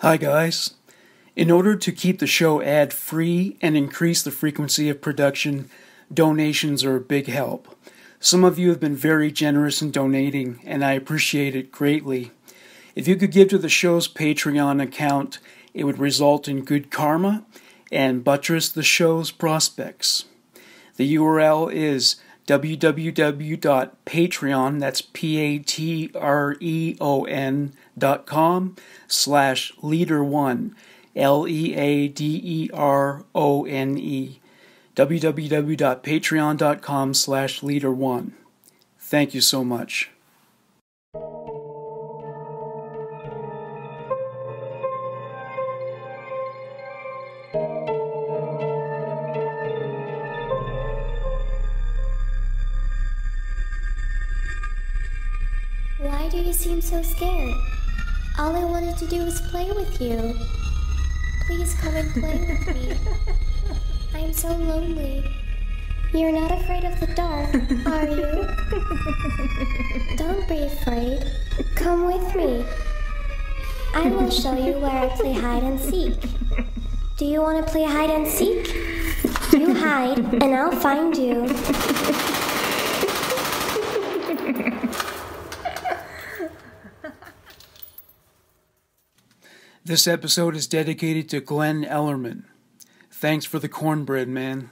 Hi, guys. In order to keep the show ad free and increase the frequency of production, donations are a big help. Some of you have been very generous in donating, and I appreciate it greatly. If you could give to the show's Patreon account, it would result in good karma and buttress the show's prospects. The URL is www.patreon, that's P-A-T-R-E-O-N dot com slash leader one, L-E-A-D-E-R-O-N-E, www.patreon.com slash leader one. Thank you so much. So scared? All I wanted to do was play with you. Please come and play with me. I'm so lonely. You're not afraid of the dark, are you? Don't be afraid. Come with me. I will show you where I play hide and seek. Do you want to play hide and seek? You hide, and I'll find you. This episode is dedicated to Glenn Ellerman. Thanks for the cornbread, man.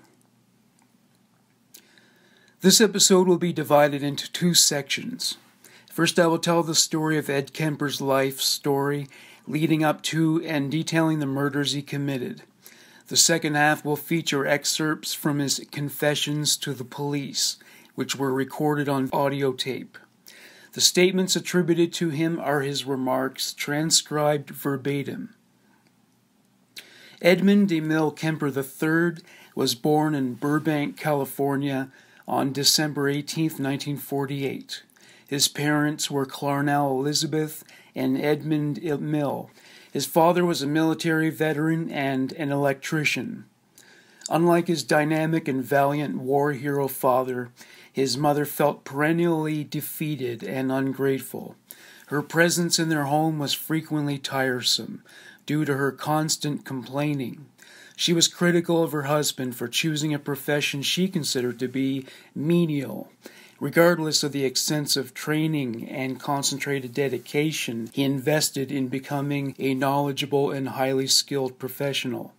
This episode will be divided into two sections. First, I will tell the story of Ed Kemper's life story leading up to and detailing the murders he committed. The second half will feature excerpts from his confessions to the police, which were recorded on audio tape. The statements attributed to him are his remarks, transcribed verbatim. Edmund Emil Kemper III was born in Burbank, California on December 18, 1948. His parents were Clarnell Elizabeth and Edmund Emil. His father was a military veteran and an electrician. Unlike his dynamic and valiant war hero father, his mother felt perennially defeated and ungrateful. Her presence in their home was frequently tiresome due to her constant complaining. She was critical of her husband for choosing a profession she considered to be menial. Regardless of the extensive training and concentrated dedication he invested in becoming a knowledgeable and highly skilled professional.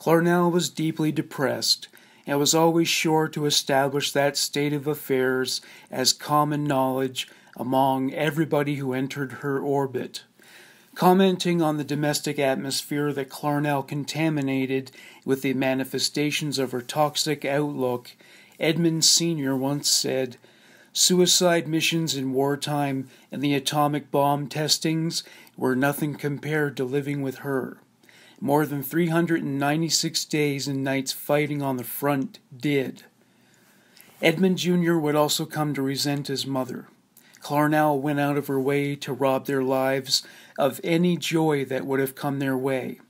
Clarnell was deeply depressed and was always sure to establish that state of affairs as common knowledge among everybody who entered her orbit. Commenting on the domestic atmosphere that Clarnell contaminated with the manifestations of her toxic outlook, Edmund Sr. once said, Suicide missions in wartime and the atomic bomb testings were nothing compared to living with her. More than 396 days and nights fighting on the front did. Edmund Jr. would also come to resent his mother. Clarnell went out of her way to rob their lives of any joy that would have come their way,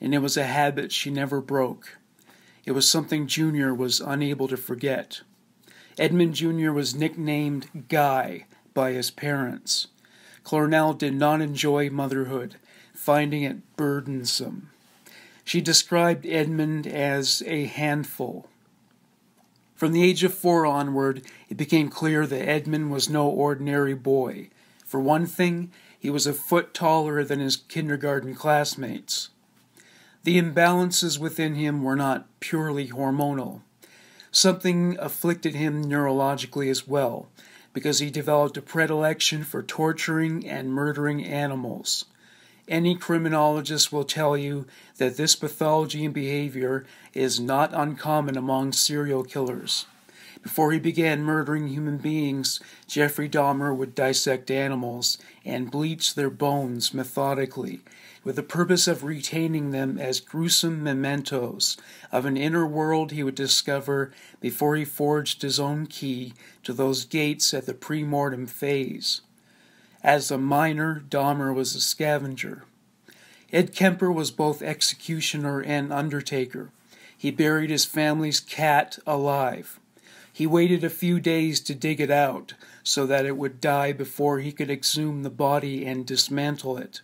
and it was a habit she never broke. It was something Junior was unable to forget. Edmund Jr. was nicknamed Guy by his parents. Clarnell did not enjoy motherhood, finding it burdensome. She described Edmund as a handful. From the age of four onward, it became clear that Edmund was no ordinary boy. For one thing, he was a foot taller than his kindergarten classmates. The imbalances within him were not purely hormonal. Something afflicted him neurologically as well, because he developed a predilection for torturing and murdering animals. Any criminologist will tell you that this pathology and behavior is not uncommon among serial killers. Before he began murdering human beings, Jeffrey Dahmer would dissect animals and bleach their bones methodically, with the purpose of retaining them as gruesome mementos of an inner world he would discover before he forged his own key to those gates at the pre-mortem phase. As a minor, Dahmer was a scavenger. Ed Kemper was both executioner and undertaker. He buried his family's cat alive. He waited a few days to dig it out so that it would die before he could exhume the body and dismantle it.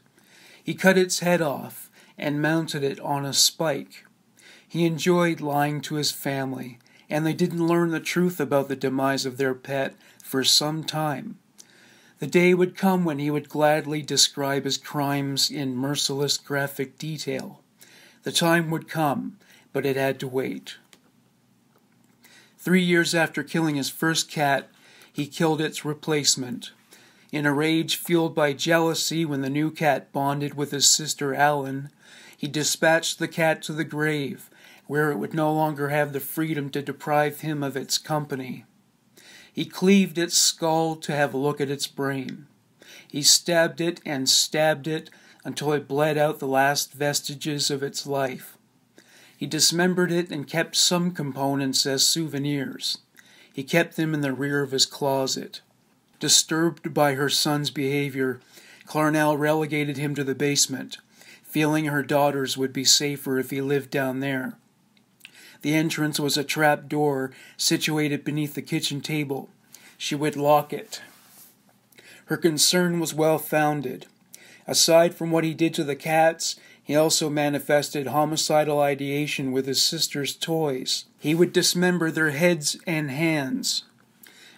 He cut its head off and mounted it on a spike. He enjoyed lying to his family, and they didn't learn the truth about the demise of their pet for some time. The day would come when he would gladly describe his crimes in merciless graphic detail. The time would come, but it had to wait. Three years after killing his first cat, he killed its replacement. In a rage fueled by jealousy when the new cat bonded with his sister Allyn, he dispatched the cat to the grave, where it would no longer have the freedom to deprive him of its company. He cleaved its skull to have a look at its brain. He stabbed it and stabbed it until it bled out the last vestiges of its life. He dismembered it and kept some components as souvenirs. He kept them in the rear of his closet. Disturbed by her son's behavior, Clarnell relegated him to the basement, feeling her daughters would be safer if he lived down there. The entrance was a trap door situated beneath the kitchen table. She would lock it. Her concern was well founded. Aside from what he did to the cats, he also manifested homicidal ideation with his sister's toys. He would dismember their heads and hands.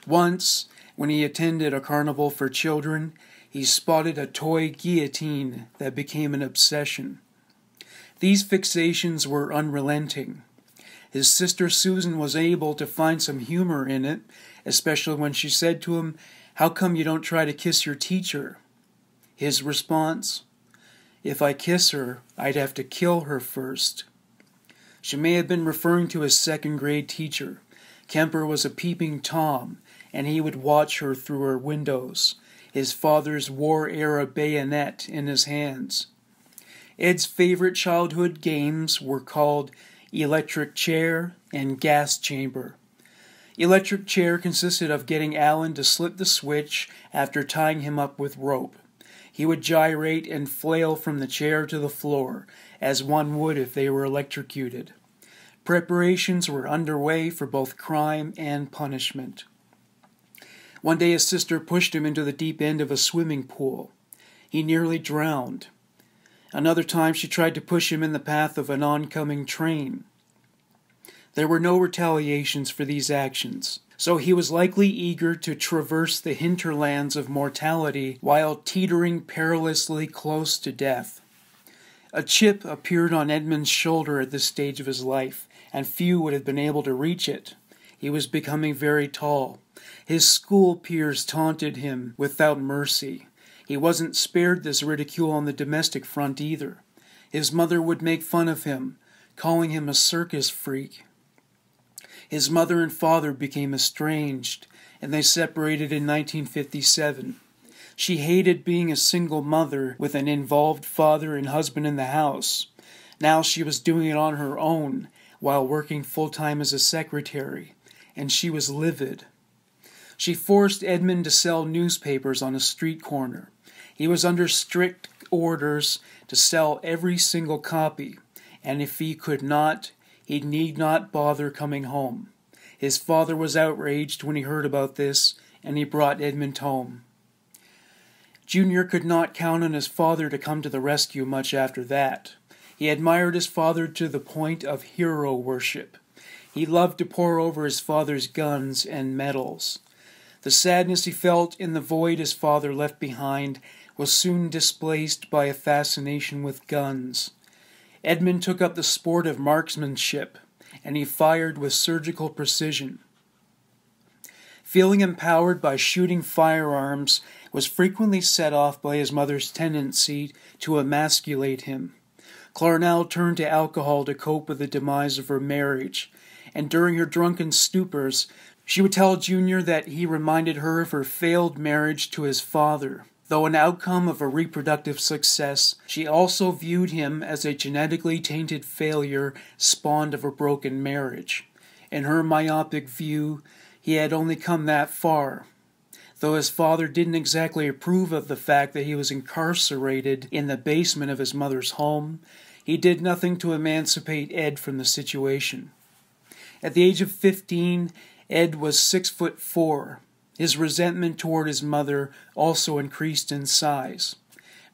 Once, when he attended a carnival for children, he spotted a toy guillotine that became an obsession. These fixations were unrelenting. His sister Susan was able to find some humor in it, especially when she said to him, How come you don't try to kiss your teacher? His response, If I kiss her, I'd have to kill her first. She may have been referring to his second grade teacher. Kemper was a peeping Tom, and he would watch her through her windows, his father's war era bayonet in his hands. Ed's favorite childhood games were called electric chair, and gas chamber. Electric chair consisted of getting Allyn to slip the switch after tying him up with rope. He would gyrate and flail from the chair to the floor, as one would if they were electrocuted. Preparations were underway for both crime and punishment. One day his sister pushed him into the deep end of a swimming pool. He nearly drowned. Another time she tried to push him in the path of an oncoming train. There were no retaliations for these actions, so he was likely eager to traverse the hinterlands of mortality while teetering perilously close to death. A chip appeared on Edmund's shoulder at this stage of his life, and few would have been able to reach it. He was becoming very tall. His school peers taunted him without mercy. He wasn't spared this ridicule on the domestic front either. His mother would make fun of him, calling him a circus freak. His mother and father became estranged, and they separated in 1957. She hated being a single mother with an involved father and husband in the house. Now she was doing it on her own while working full time as a secretary, and she was livid. She forced Edmund to sell newspapers on a street corner. He was under strict orders to sell every single copy, and if he could not, he need not bother coming home. His father was outraged when he heard about this, and he brought Edmund home. Junior could not count on his father to come to the rescue much after that. He admired his father to the point of hero worship. He loved to pore over his father's guns and medals. The sadness he felt in the void his father left behind was soon displaced by a fascination with guns. Edmund took up the sport of marksmanship, and he fired with surgical precision. Feeling empowered by shooting firearms was frequently set off by his mother's tendency to emasculate him. Clarnell turned to alcohol to cope with the demise of her marriage, and during her drunken stupors, she would tell Junior that he reminded her of her failed marriage to his father. Though an outcome of a reproductive success, she also viewed him as a genetically tainted failure spawned of a broken marriage. In her myopic view, he had only come that far. Though his father didn't exactly approve of the fact that he was incarcerated in the basement of his mother's home, he did nothing to emancipate Ed from the situation. At the age of 15, Ed was six foot four, his resentment toward his mother also increased in size.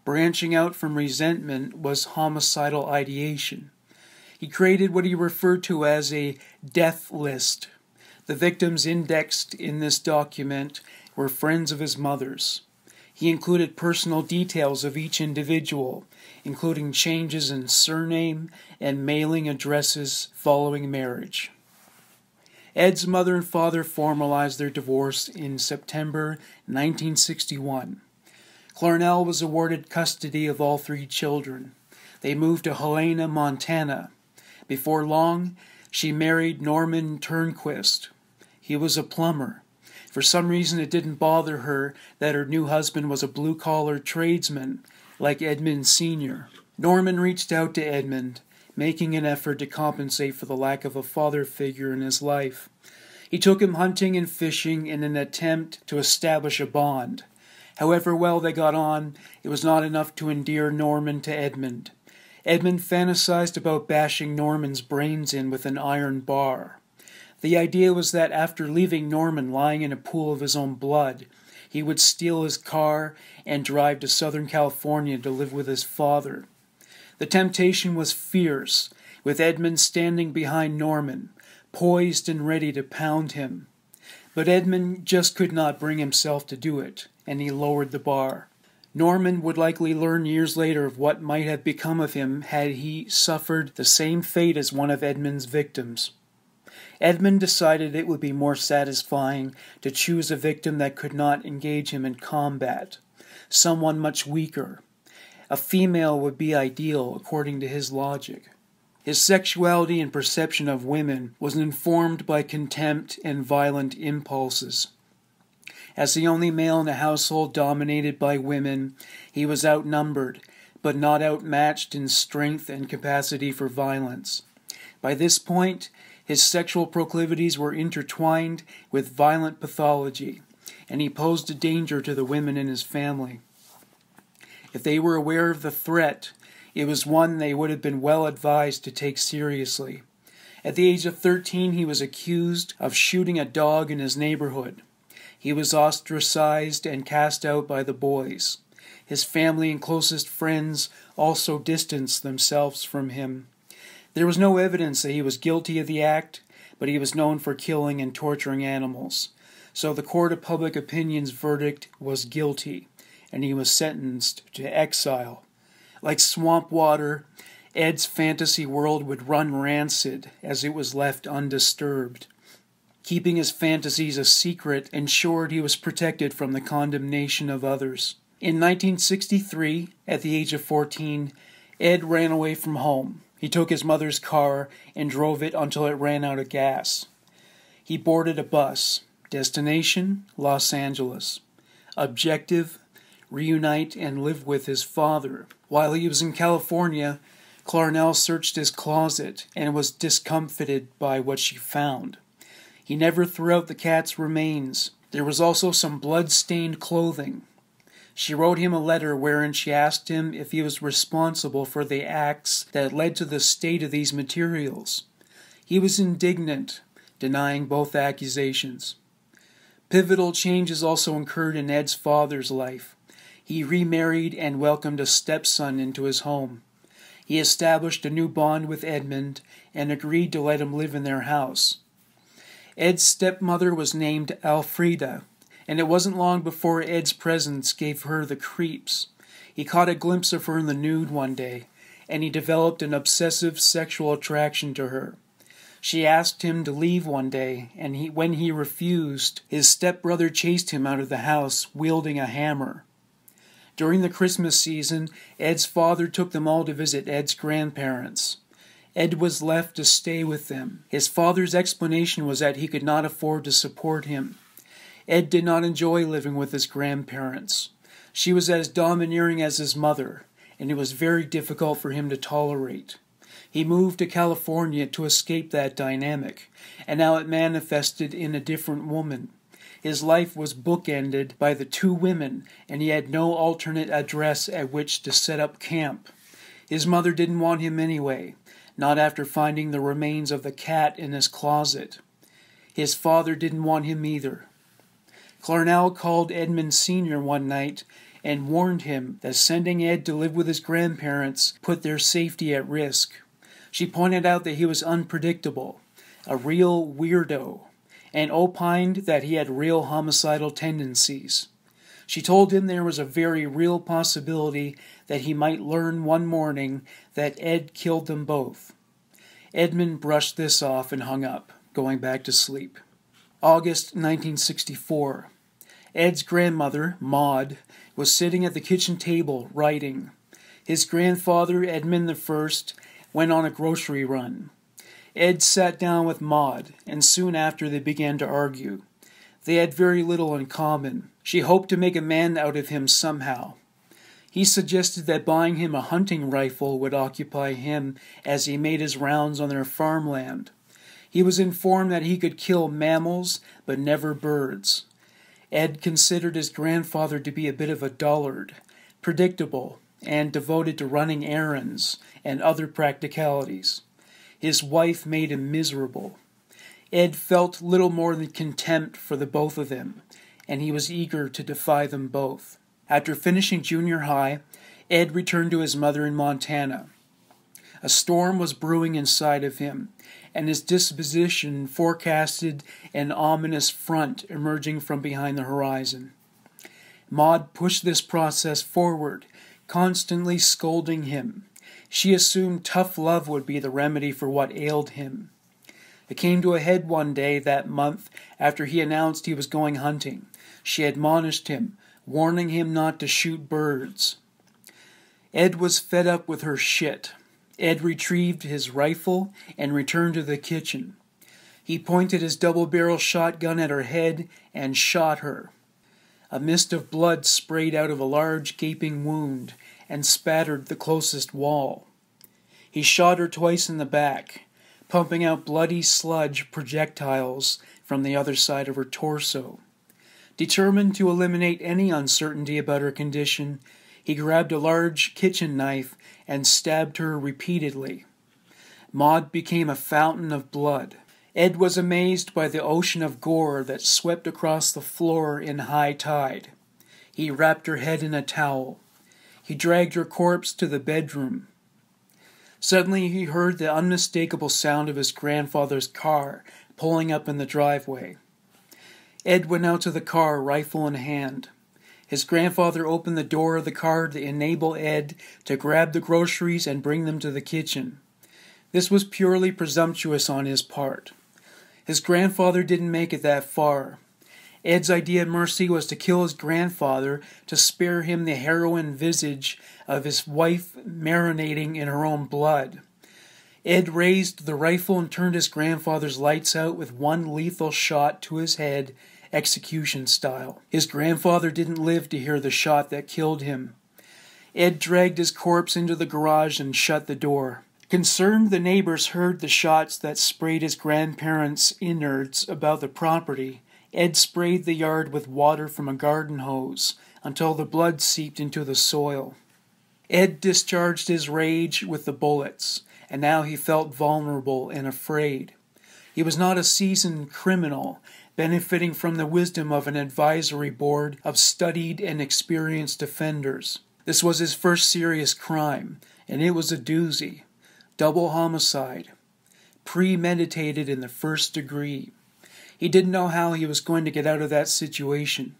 Branching out from resentment was homicidal ideation. He created what he referred to as a death list. The victims indexed in this document were friends of his mother's. He included personal details of each individual, including changes in surname and mailing addresses following marriage. Ed's mother and father formalized their divorce in September 1961. Clarnell was awarded custody of all three children. They moved to Helena, Montana. Before long, she married Norman Turnquist. He was a plumber. For some reason, it didn't bother her that her new husband was a blue collar tradesman like Edmund Sr. Norman reached out to Edmund, making an effort to compensate for the lack of a father figure in his life. He took him hunting and fishing in an attempt to establish a bond. However well they got on, it was not enough to endear Norman to Edmund. Edmund fantasized about bashing Norman's brains in with an iron bar. The idea was that after leaving Norman lying in a pool of his own blood, he would steal his car and drive to Southern California to live with his father. The temptation was fierce, with Edmund standing behind Norman, poised and ready to pound him. But Edmund just could not bring himself to do it, and he lowered the bar. Norman would likely learn years later of what might have become of him had he suffered the same fate as one of Edmund's victims. Edmund decided it would be more satisfying to choose a victim that could not engage him in combat, someone much weaker. A female would be ideal, according to his logic. His sexuality and perception of women was informed by contempt and violent impulses. As the only male in a household dominated by women, he was outnumbered, but not outmatched in strength and capacity for violence. By this point, his sexual proclivities were intertwined with violent pathology, and he posed a danger to the women in his family. If they were aware of the threat, it was one they would have been well advised to take seriously. At the age of 13, he was accused of shooting a dog in his neighborhood. He was ostracized and cast out by the boys. His family and closest friends also distanced themselves from him. There was no evidence that he was guilty of the act, but he was known for killing and torturing animals. So the court of public opinion's verdict was guilty, and he was sentenced to exile. Like swamp water, Ed's fantasy world would run rancid as it was left undisturbed. Keeping his fantasies a secret ensured he was protected from the condemnation of others. In 1963, at the age of 14, Ed ran away from home. He took his mother's car and drove it until it ran out of gas. He boarded a bus. Destination Los Angeles. Objective reunite and live with his father. While he was in California, Clarnell searched his closet and was discomfited by what she found. He never threw out the cat's remains. There was also some blood stained clothing. She wrote him a letter wherein she asked him if he was responsible for the acts that led to the state of these materials. He was indignant, denying both accusations. Pivotal changes also occurred in Ed's father's life. He remarried and welcomed a stepson into his home. He established a new bond with Edmund and agreed to let him live in their house. Ed's stepmother was named Alfreda, and it wasn't long before Ed's presence gave her the creeps. He caught a glimpse of her in the nude one day, and he developed an obsessive sexual attraction to her. She asked him to leave one day, and he, when he refused, his stepbrother chased him out of the house wielding a hammer. During the Christmas season, Ed's father took them all to visit Ed's grandparents. Ed was left to stay with them. His father's explanation was that he could not afford to support him. Ed did not enjoy living with his grandparents. She was as domineering as his mother, and it was very difficult for him to tolerate. He moved to California to escape that dynamic, and now it manifested in a different woman. His life was bookended by the two women, and he had no alternate address at which to set up camp. His mother didn't want him anyway, not after finding the remains of the cat in his closet. His father didn't want him either. Clarnell called Edmund Sr. one night and warned him that sending Ed to live with his grandparents put their safety at risk. She pointed out that he was unpredictable, a real weirdo, and opined that he had real homicidal tendencies. She told him there was a very real possibility that he might learn one morning that Ed killed them both. Edmund brushed this off and hung up, going back to sleep. August 1964. Ed's grandmother, Maud, was sitting at the kitchen table writing. His grandfather, Edmund I, went on a grocery run. Ed sat down with Maud, and soon after they began to argue. They had very little in common. She hoped to make a man out of him somehow. He suggested that buying him a hunting rifle would occupy him as he made his rounds on their farmland. He was informed that he could kill mammals, but never birds. Ed considered his grandfather to be a bit of a dullard, predictable, and devoted to running errands and other practicalities. His wife made him miserable. Ed felt little more than contempt for the both of them, and he was eager to defy them both. After finishing junior high, Ed returned to his mother in Montana. A storm was brewing inside of him, and his disposition forecasted an ominous front emerging from behind the horizon. Maud pushed this process forward, constantly scolding him, she assumed tough love would be the remedy for what ailed him. It came to a head one day that month after he announced he was going hunting. She admonished him, warning him not to shoot birds. Ed was fed up with her shit. Ed retrieved his rifle and returned to the kitchen. He pointed his double barrel shotgun at her head and shot her. A mist of blood sprayed out of a large gaping wound, and spattered the closest wall. He shot her twice in the back, pumping out bloody sludge projectiles from the other side of her torso. Determined to eliminate any uncertainty about her condition, he grabbed a large kitchen knife and stabbed her repeatedly. Maud became a fountain of blood. Ed was amazed by the ocean of gore that swept across the floor in high tide. He wrapped her head in a towel. He dragged her corpse to the bedroom. Suddenly he heard the unmistakable sound of his grandfather's car pulling up in the driveway. Ed went out to the car, rifle in hand. His grandfather opened the door of the car to enable Ed to grab the groceries and bring them to the kitchen. This was purely presumptuous on his part. His grandfather didn't make it that far. Ed's idea of mercy was to kill his grandfather to spare him the harrowing visage of his wife marinating in her own blood. Ed raised the rifle and turned his grandfather's lights out with one lethal shot to his head, execution style. His grandfather didn't live to hear the shot that killed him. Ed dragged his corpse into the garage and shut the door. Concerned, the neighbors heard the shots that sprayed his grandparents' innards about the property Ed sprayed the yard with water from a garden hose until the blood seeped into the soil. Ed discharged his rage with the bullets, and now he felt vulnerable and afraid. He was not a seasoned criminal, benefiting from the wisdom of an advisory board of studied and experienced offenders. This was his first serious crime, and it was a doozy. Double homicide. Premeditated in the first degree. He didn't know how he was going to get out of that situation.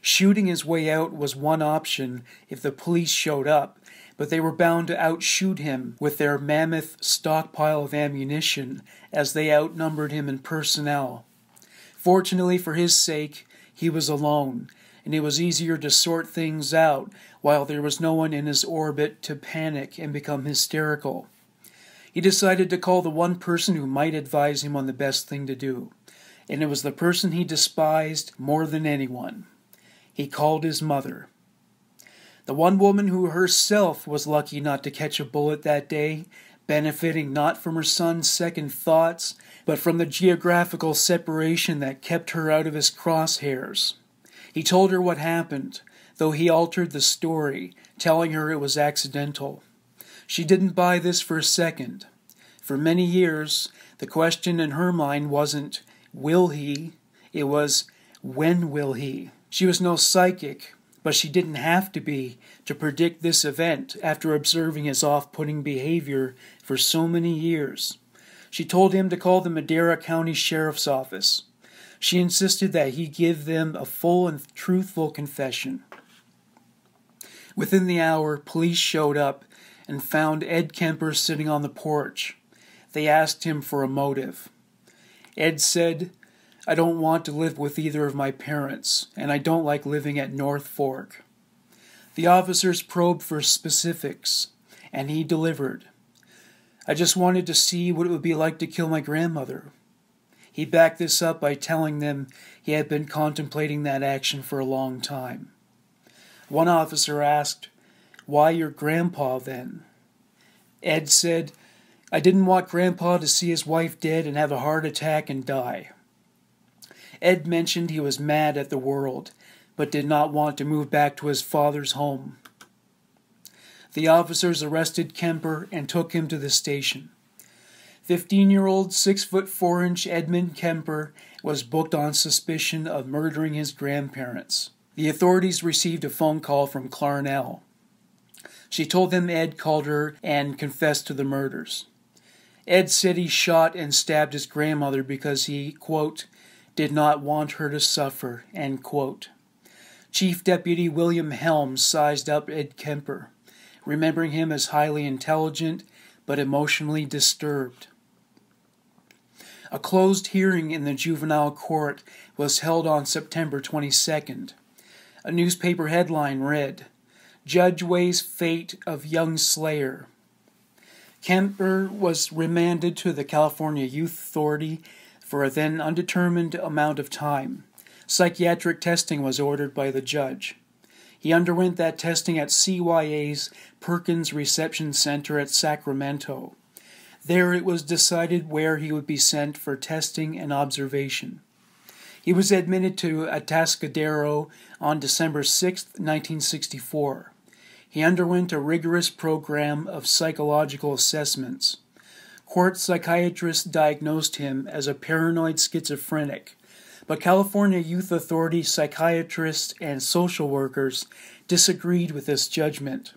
Shooting his way out was one option if the police showed up, but they were bound to outshoot him with their mammoth stockpile of ammunition as they outnumbered him in personnel. Fortunately for his sake, he was alone, and it was easier to sort things out while there was no one in his orbit to panic and become hysterical. He decided to call the one person who might advise him on the best thing to do and it was the person he despised more than anyone. He called his mother. The one woman who herself was lucky not to catch a bullet that day, benefiting not from her son's second thoughts, but from the geographical separation that kept her out of his crosshairs. He told her what happened, though he altered the story, telling her it was accidental. She didn't buy this for a second. For many years, the question in her mind wasn't, will he? It was, when will he? She was no psychic, but she didn't have to be to predict this event after observing his off putting behavior for so many years. She told him to call the Madera County Sheriff's Office. She insisted that he give them a full and truthful confession. Within the hour, police showed up and found Ed Kemper sitting on the porch. They asked him for a motive. Ed said, I don't want to live with either of my parents, and I don't like living at North Fork. The officers probed for specifics, and he delivered. I just wanted to see what it would be like to kill my grandmother. He backed this up by telling them he had been contemplating that action for a long time. One officer asked, Why your grandpa then? Ed said, I didn't want grandpa to see his wife dead and have a heart attack and die. Ed mentioned he was mad at the world, but did not want to move back to his father's home. The officers arrested Kemper and took him to the station. 15 year old, 6 foot 4 inch Edmund Kemper was booked on suspicion of murdering his grandparents. The authorities received a phone call from Clarnell. She told them Ed called her and confessed to the murders. Ed said he shot and stabbed his grandmother because he, quote, did not want her to suffer, end quote. Chief Deputy William Helms sized up Ed Kemper, remembering him as highly intelligent but emotionally disturbed. A closed hearing in the juvenile court was held on September 22nd. A newspaper headline read, Judge weighs fate of young slayer. Kemper was remanded to the California Youth Authority for a then undetermined amount of time. Psychiatric testing was ordered by the judge. He underwent that testing at CYA's Perkins Reception Center at Sacramento. There it was decided where he would be sent for testing and observation. He was admitted to Atascadero on December 6, 1964. He underwent a rigorous program of psychological assessments. Court psychiatrists diagnosed him as a paranoid schizophrenic, but California Youth Authority psychiatrists and social workers disagreed with this judgment.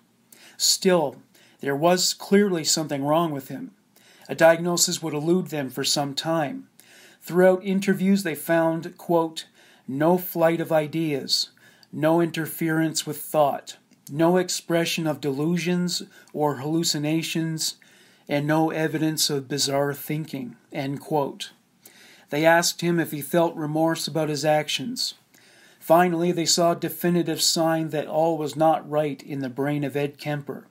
Still, there was clearly something wrong with him. A diagnosis would elude them for some time. Throughout interviews, they found, quote, no flight of ideas, no interference with thought, no expression of delusions or hallucinations, and no evidence of bizarre thinking. They asked him if he felt remorse about his actions. Finally, they saw a definitive sign that all was not right in the brain of Ed Kemper.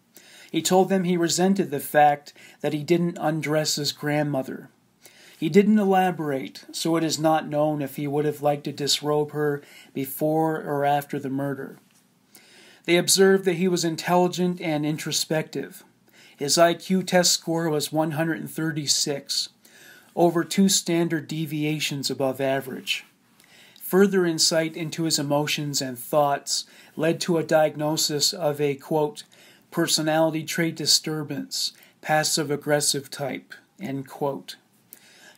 He told them he resented the fact that he didn't undress his grandmother. He didn't elaborate, so it is not known if he would have liked to disrobe her before or after the murder. They observed that he was intelligent and introspective. His IQ test score was 136, over two standard deviations above average. Further insight into his emotions and thoughts led to a diagnosis of a, quote, personality trait disturbance, passive aggressive type, end quote.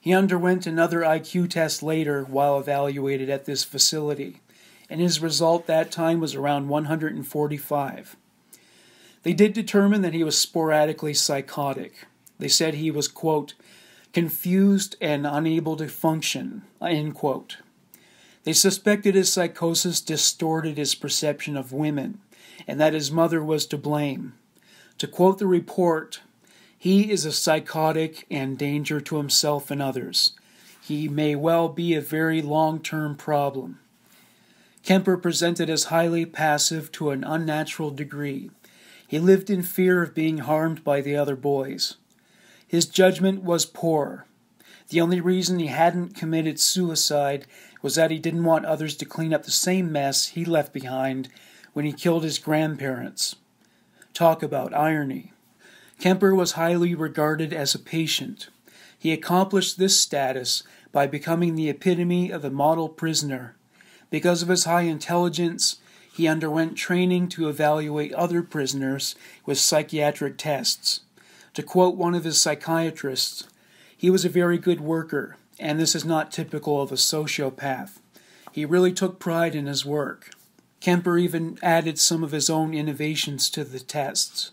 He underwent another IQ test later while evaluated at this facility, and his result that time was around 145. They did determine that he was sporadically psychotic. They said he was, quote, confused and unable to function, end quote. They suspected his psychosis distorted his perception of women and that his mother was to blame. To quote the report, he is a psychotic and danger to himself and others. He may well be a very long term problem. Kemper presented as highly passive to an unnatural degree. He lived in fear of being harmed by the other boys. His judgment was poor. The only reason he hadn't committed suicide was that he didn't want others to clean up the same mess he left behind when he killed his grandparents. Talk about irony. Kemper was highly regarded as a patient. He accomplished this status by becoming the epitome of a model prisoner. Because of his high intelligence, he underwent training to evaluate other prisoners with psychiatric tests. To quote one of his psychiatrists, he was a very good worker, and this is not typical of a sociopath. He really took pride in his work. Kemper even added some of his own innovations to the tests.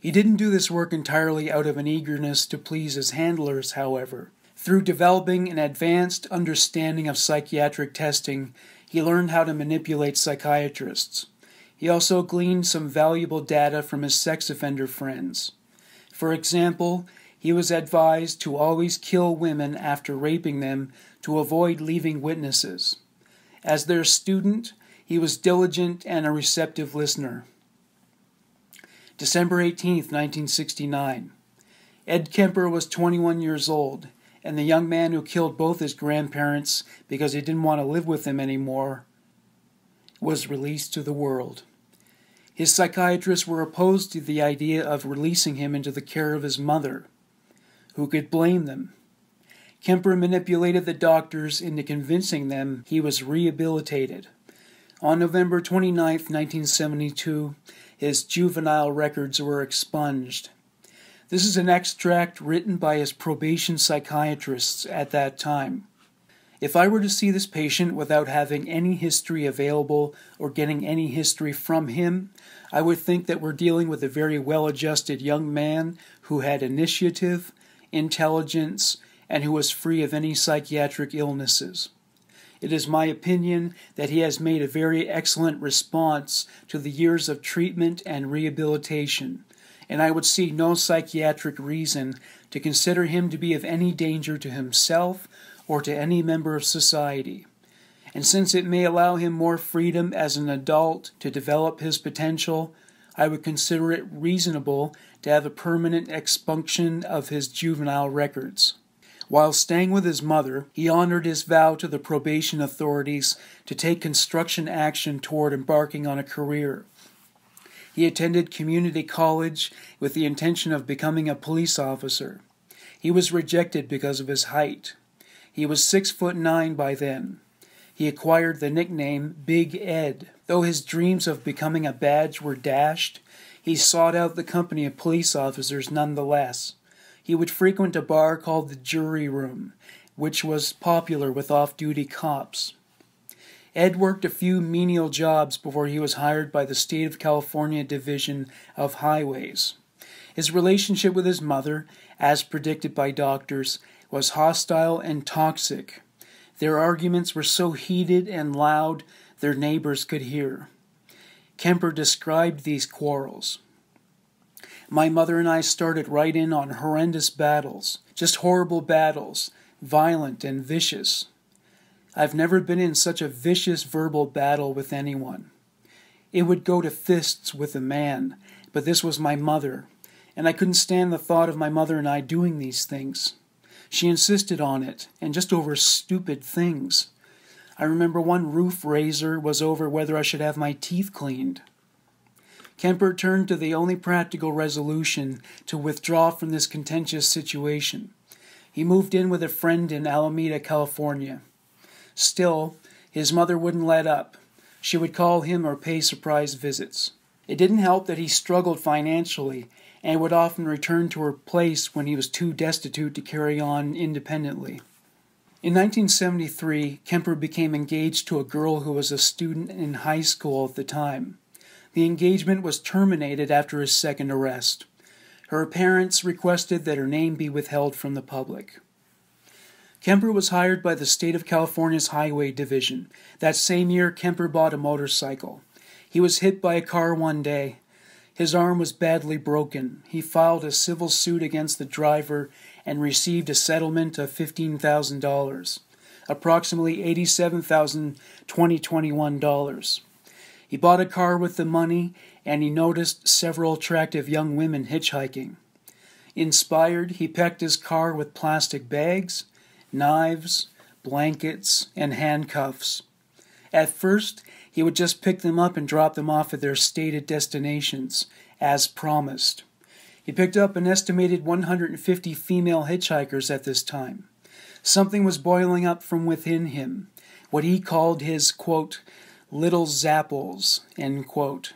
He didn't do this work entirely out of an eagerness to please his handlers, however. Through developing an advanced understanding of psychiatric testing, he learned how to manipulate psychiatrists. He also gleaned some valuable data from his sex offender friends. For example, he was advised to always kill women after raping them to avoid leaving witnesses. As their student, he was diligent and a receptive listener. December 18, 1969. Ed Kemper was 21 years old, and the young man who killed both his grandparents because he didn't want to live with them anymore was released to the world. His psychiatrists were opposed to the idea of releasing him into the care of his mother. Who could blame them? Kemper manipulated the doctors into convincing them he was rehabilitated. On November 29, 1972, his juvenile records were expunged. This is an extract written by his probation psychiatrists at that time. If I were to see this patient without having any history available or getting any history from him, I would think that we're dealing with a very well adjusted young man who had initiative, intelligence, and who was free of any psychiatric illnesses. It is my opinion that he has made a very excellent response to the years of treatment and rehabilitation, and I would see no psychiatric reason to consider him to be of any danger to himself or to any member of society. And since it may allow him more freedom as an adult to develop his potential, I would consider it reasonable to have a permanent expunction of his juvenile records. While staying with his mother, he honored his vow to the probation authorities to take construction action toward embarking on a career. He attended community college with the intention of becoming a police officer. He was rejected because of his height. He was six foot nine by then. He acquired the nickname Big Ed. Though his dreams of becoming a badge were dashed, he sought out the company of police officers nonetheless. He would frequent a bar called the Jury Room, which was popular with off duty cops. Ed worked a few menial jobs before he was hired by the State of California Division of Highways. His relationship with his mother, as predicted by doctors, was hostile and toxic. Their arguments were so heated and loud their neighbors could hear. Kemper described these quarrels. My mother and I started right in on horrendous battles, just horrible battles, violent and vicious. I've never been in such a vicious verbal battle with anyone. It would go to fists with a man, but this was my mother, and I couldn't stand the thought of my mother and I doing these things. She insisted on it, and just over stupid things. I remember one roof raiser was over whether I should have my teeth cleaned. Kemper turned to the only practical resolution to withdraw from this contentious situation. He moved in with a friend in Alameda, California. Still, his mother wouldn't let up. She would call him or pay surprise visits. It didn't help that he struggled financially and would often return to her place when he was too destitute to carry on independently. In 1973, Kemper became engaged to a girl who was a student in high school at the time. The engagement was terminated after his second arrest. Her parents requested that her name be withheld from the public. Kemper was hired by the State of California's Highway Division. That same year, Kemper bought a motorcycle. He was hit by a car one day. His arm was badly broken. He filed a civil suit against the driver and received a settlement of $15,000, approximately $87,2021. He bought a car with the money, and he noticed several attractive young women hitchhiking. Inspired, he packed his car with plastic bags, knives, blankets, and handcuffs. At first, he would just pick them up and drop them off at their stated destinations, as promised. He picked up an estimated 150 female hitchhikers at this time. Something was boiling up from within him, what he called his, quote, little zapples, end quote.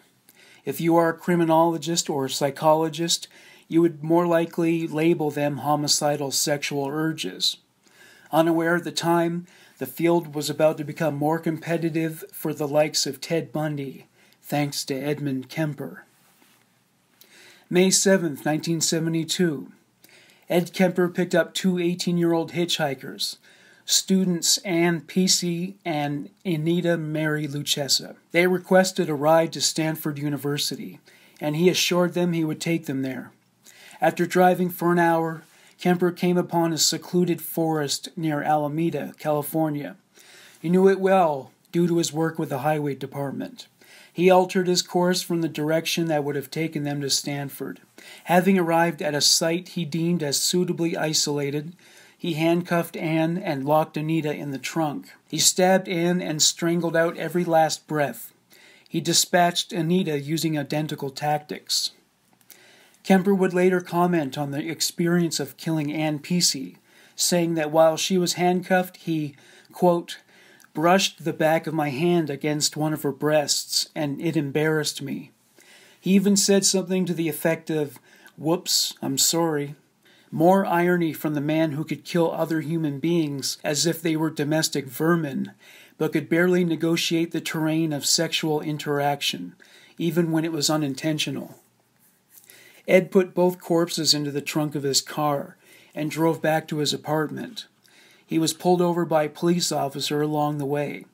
If you are a criminologist or a psychologist, you would more likely label them homicidal sexual urges. Unaware at the time, The field was about to become more competitive for the likes of Ted Bundy, thanks to Edmund Kemper. May 7, 1972. Ed Kemper picked up two 18 year old hitchhikers, students Ann Pesce and Anita Mary Luchessa. They requested a ride to Stanford University, and he assured them he would take them there. After driving for an hour, Kemper came upon a secluded forest near Alameda, California. He knew it well due to his work with the Highway Department. He altered his course from the direction that would have taken them to Stanford. Having arrived at a site he deemed as suitably isolated, he handcuffed Anne and locked Anita in the trunk. He stabbed Anne and strangled out every last breath. He dispatched Anita using identical tactics. Kemper would later comment on the experience of killing Ann Pesce, saying that while she was handcuffed, he, quote, brushed the back of my hand against one of her breasts, and it embarrassed me. He even said something to the effect of, Whoops, I'm sorry. More irony from the man who could kill other human beings as if they were domestic vermin, but could barely negotiate the terrain of sexual interaction, even when it was unintentional. Ed put both corpses into the trunk of his car and drove back to his apartment. He was pulled over by a police officer along the way.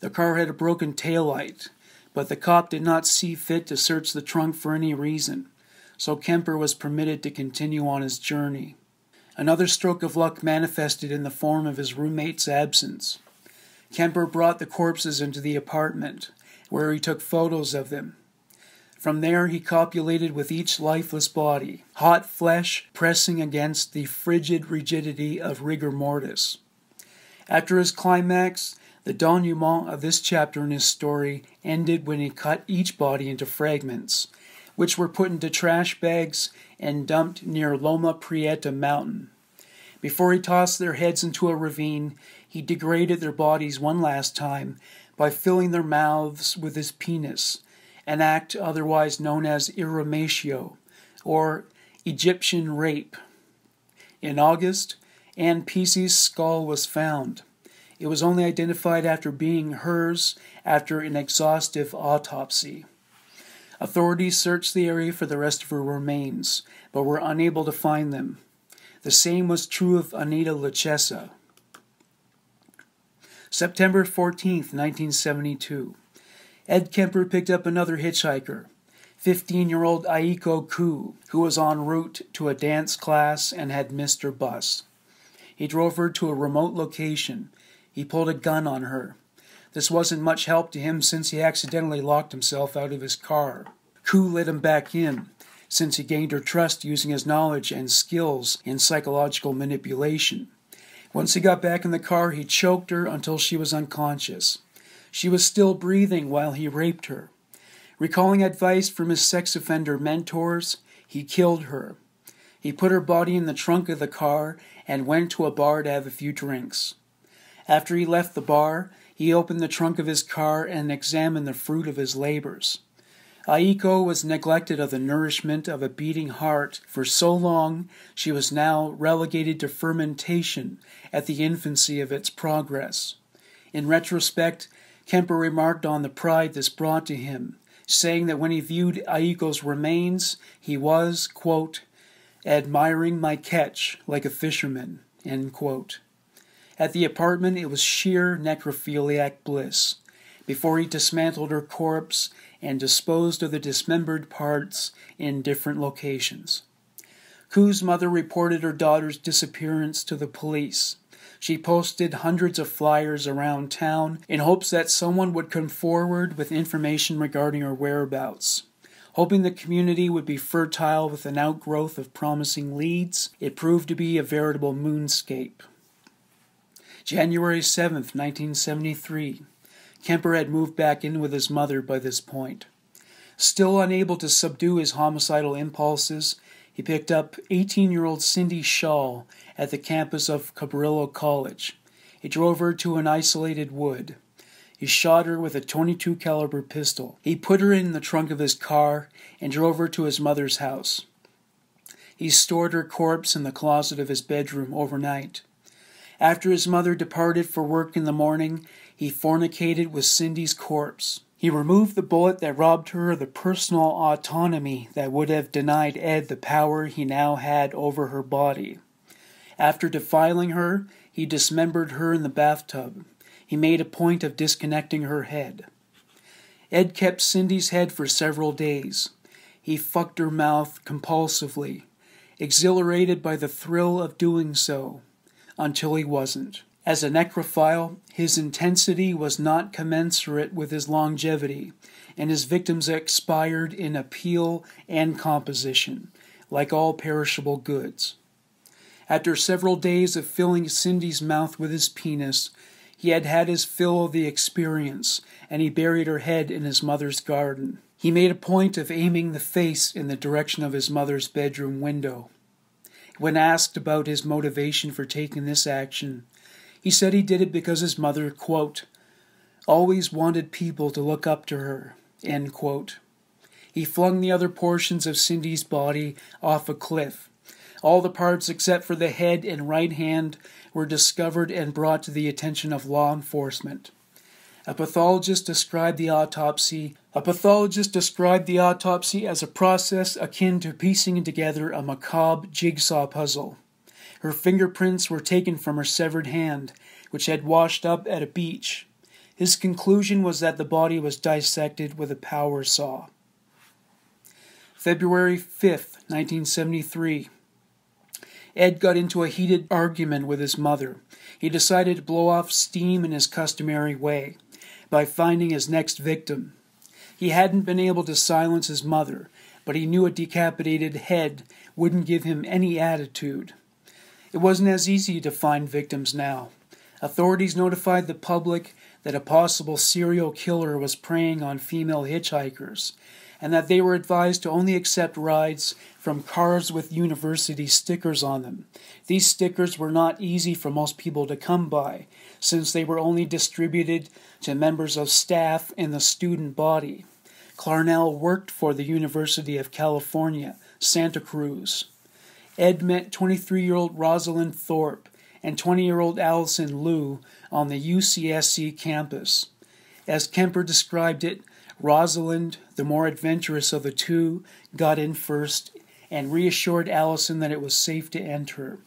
The car had a broken taillight, but the cop did not see fit to search the trunk for any reason, so Kemper was permitted to continue on his journey. Another stroke of luck manifested in the form of his roommate's absence. Kemper brought the corpses into the apartment, where he took photos of them. From there, he copulated with each lifeless body, hot flesh pressing against the frigid rigidity of rigor mortis. After his climax, the denouement of this chapter in his story ended when he cut each body into fragments, which were put into trash bags and dumped near Loma Prieta Mountain. Before he tossed their heads into a ravine, he degraded their bodies one last time by filling their mouths with his penis an act otherwise known as irrumatio, or Egyptian rape. In August, Ann Pesce's skull was found. It was only identified after being hers after an exhaustive autopsy. Authorities searched the area for the rest of her remains, but were unable to find them. The same was true of Anita Luchessa. September 14, 1972. Ed Kemper picked up another hitchhiker, 15 year old Aiko Koo, who was en route to a dance class and had missed her bus. He drove her to a remote location. He pulled a gun on her. This wasn't much help to him since he accidentally locked himself out of his car. Koo let him back in, since he gained her trust using his knowledge and skills in psychological manipulation. Once he got back in the car, he choked her until she was unconscious. She was still breathing while he raped her. Recalling advice from his sex offender mentors, he killed her. He put her body in the trunk of the car and went to a bar to have a few drinks. After he left the bar, he opened the trunk of his car and examined the fruit of his labors. Aiko was neglected of the nourishment of a beating heart for so long she was now relegated to fermentation at the infancy of its progress. In retrospect, Kemper remarked on the pride this brought to him, saying that when he viewed Aiko's remains, he was, quote, admiring my catch like a fisherman, At the apartment, it was sheer necrophiliac bliss. Before he dismantled her corpse and disposed of the dismembered parts in different locations. Koo's mother reported her daughter's disappearance to the police. She posted hundreds of flyers around town in hopes that someone would come forward with information regarding her whereabouts. Hoping the community would be fertile with an outgrowth of promising leads, it proved to be a veritable moonscape. January 7th, 1973. Kemper had moved back in with his mother by this point. Still unable to subdue his homicidal impulses, he picked up 18 year old Cindy Schall at the campus of Cabrillo College. He drove her to an isolated wood. He shot her with a 22 caliber pistol. He put her in the trunk of his car and drove her to his mother's house. He stored her corpse in the closet of his bedroom overnight. After his mother departed for work in the morning, he fornicated with Cindy's corpse. He removed the bullet that robbed her of the personal autonomy that would have denied Ed the power he now had over her body. After defiling her, he dismembered her in the bathtub. He made a point of disconnecting her head. Ed kept Cindy's head for several days. He fucked her mouth compulsively, exhilarated by the thrill of doing so, until he wasn't. As a necrophile, his intensity was not commensurate with his longevity, and his victims expired in appeal and composition, like all perishable goods. After several days of filling Cindy's mouth with his penis, he had had his fill of the experience, and he buried her head in his mother's garden. He made a point of aiming the face in the direction of his mother's bedroom window. When asked about his motivation for taking this action, he said he did it because his mother, quote, always wanted people to look up to her, end quote. He flung the other portions of Cindy's body off a cliff. All the parts except for the head and right hand were discovered and brought to the attention of law enforcement. A pathologist described the autopsy. A pathologist described the autopsy as a process akin to piecing together a macabre jigsaw puzzle. Her fingerprints were taken from her severed hand, which had washed up at a beach. His conclusion was that the body was dissected with a power saw. February 5, 1973. Ed got into a heated argument with his mother. He decided to blow off steam in his customary way by finding his next victim. He hadn't been able to silence his mother, but he knew a decapitated head wouldn't give him any attitude. It wasn't as easy to find victims now. Authorities notified the public that a possible serial killer was preying on female hitchhikers, and that they were advised to only accept rides from cars with university stickers on them. These stickers were not easy for most people to come by, since they were only distributed to members of staff in the student body. Clarnell worked for the University of California, Santa Cruz. Ed met 23 year old Rosalind Thorpe and 20 year old Allison Liu on the UCSC campus. As Kemper described it, Rosalind, the more adventurous of the two, got in first and reassured Allison that it was safe to enter.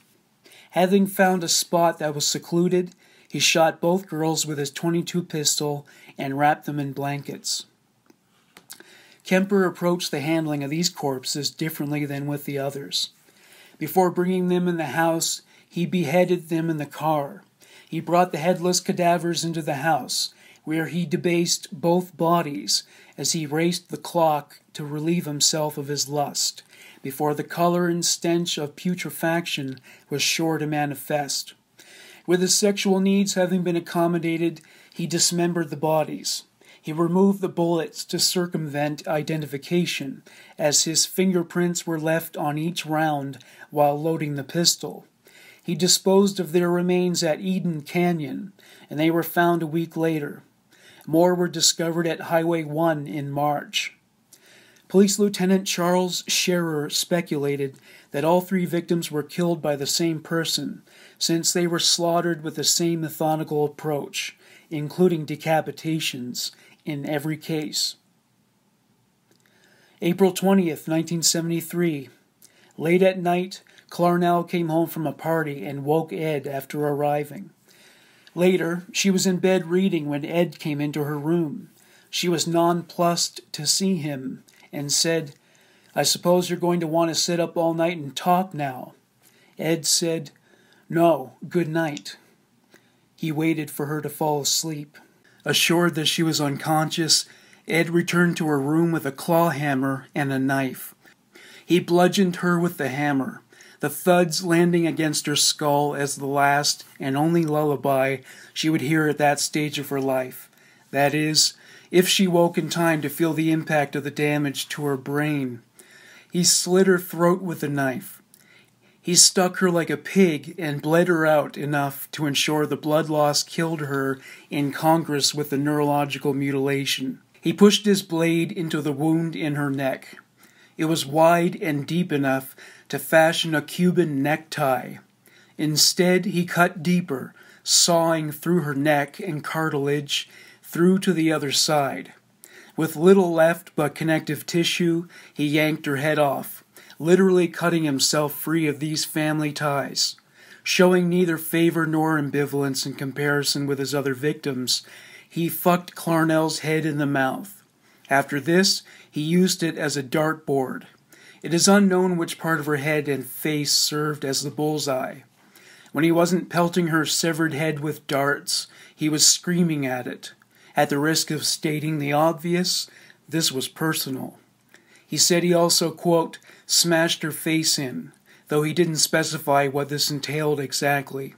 Having found a spot that was secluded, he shot both girls with his 22 pistol and wrapped them in blankets. Kemper approached the handling of these corpses differently than with the others. Before bringing them in the house, he beheaded them in the car. He brought the headless cadavers into the house, where he debased both bodies as he raced the clock to relieve himself of his lust, before the color and stench of putrefaction was sure to manifest. With his sexual needs having been accommodated, he dismembered the bodies. He removed the bullets to circumvent identification, as his fingerprints were left on each round while loading the pistol. He disposed of their remains at Eden Canyon, and they were found a week later. More were discovered at Highway 1 in March. Police Lieutenant Charles Scherer speculated that all three victims were killed by the same person, since they were slaughtered with the same methodical approach, including decapitations, in every case. April 20th, 1973. Late at night, Clarnell came home from a party and woke Ed after arriving. Later, she was in bed reading when Ed came into her room. She was nonplussed to see him and said, I suppose you're going to want to sit up all night and talk now. Ed said, No, good night. He waited for her to fall asleep. Assured that she was unconscious, Ed returned to her room with a claw hammer and a knife. He bludgeoned her with the hammer, the thuds landing against her skull as the last and only lullaby she would hear at that stage of her life. That is, if she woke in time to feel the impact of the damage to her brain. He slit her throat with the knife. He stuck her like a pig and bled her out enough to ensure the blood loss killed her in Congress with the neurological mutilation. He pushed his blade into the wound in her neck. It was wide and deep enough to fashion a Cuban necktie. Instead, he cut deeper, sawing through her neck and cartilage through to the other side. With little left but connective tissue, he yanked her head off, literally cutting himself free of these family ties. Showing neither favor nor ambivalence in comparison with his other victims, he fucked Clarnell's head in the mouth. After this, he used it as a dartboard. It is unknown which part of her head and face served as the bullseye. When he wasn't pelting her severed head with darts, he was screaming at it. At the risk of stating the obvious, this was personal. He said he also, quote, smashed her face in, though he didn't specify what this entailed exactly.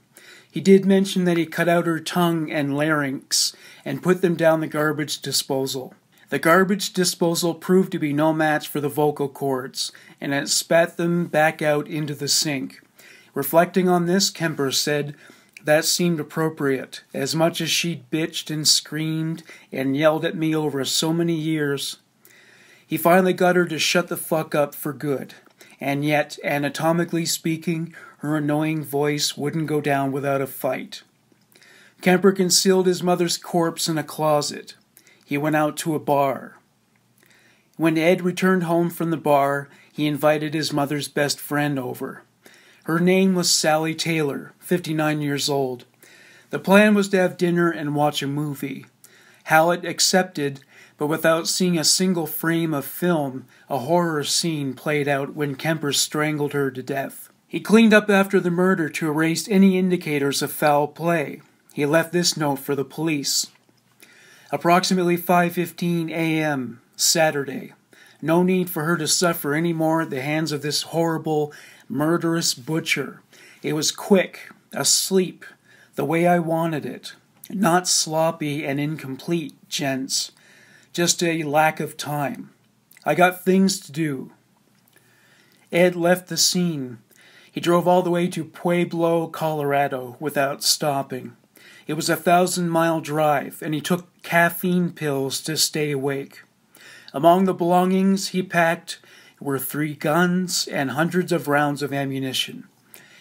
He did mention that he cut out her tongue and larynx and put them down the garbage disposal. The garbage disposal proved to be no match for the vocal cords, and it spat them back out into the sink. Reflecting on this, Kemper said, that seemed appropriate, as much as she'd bitched and screamed and yelled at me over so many years. He finally got her to shut the fuck up for good, and yet, anatomically speaking, her annoying voice wouldn't go down without a fight. Kemper concealed his mother's corpse in a closet. He went out to a bar. When Ed returned home from the bar, he invited his mother's best friend over. Her name was Sally Taylor, 59 years old. The plan was to have dinner and watch a movie. Hallett accepted, but without seeing a single frame of film, a horror scene played out when Kemper strangled her to death. He cleaned up after the murder to erase any indicators of foul play. He left this note for the police. Approximately 5:15 a.m. Saturday. No need for her to suffer any more at the hands of this horrible murderous butcher. It was quick, asleep, the way I wanted it. Not sloppy and incomplete, gents. Just a lack of time. I got things to do. Ed left the scene. He drove all the way to Pueblo, Colorado, without stopping. It was a thousand mile drive, and he took caffeine pills to stay awake. Among the belongings he packed were three guns and hundreds of rounds of ammunition.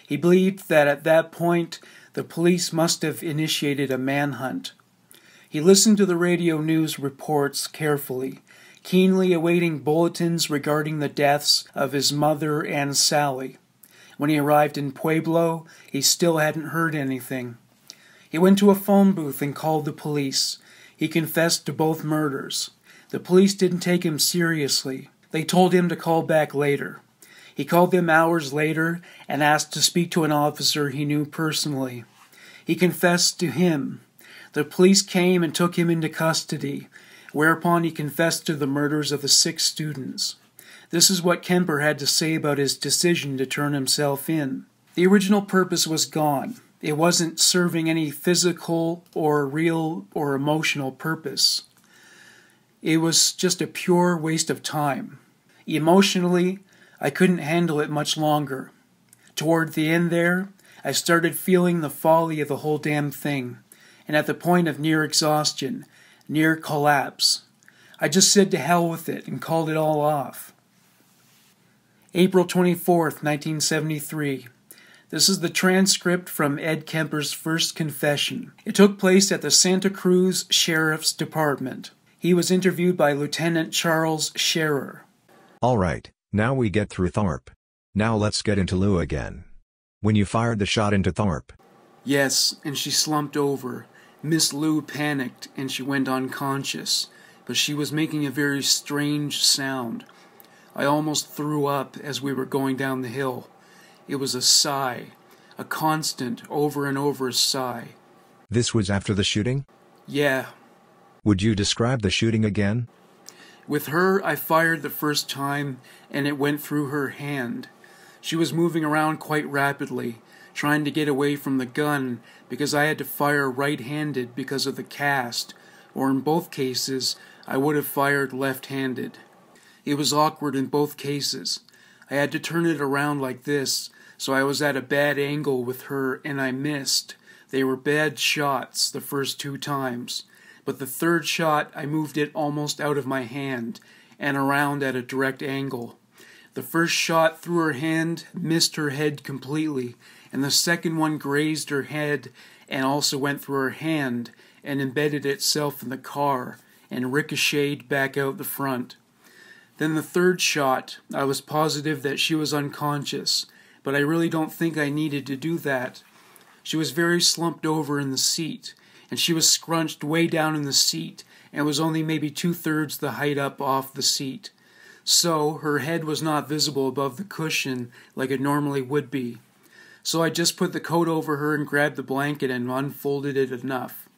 He believed that at that point the police must have initiated a manhunt. He listened to the radio news reports carefully, keenly awaiting bulletins regarding the deaths of his mother and Sally. When he arrived in Pueblo, he still hadn't heard anything. He went to a phone booth and called the police. He confessed to both murders. The police didn't take him seriously. They told him to call back later. He called them hours later and asked to speak to an officer he knew personally. He confessed to him. The police came and took him into custody, whereupon he confessed to the murders of the six students. This is what Kemper had to say about his decision to turn himself in. The original purpose was gone. It wasn't serving any physical or real or emotional purpose. It was just a pure waste of time. Emotionally, I couldn't handle it much longer. Toward the end there, I started feeling the folly of the whole damn thing, and at the point of near exhaustion, near collapse. I just said to hell with it and called it all off. April 24th, 1973. This is the transcript from Ed Kemper's first confession. It took place at the Santa Cruz Sheriff's Department. He was interviewed by Lieutenant Charles Scherer. All right, now we get through Thorpe. Now let's get into Liu again. When you fired the shot into Thorpe. Yes, and she slumped over. Miss Liu panicked and she went unconscious, but she was making a very strange sound. I almost threw up as we were going down the hill. It was a sigh, a constant, over and over sigh. This was after the shooting? Yeah, would you describe the shooting again? With her, I fired the first time and it went through her hand. She was moving around quite rapidly, trying to get away from the gun because I had to fire right handed because of the cast, or in both cases, I would have fired left handed. It was awkward in both cases. I had to turn it around like this, so I was at a bad angle with her and I missed. They were bad shots the first two times but the third shot I moved it almost out of my hand and around at a direct angle. The first shot through her hand missed her head completely, and the second one grazed her head and also went through her hand and embedded itself in the car and ricocheted back out the front. Then the third shot, I was positive that she was unconscious, but I really don't think I needed to do that. She was very slumped over in the seat, and she was scrunched way down in the seat and was only maybe two thirds the height up off the seat. So her head was not visible above the cushion like it normally would be. So I just put the coat over her and grabbed the blanket and unfolded it enough.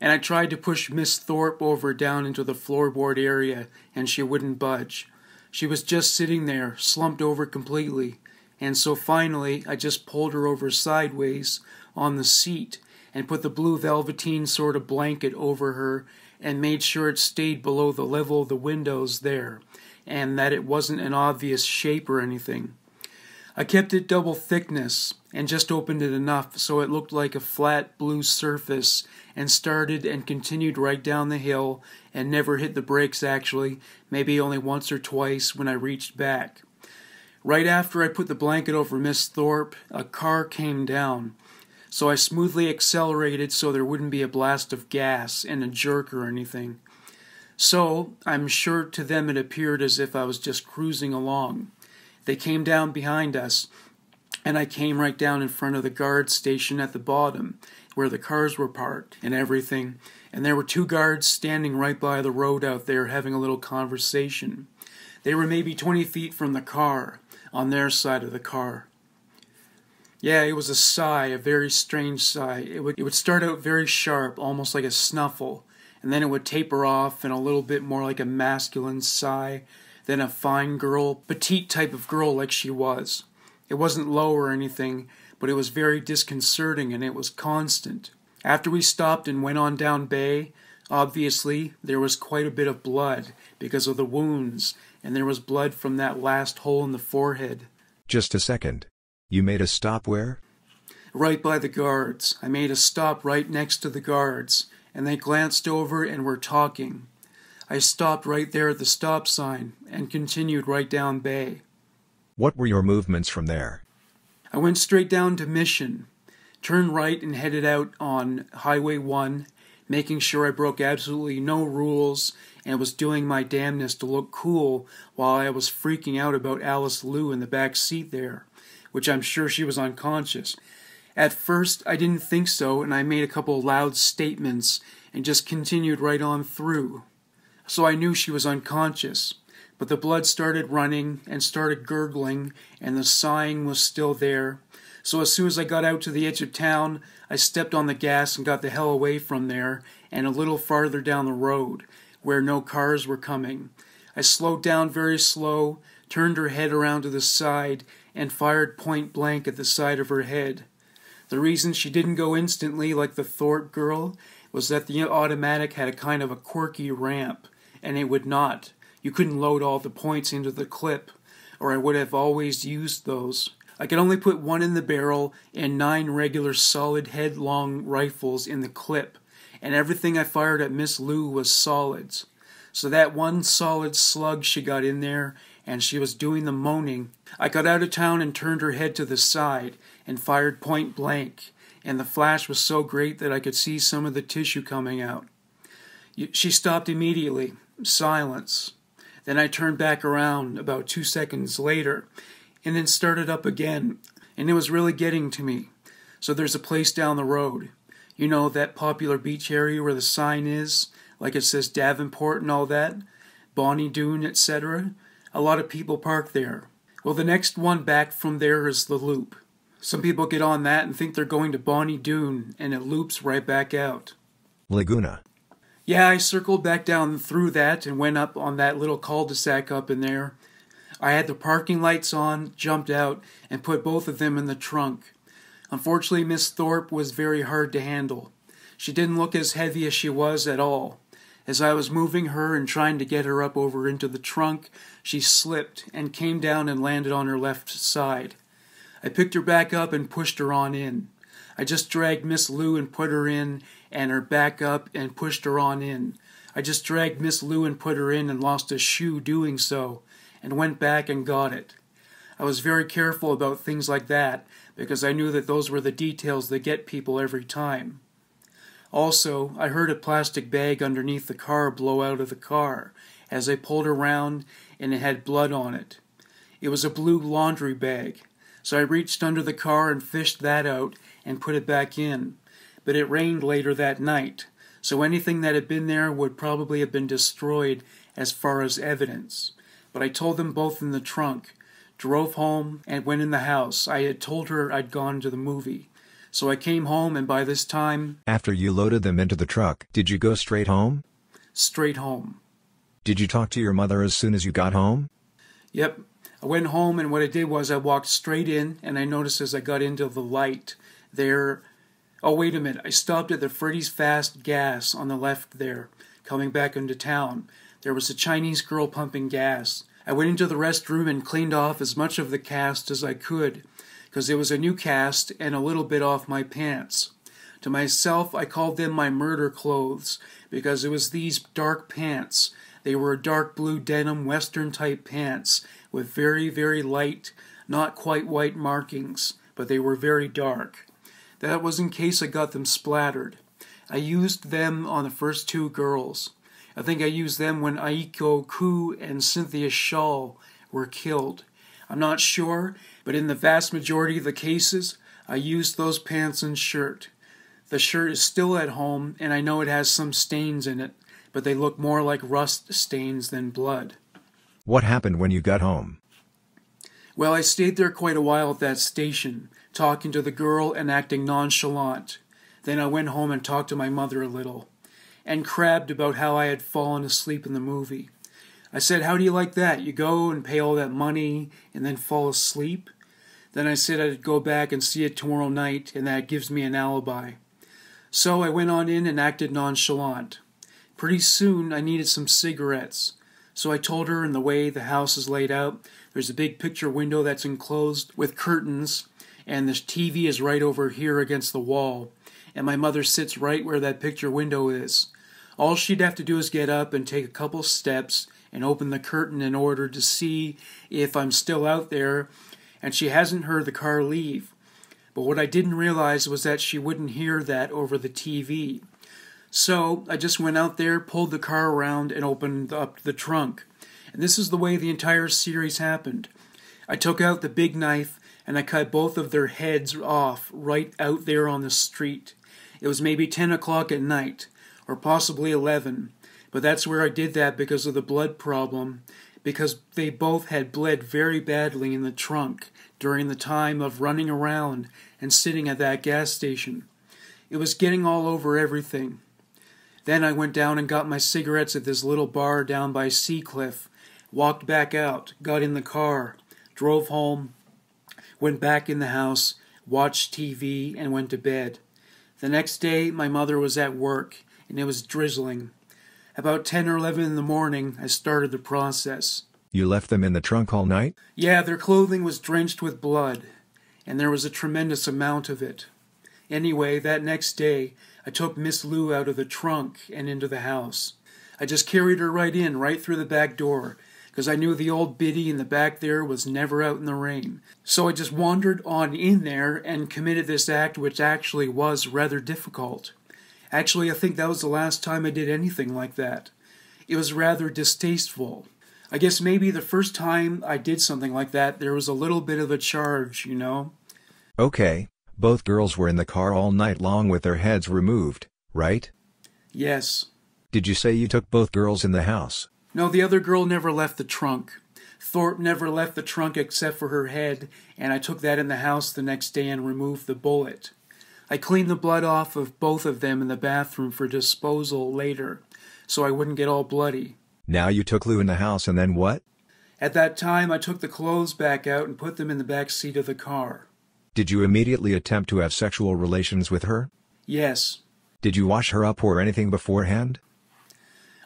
And I tried to push Miss Thorpe over down into the floorboard area, and she wouldn't budge. She was just sitting there, slumped over completely. And so finally, I just pulled her over sideways on the seat and put the blue velveteen sort of blanket over her and made sure it stayed below the level of the windows there and that it wasn't an obvious shape or anything. I kept it double thickness and just opened it enough so it looked like a flat blue surface and started and continued right down the hill and never hit the brakes actually, maybe only once or twice when I reached back. Right after I put the blanket over Miss Thorpe, a car came down. So I smoothly accelerated so there wouldn't be a blast of gas and a jerk or anything. So I'm sure to them it appeared as if I was just cruising along. They came down behind us, and I came right down in front of the guard station at the bottom, where the cars were parked and everything, and there were two guards standing right by the road out there having a little conversation. They were maybe 20 feet from the car, on their side of the car. Yeah, it was a sigh, a very strange sigh. It would, it would start out very sharp, almost like a snuffle, and then it would taper off in a little bit more like a masculine sigh, than a fine girl, petite type of girl like she was. It wasn't low or anything, but it was very disconcerting and it was constant. After we stopped and went on down bay, obviously there was quite a bit of blood because of the wounds, and there was blood from that last hole in the forehead. Just a second. You made a stop where? Right by the guards. I made a stop right next to the guards, and they glanced over and were talking. I stopped right there at the stop sign and continued right down Bay. What were your movements from there? I went straight down to Mission, turned right and headed out on Highway 1, making sure I broke absolutely no rules and was doing my damnedest to look cool while I was freaking out about Alice Liu in the back seat there, which I'm sure she was unconscious. At first, I didn't think so, and I made a couple loud statements and just continued right on through so I knew she was unconscious. But the blood started running and started gurgling, and the sighing was still there. So as soon as I got out to the edge of town, I stepped on the gas and got the hell away from there and a little farther down the road, where no cars were coming. I slowed down very slow, turned her head around to the side, and fired point blank at the side of her head. The reason she didn't go instantly like the Thorpe girl was that the automatic had a kind of a quirky ramp and it would not. You couldn't load all the points into the clip, or I would have always used those. I could only put one in the barrel and nine regular solid headlong rifles in the clip, and everything I fired at Miss Liu was solids. So that one solid slug she got in there, and she was doing the moaning. I got out of town and turned her head to the side and fired point blank, and the flash was so great that I could see some of the tissue coming out. She stopped immediately, silence. Then I turned back around about two seconds later and then started up again, and it was really getting to me. So there's a place down the road. You know, that popular beach area where the sign is, like it says Davenport and all that, Bonny Doon, etc. A lot of people park there. Well, the next one back from there is the loop. Some people get on that and think they're going to Bonny Doon, and it loops right back out. Laguna. Yeah, I circled back down through that and went up on that little cul-de-sac up in there. I had the parking lights on, jumped out, and put both of them in the trunk. Unfortunately, Miss Thorpe was very hard to handle. She didn't look as heavy as she was at all. As I was moving her and trying to get her up over into the trunk, she slipped and came down and landed on her left side. I picked her back up and pushed her on in. I just dragged Miss Liu and put her in, and her back up and pushed her on in. I just dragged Miss Liu and put her in and lost a shoe doing so, and went back and got it. I was very careful about things like that because I knew that those were the details that get people every time. Also, I heard a plastic bag underneath the car blow out of the car as I pulled around and it had blood on it. It was a blue laundry bag, so I reached under the car and fished that out and put it back in. But it rained later that night, so anything that had been there would probably have been destroyed as far as evidence. But I told them both in the trunk, drove home, and went in the house. I had told her I'd gone to the movie. So I came home, and by this time. After you loaded them into the truck, did you go straight home? Straight home. Did you talk to your mother as soon as you got home? Yep. I went home, and what I did was I walked straight in, and I noticed as I got into the light there. Oh, wait a minute. I stopped at the Freddy's Fast Gas on the left there, coming back into town. There was a Chinese girl pumping gas. I went into the restroom and cleaned off as much of the cast as I could because it was a new cast and a little bit off my pants. To myself, I called them my murder clothes because it was these dark pants. They were dark blue denim western type pants with very, very light, not quite white markings, but they were very dark. That was in case I got them splattered. I used them on the first two girls. I think I used them when Aiko Koo and Cynthia Schall were killed. I'm not sure, but in the vast majority of the cases, I used those pants and shirt. The shirt is still at home, and I know it has some stains in it, but they look more like rust stains than blood. What happened when you got home? Well, I stayed there quite a while at that station, talking to the girl and acting nonchalant. Then I went home and talked to my mother a little, and crabbed about how I had fallen asleep in the movie. I said, How do you like that? You go and pay all that money and then fall asleep? Then I said I'd go back and see it tomorrow night, and that gives me an alibi. So I went on in and acted nonchalant. Pretty soon I needed some cigarettes. So I told her in the way the house is laid out, there's a big picture window that's enclosed with curtains, and the TV is right over here against the wall, and my mother sits right where that picture window is. All she'd have to do is get up and take a couple steps and open the curtain in order to see if I'm still out there and she hasn't heard the car leave. But what I didn't realize was that she wouldn't hear that over the TV. So I just went out there, pulled the car around, and opened up the trunk. And this is the way the entire series happened. I took out the big knife and I cut both of their heads off right out there on the street. It was maybe 10 o'clock at night, or possibly 11, but that's where I did that because of the blood problem because they both had bled very badly in the trunk during the time of running around and sitting at that gas station. It was getting all over everything. Then I went down and got my cigarettes at this little bar down by Seacliff, walked back out, got in the car, drove home, went back in the house, watched TV, and went to bed. The next day, my mother was at work, and it was drizzling. About 10 or 11 in the morning, I started the process. You left them in the trunk all night? Yeah, their clothing was drenched with blood, and there was a tremendous amount of it. Anyway, that next day, I took Miss Liu out of the trunk and into the house. I just carried her right in, right through the back door, because I knew the old biddy in the back there was never out in the rain. So I just wandered on in there and committed this act, which actually was rather difficult. Actually, I think that was the last time I did anything like that. It was rather distasteful. I guess maybe the first time I did something like that, there was a little bit of a charge, you know? Okay, both girls were in the car all night long with their heads removed, right? Yes. Did you say you took both girls in the house? No, the other girl never left the trunk. Thorpe never left the trunk except for her head, and I took that in the house the next day and removed the bullet. I cleaned the blood off of both of them in the bathroom for disposal later, so I wouldn't get all bloody. Now you took Liu in the house and then what? At that time, I took the clothes back out and put them in the back seat of the car. Did you immediately attempt to have sexual relations with her? Yes. Did you wash her up or anything beforehand?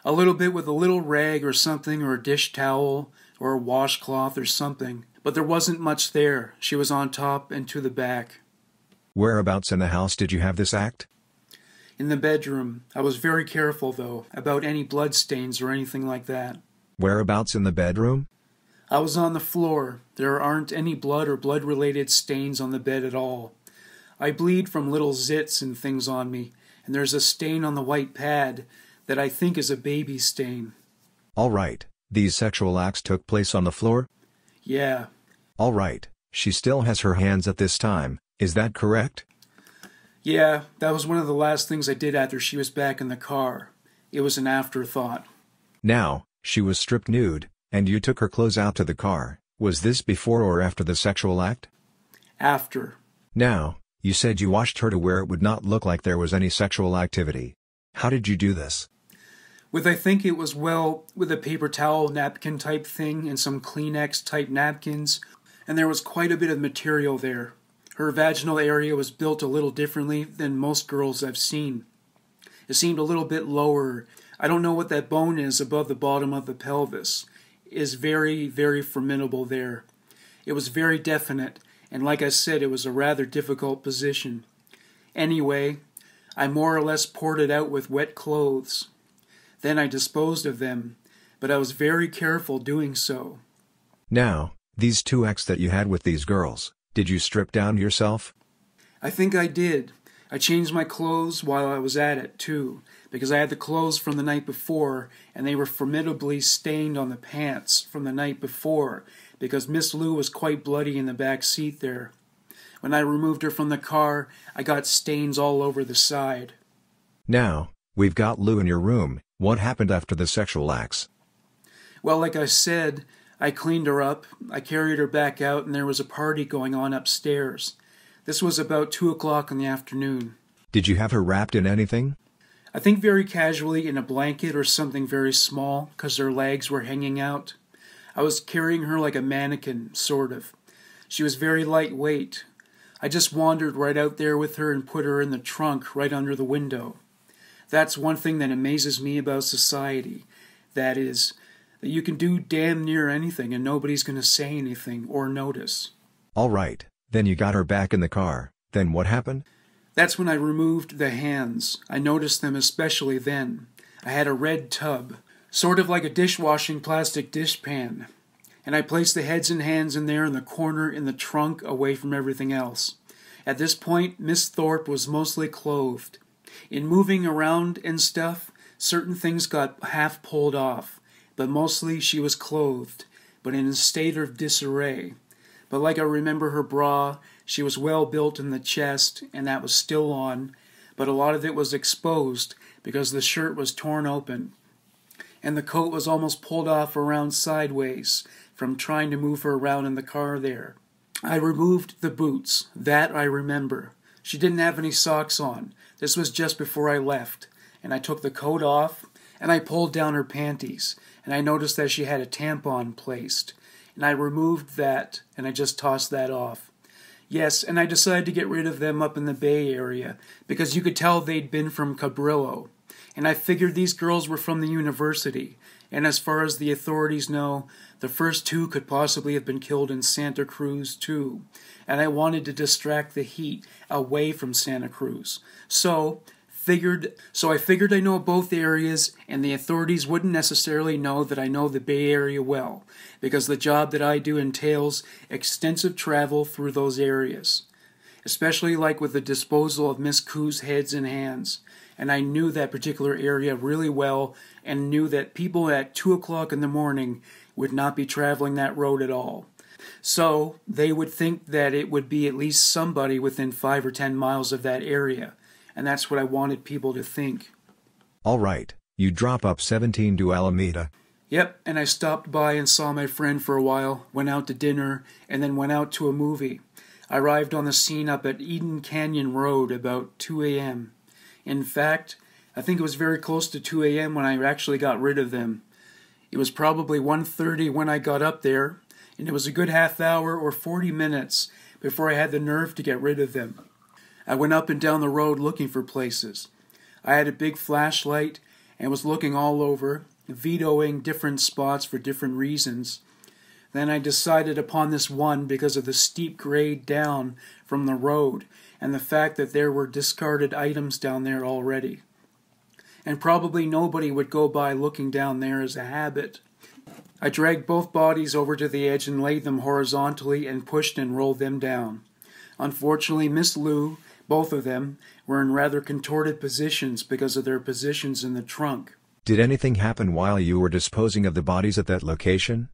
A little bit with a little rag or something, or a dish towel, or a washcloth or something. But there wasn't much there. She was on top and to the back. Whereabouts in the house did you have this act? In the bedroom. I was very careful, though, about any blood stains or anything like that. Whereabouts in the bedroom? I was on the floor. There aren't any blood or blood related stains on the bed at all. I bleed from little zits and things on me, and there's a stain on the white pad that I think is a baby stain. All right, these sexual acts took place on the floor? Yeah. All right, she still has her hands at this time, is that correct? Yeah, that was one of the last things I did after she was back in the car. It was an afterthought. Now, she was stripped nude, and you took her clothes out to the car. Was this before or after the sexual act? After. Now, you said you washed her to where it would not look like there was any sexual activity. How did you do this? With I think it was well with a paper towel napkin type thing and some Kleenex type napkins, and there was quite a bit of material there. Her vaginal area was built a little differently than most girls I've seen. It seemed a little bit lower. I don't know what that bone is above the bottom of the pelvis. It is very, very formidable there. It was very definite, and like I said, it was a rather difficult position. Anyway, I more or less poured it out with wet clothes. Then I disposed of them, but I was very careful doing so. Now, these two acts that you had with these girls, did you strip down yourself? I think I did. I changed my clothes while I was at it, too, because I had the clothes from the night before, and they were formidably stained on the pants from the night before, because Miss Liu was quite bloody in the back seat there. When I removed her from the car, I got stains all over the side. Now, we've got Liu in your room. What happened after the sexual acts? Well, like I said, I cleaned her up, I carried her back out, and there was a party going on upstairs. This was about two o'clock in the afternoon. Did you have her wrapped in anything? I think very casually in a blanket or something very small, because her legs were hanging out. I was carrying her like a mannequin, sort of. She was very lightweight. I just wandered right out there with her and put her in the trunk right under the window. That's one thing that amazes me about society. That is, that you can do damn near anything and nobody's going to say anything or notice. All right, then you got her back in the car. Then what happened? That's when I removed the hands. I noticed them especially then. I had a red tub, sort of like a dishwashing plastic dishpan, and I placed the heads and hands in there in the corner in the trunk away from everything else. At this point, Miss Thorpe was mostly clothed. In moving around and stuff, certain things got half pulled off but mostly she was clothed, but in a state of disarray. But like I remember her bra, she was well built in the chest, and that was still on, but a lot of it was exposed because the shirt was torn open. And the coat was almost pulled off around sideways from trying to move her around in the car there. I removed the boots, that I remember. She didn't have any socks on. This was just before I left, and I took the coat off and I pulled down her panties and I noticed that she had a tampon placed. And I removed that and I just tossed that off. Yes, and I decided to get rid of them up in the Bay Area because you could tell they'd been from Cabrillo. And I figured these girls were from the university. And as far as the authorities know, the first two could possibly have been killed in Santa Cruz, too. And I wanted to distract the heat away from Santa Cruz. So figured so I figured I know both areas and the authorities wouldn't necessarily know that I know the Bay Area well because the job that I do entails extensive travel through those areas especially like with the disposal of Miss Koo's heads and hands and I knew that particular area really well and knew that people at two o'clock in the morning would not be traveling that road at all. So they would think that it would be at least somebody within five or ten miles of that area and that's what I wanted people to think. All right, you drop up 17 to Alameda. Yep, and I stopped by and saw my friend for a while, went out to dinner, and then went out to a movie. I arrived on the scene up at Eden Canyon Road about 2 a.m. In fact, I think it was very close to 2 a.m. when I actually got rid of them. It was probably 1:30 when I got up there, and it was a good half hour or 40 minutes before I had the nerve to get rid of them. I went up and down the road looking for places. I had a big flashlight and was looking all over, vetoing different spots for different reasons. Then I decided upon this one because of the steep grade down from the road and the fact that there were discarded items down there already. And probably nobody would go by looking down there as a habit. I dragged both bodies over to the edge and laid them horizontally and pushed and rolled them down. Unfortunately, Miss Liu, both of them, were in rather contorted positions because of their positions in the trunk. Did anything happen while you were disposing of the bodies at that location?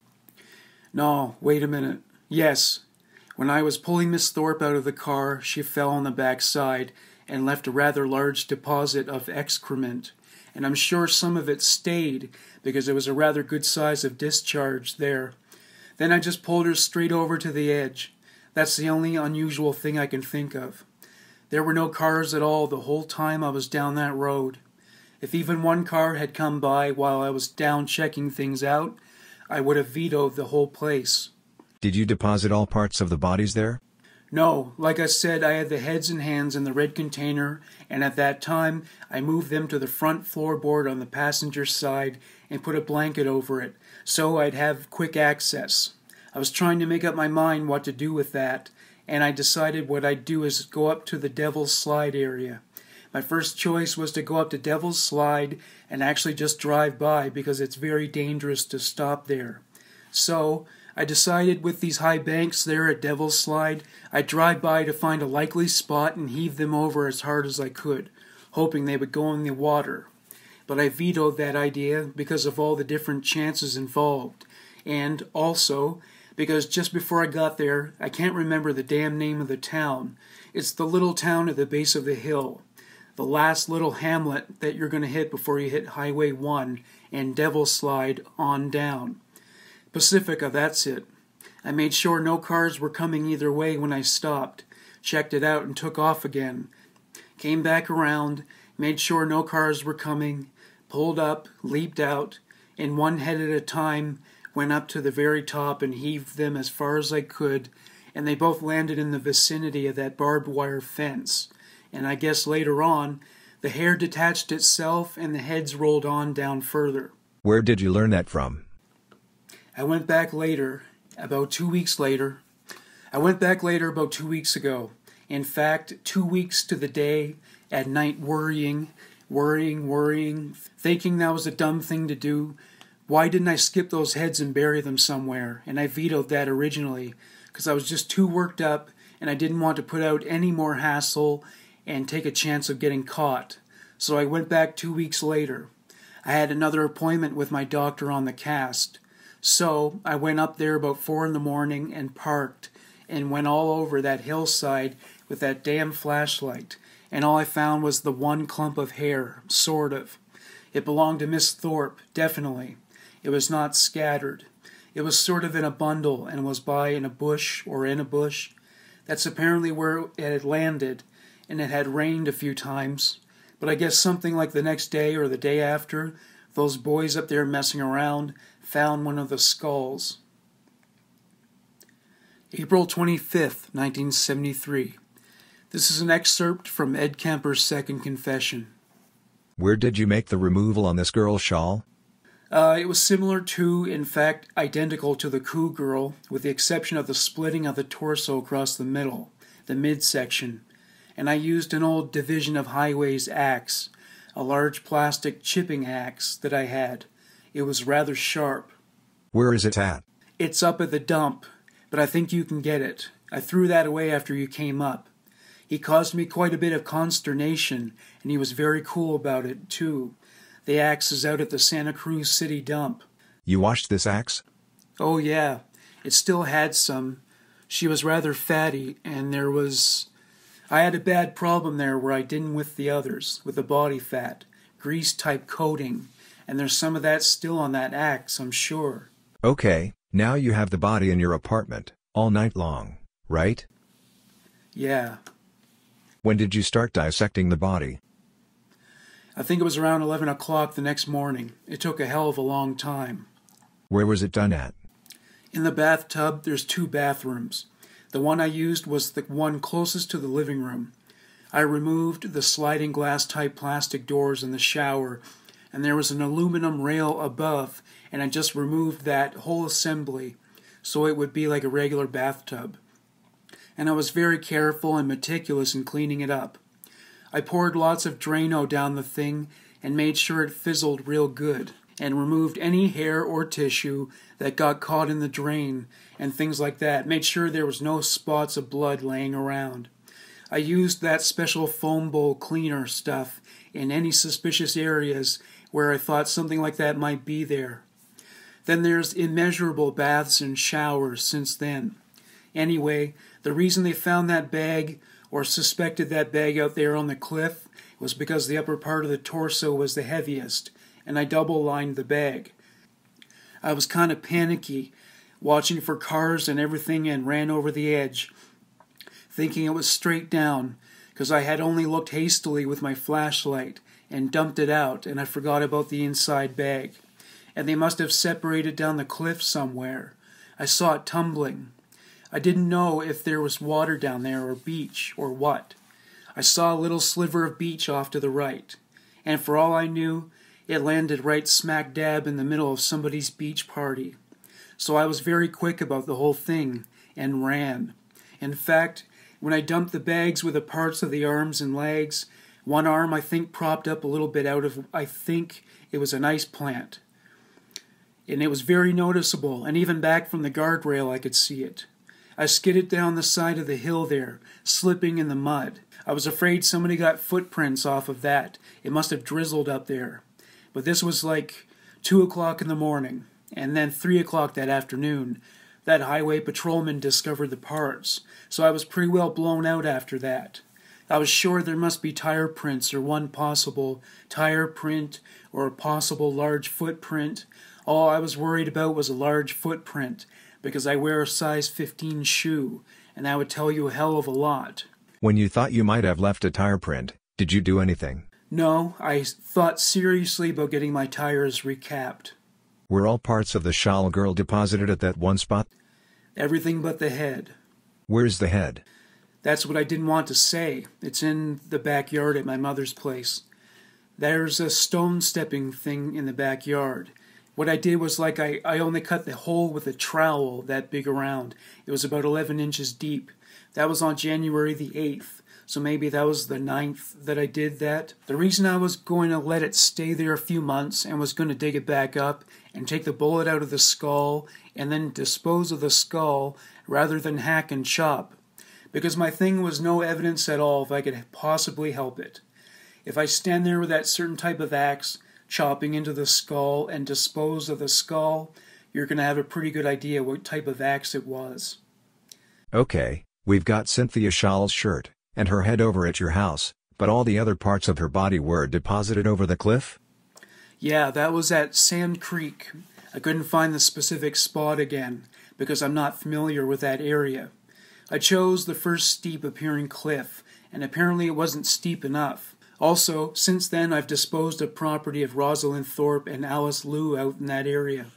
No, wait a minute. Yes. When I was pulling Miss Thorpe out of the car, she fell on the back side and left a rather large deposit of excrement. And I'm sure some of it stayed because there was a rather good size of discharge there. Then I just pulled her straight over to the edge. That's the only unusual thing I can think of. There were no cars at all the whole time I was down that road. If even one car had come by while I was down checking things out, I would have vetoed the whole place. Did you deposit all parts of the bodies there? No, like I said, I had the heads and hands in the red container, and at that time I moved them to the front floorboard on the passenger side and put a blanket over it, so I'd have quick access. I was trying to make up my mind what to do with that, and I decided what I'd do is go up to the Devil's Slide area. My first choice was to go up to Devil's Slide and actually just drive by because it's very dangerous to stop there. So, I decided with these high banks there at Devil's Slide, I'd drive by to find a likely spot and heave them over as hard as I could, hoping they would go in the water. But I vetoed that idea because of all the different chances involved, and also because just before I got there, I can't remember the damn name of the town. It's the little town at the base of the hill the last little hamlet that you're going to hit before you hit Highway 1 and Devil's Slide on down. Pacifica, that's it. I made sure no cars were coming either way when I stopped, checked it out, and took off again. Came back around, made sure no cars were coming, pulled up, leaped out, and one head at a time went up to the very top and heaved them as far as I could, and they both landed in the vicinity of that barbed wire fence and I guess later on, the hair detached itself and the heads rolled on down further. Where did you learn that from? I went back later, about two weeks later. I went back later about two weeks ago. In fact, two weeks to the day, at night worrying, worrying, worrying, thinking that was a dumb thing to do. Why didn't I skip those heads and bury them somewhere? And I vetoed that originally, because I was just too worked up and I didn't want to put out any more hassle and take a chance of getting caught. So I went back two weeks later. I had another appointment with my doctor on the cast. So I went up there about four in the morning and parked and went all over that hillside with that damn flashlight. And all I found was the one clump of hair, sort of. It belonged to Miss Thorpe, definitely. It was not scattered. It was sort of in a bundle and was by in a bush or in a bush. That's apparently where it had landed, and it had rained a few times. But I guess something like the next day or the day after, those boys up there messing around found one of the skulls. April 25th, 1973. This is an excerpt from Ed Kemper's second confession. Where did you make the removal on this girl's shawl? Uh, it was similar to, in fact, identical to the Koo girl, with the exception of the splitting of the torso across the middle, the midsection, and I used an old Division of Highways axe, a large plastic chipping axe that I had. It was rather sharp. Where is it at? It's up at the dump, but I think you can get it. I threw that away after you came up. He caused me quite a bit of consternation, and he was very cool about it, too. The axe is out at the Santa Cruz City dump. You washed this axe? Oh, yeah. It still had some. She was rather fatty, and there was I had a bad problem there where I didn't with the others, with the body fat, grease type coating, and there's some of that still on that axe, I'm sure. Okay, now you have the body in your apartment, all night long, right? Yeah. When did you start dissecting the body? I think it was around 11 o'clock the next morning. It took a hell of a long time. Where was it done at? In the bathtub, there's two bathrooms. The one I used was the one closest to the living room. I removed the sliding glass type plastic doors in the shower, and there was an aluminum rail above, and I just removed that whole assembly so it would be like a regular bathtub. And I was very careful and meticulous in cleaning it up. I poured lots of Drano down the thing and made sure it fizzled real good. and removed any hair or tissue that got caught in the drain and things like that. Made sure there was no spots of blood laying around. I used that special foam bowl cleaner stuff in any suspicious areas where I thought something like that might be there. Then there's immeasurable baths and showers since then. Anyway, the reason they found that bag or suspected that bag out there on the cliff was because the upper part of the torso was the heaviest, and I double lined the bag. I was kind of panicky, watching for cars and everything, and ran over the edge, thinking it was straight down, because I had only looked hastily with my flashlight and dumped it out, and I forgot about the inside bag. And they must have separated down the cliff somewhere. I saw it tumbling. I didn't know if there was water down there or beach or what. I saw a little sliver of beach off to the right, and for all I knew, it landed right smack dab in the middle of somebody's beach party. So I was very quick about the whole thing and ran. In fact, when I dumped the bags with the parts of the arms and legs, one arm I think propped up a little bit out of, I think it was an ice plant. And it was very noticeable, and even back from the guardrail I could see it. I skidded down the side of the hill there, slipping in the mud. I was afraid somebody got footprints off of that. It must have drizzled up there. But this was like two o'clock in the morning, and then three o'clock that afternoon. That highway patrolman discovered the parts, so I was pretty well blown out after that. I was sure there must be tire prints or one possible tire print or a possible large footprint. All I was worried about was a large footprint, because I wear a size 15 shoe, and that would tell you a hell of a lot. When you thought you might have left a tire print, did you do anything? No, I thought seriously about getting my tires recapped. Were all parts of the Schall girl deposited at that one spot? Everything but the head. Where's the head? That's what I didn't want to say. It's in the backyard at my mother's place. There's a stone stepping thing in the backyard. What I did was like I, I only cut the hole with a trowel that big around. It was about 11 inches deep. That was on January the 8th. So maybe that was the 9th that I did that. The reason I was going to let it stay there a few months and was going to dig it back up and take the bullet out of the skull and then dispose of the skull rather than hack and chop. Because my thing was no evidence at all if I could possibly help it. If I stand there with that certain type of axe, chopping into the skull and dispose of the skull, you're going to have a pretty good idea what type of axe it was. Okay, we've got Cynthia Schall's shirt, and her head over at your house, but all the other parts of her body were deposited over the cliff? Yeah, that was at Sand Creek. I couldn't find the specific spot again, because I'm not familiar with that area. I chose the first steep appearing cliff, and apparently it wasn't steep enough. Also, since then, I've disposed of property of Rosalind Thorpe and Alice Liu out in that area.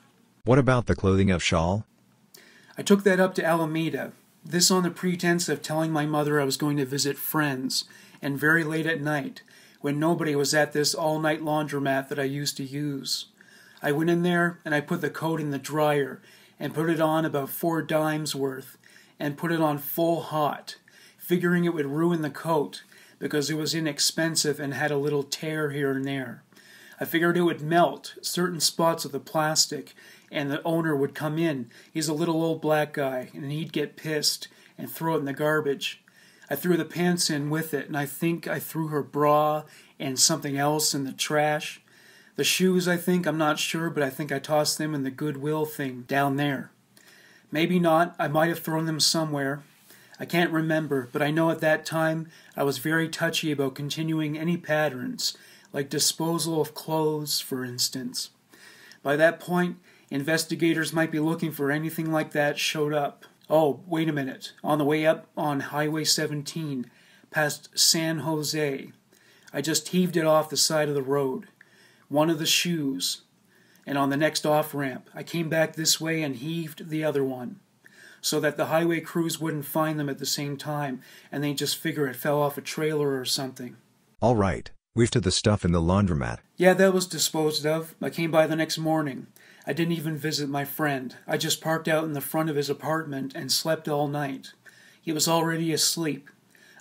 What about the clothing of Schall? I took that up to Alameda, this on the pretense of telling my mother I was going to visit friends, and very late at night, when nobody was at this all night laundromat that I used to use. I went in there and I put the coat in the dryer and put it on about four dimes worth and put it on full hot, figuring it would ruin the coat because it was inexpensive and had a little tear here and there. I figured it would melt certain spots of the plastic and the owner would come in. He's a little old black guy and he'd get pissed and throw it in the garbage. I threw the pants in with it and I think I threw her bra and something else in the trash. The shoes, I think, I'm not sure, but I think I tossed them in the Goodwill thing down there. Maybe not, I might have thrown them somewhere. I can't remember, but I know at that time I was very touchy about continuing any patterns, like disposal of clothes, for instance. By that point, investigators might be looking for anything like that showed up. Oh, wait a minute. On the way up on Highway 17, past San Jose, I just heaved it off the side of the road. One of the shoes. And on the next off ramp, I came back this way and heaved the other one so that the highway crews wouldn't find them at the same time and they just figure it fell off a trailer or something. All right, we've to the stuff in the laundromat. Yeah, that was disposed of. I came by the next morning. I didn't even visit my friend. I just parked out in the front of his apartment and slept all night. He was already asleep.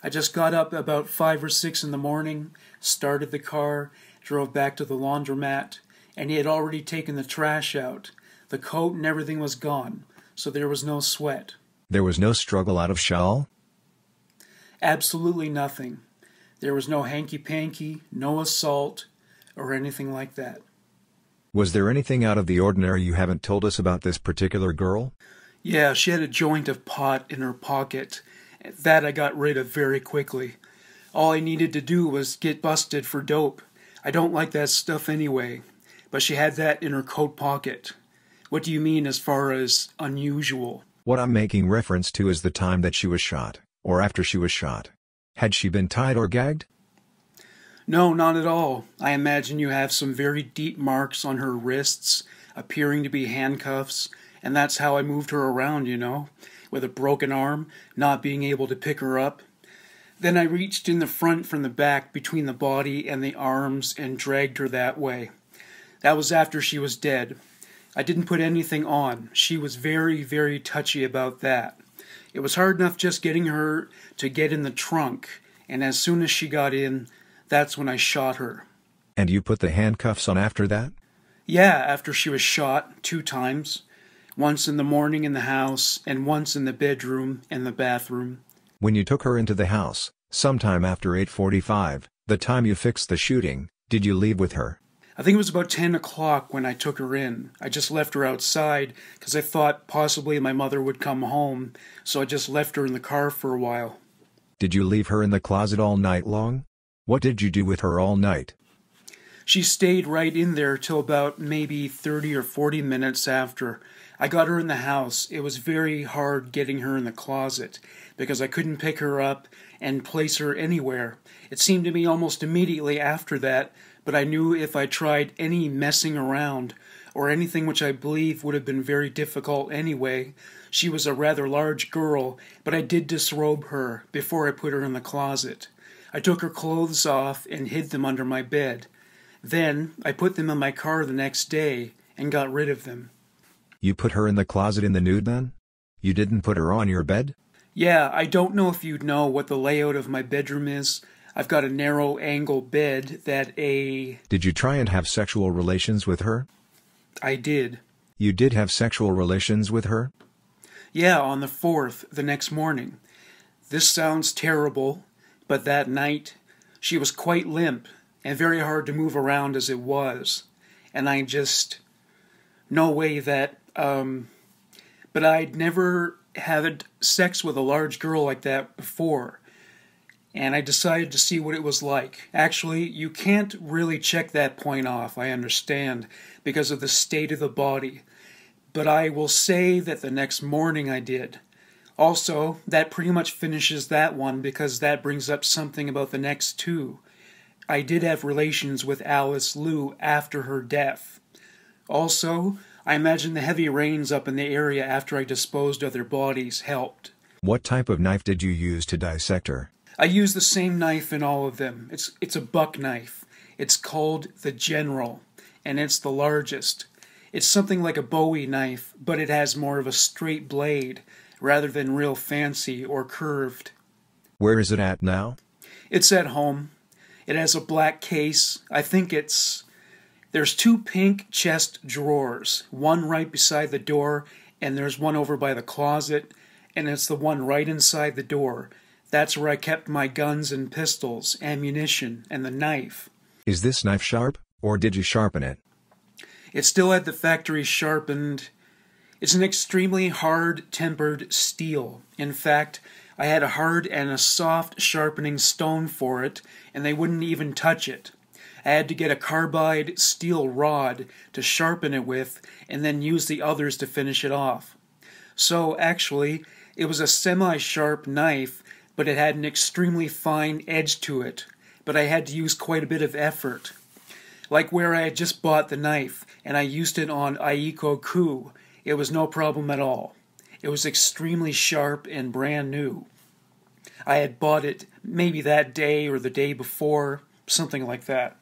I just got up about five or six in the morning, started the car, drove back to the laundromat, and he had already taken the trash out. The coat and everything was gone, so there was no sweat. There was no struggle out of Schall? Absolutely nothing. There was no hanky panky, no assault, or anything like that. Was there anything out of the ordinary you haven't told us about this particular girl? Yeah, she had a joint of pot in her pocket. That I got rid of very quickly. All I needed to do was get busted for dope. I don't like that stuff anyway. But she had that in her coat pocket. What do you mean as far as unusual? What I'm making reference to is the time that she was shot, or after she was shot. Had she been tied or gagged? No, not at all. I imagine you have some very deep marks on her wrists, appearing to be handcuffs, and that's how I moved her around, you know, with a broken arm, not being able to pick her up. Then I reached in the front from the back between the body and the arms and dragged her that way. That was after she was dead. I didn't put anything on. She was very, very touchy about that. It was hard enough just getting her to get in the trunk, and as soon as she got in, that's when I shot her. And you put the handcuffs on after that? Yeah, after she was shot two times. Once in the morning in the house, and once in the bedroom and the bathroom. When you took her into the house, sometime after 8.45, the time you fixed the shooting, did you leave with her? I think it was about 10 o'clock when I took her in. I just left her outside because I thought possibly my mother would come home, so I just left her in the car for a while. Did you leave her in the closet all night long? What did you do with her all night? She stayed right in there till about maybe 30 or 40 minutes after. I got her in the house. It was very hard getting her in the closet because I couldn't pick her up and place her anywhere. It seemed to me almost immediately after that but I knew if I tried any messing around, or anything which I believe would have been very difficult anyway, she was a rather large girl, but I did disrobe her before I put her in the closet. I took her clothes off and hid them under my bed. Then I put them in my car the next day and got rid of them. You put her in the closet in the nude then? You didn't put her on your bed? Yeah, I don't know if you'd know what the layout of my bedroom is. I've got a narrow angle bed that a. Did you try and have sexual relations with her? I did. You did have sexual relations with her? Yeah, on the 4th, the next morning. This sounds terrible, but that night she was quite limp and very hard to move around as it was. And I just. No way that. Um. But I'd never had sex with a large girl like that before and I decided to see what it was like. Actually, you can't really check that point off, I understand, because of the state of the body. But I will say that the next morning I did. Also, that pretty much finishes that one because that brings up something about the next two. I did have relations with Alice Liu after her death. Also, I imagine the heavy rains up in the area after I disposed of their bodies helped. What type of knife did you use to dissect her? I use the same knife in all of them. It's it's a buck knife. It's called the General, and it's the largest. It's something like a Bowie knife, but it has more of a straight blade rather than real fancy or curved. Where is it at now? It's at home. It has a black case. I think it's there's two pink chest drawers, one right beside the door and there's one over by the closet, and it's the one right inside the door. That's where I kept my guns and pistols, ammunition, and the knife. Is this knife sharp, or did you sharpen it? It still had the factory sharpened. It's an extremely hard tempered steel. In fact, I had a hard and a soft sharpening stone for it, and they wouldn't even touch it. I had to get a carbide steel rod to sharpen it with, and then use the others to finish it off. So, actually, it was a semi sharp knife but it had an extremely fine edge to it, but I had to use quite a bit of effort. Like where I had just bought the knife and I used it on Aiko Koo, it was no problem at all. It was extremely sharp and brand new. I had bought it maybe that day or the day before, something like that.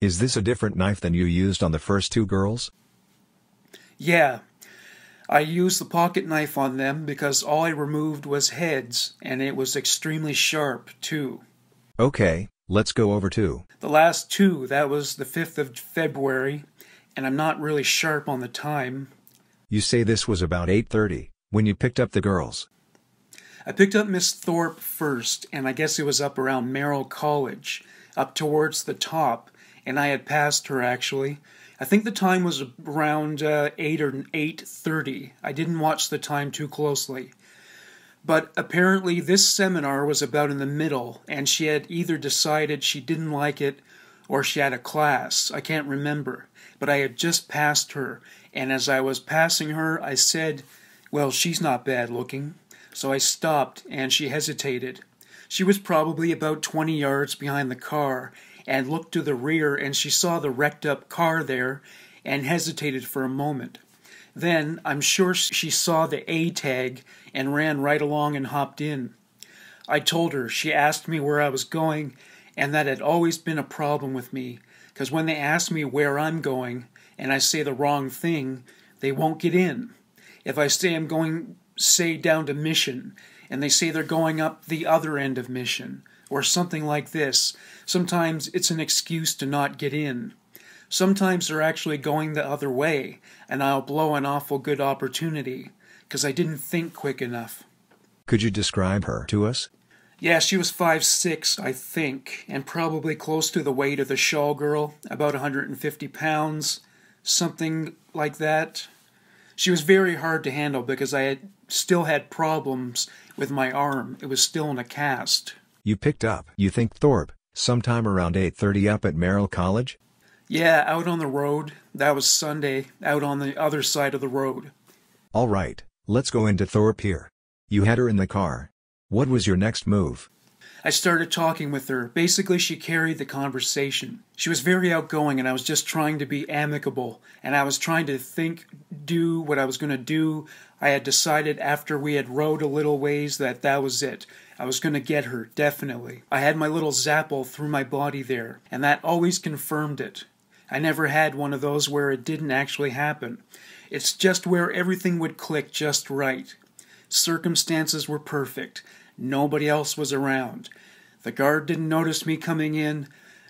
Is this a different knife than you used on the first two girls? Yeah, I used the pocket knife on them because all I removed was heads, and it was extremely sharp, too. Okay, let's go over two. The last two, that was the 5th of February and I'm not really sharp on the time. You say this was about 8:30 when you picked up the girls. I picked up Miss Thorpe first, and I guess it was up around Merrill College, up towards the top, and I had passed her actually. I think the time was around uh, 8 or 8:30. I didn't watch the time too closely. But apparently this seminar was about in the middle, and she had either decided she didn't like it or she had a class. I can't remember. But I had just passed her, and as I was passing her, I said, Well, she's not bad looking. So I stopped, and she hesitated. She was probably about 20 yards behind the car, and looked to the rear, and she saw the wrecked up car there, and hesitated for a moment. Then, I'm sure she saw the A tag and ran right along and hopped in. I told her, she asked me where I was going, and that had always been a problem with me, because when they ask me where I'm going, and I say the wrong thing, they won't get in. If I say I'm going say down to Mission, and they say they're going up the other end of Mission, or something like this. Sometimes it's an excuse to not get in. Sometimes they're actually going the other way, and I'll blow an awful good opportunity, because I didn't think quick enough. Could you describe her to us? Yeah, she was five six, I think, and probably close to the weight of the Schall girl, about a 150 pounds, something like that. She was very hard to handle because I had still had problems with my arm. It was still in a cast. You picked up, you think Thorpe, sometime around 8:30 up at Merrill College? Yeah, out on the road. That was Sunday, out on the other side of the road. All right, let's go into Thorpe here. You had her in the car. What was your next move? I started talking with her. Basically, she carried the conversation. She was very outgoing, and I was just trying to be amicable, and I was trying to think, do what I was going to do. I had decided after we had rode a little ways that that was it. I was going to get her, definitely. I had my little zapple through my body there, and that always confirmed it. I never had one of those where it didn't actually happen. It's just where everything would click just right. Circumstances were perfect. Nobody else was around. The guard didn't notice me coming in,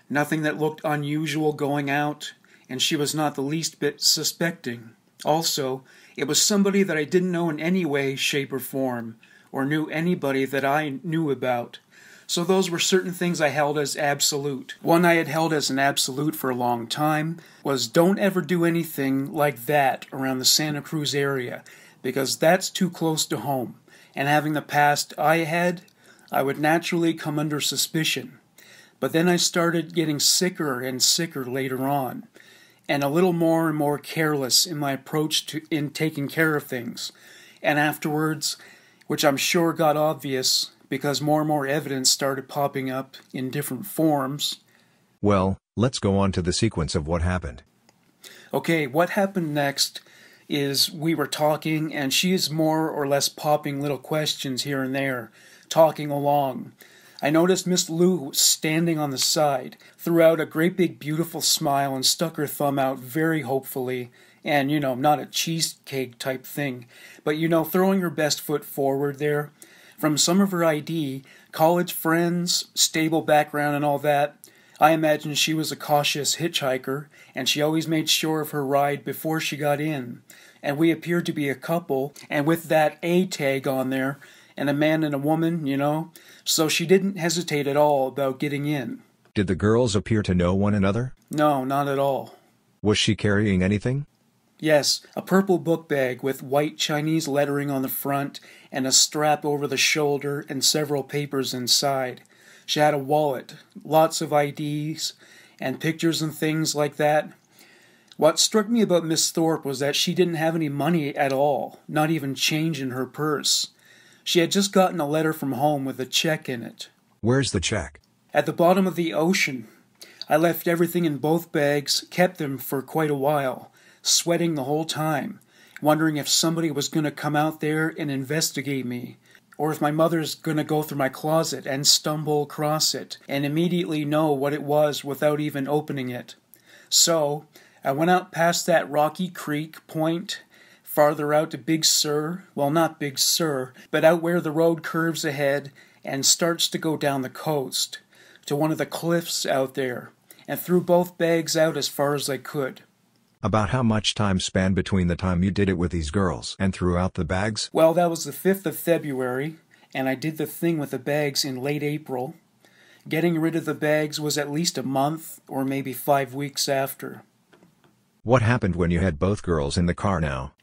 nothing that looked unusual going out, and she was not the least bit suspecting. Also, it was somebody that I didn't know in any way, shape, or form, or knew anybody that I knew about. So those were certain things I held as absolute. One I had held as an absolute for a long time was don't ever do anything like that around the Santa Cruz area, because that's too close to home and having the past I had, I would naturally come under suspicion. But then I started getting sicker and sicker later on, and a little more and more careless in my approach to in taking care of things. And afterwards, which I'm sure got obvious because more and more evidence started popping up in different forms. Well, let's go on to the sequence of what happened. Okay, what happened next is we were talking and she is more or less popping little questions here and there, talking along. I noticed Miss Liu standing on the side, threw out a great big beautiful smile and stuck her thumb out very hopefully, and you know, not a cheesecake type thing, but you know, throwing her best foot forward there. From some of her ID, college friends, stable background, and all that, I imagine she was a cautious hitchhiker, and she always made sure of her ride before she got in. And we appeared to be a couple, and with that A tag on there, and a man and a woman, you know, so she didn't hesitate at all about getting in. Did the girls appear to know one another? No, not at all. Was she carrying anything? Yes, a purple book bag with white Chinese lettering on the front and a strap over the shoulder and several papers inside. She had a wallet, lots of IDs, and pictures and things like that. What struck me about Miss Thorpe was that she didn't have any money at all, not even change in her purse. She had just gotten a letter from home with a check in it. Where's the check? At the bottom of the ocean. I left everything in both bags, kept them for quite a while, sweating the whole time, wondering if somebody was going to come out there and investigate me or if my mother's going to go through my closet and stumble across it and immediately know what it was without even opening it. So, I went out past that rocky creek point, farther out to Big Sur, well, not Big Sur, but out where the road curves ahead and starts to go down the coast, to one of the cliffs out there, and threw both bags out as far as I could. About how much time spanned between the time you did it with these girls and threw out the bags? Well, that was the 5th of February, and I did the thing with the bags in late April. Getting rid of the bags was at least a month or maybe five weeks after. What happened when you had both girls in the car now?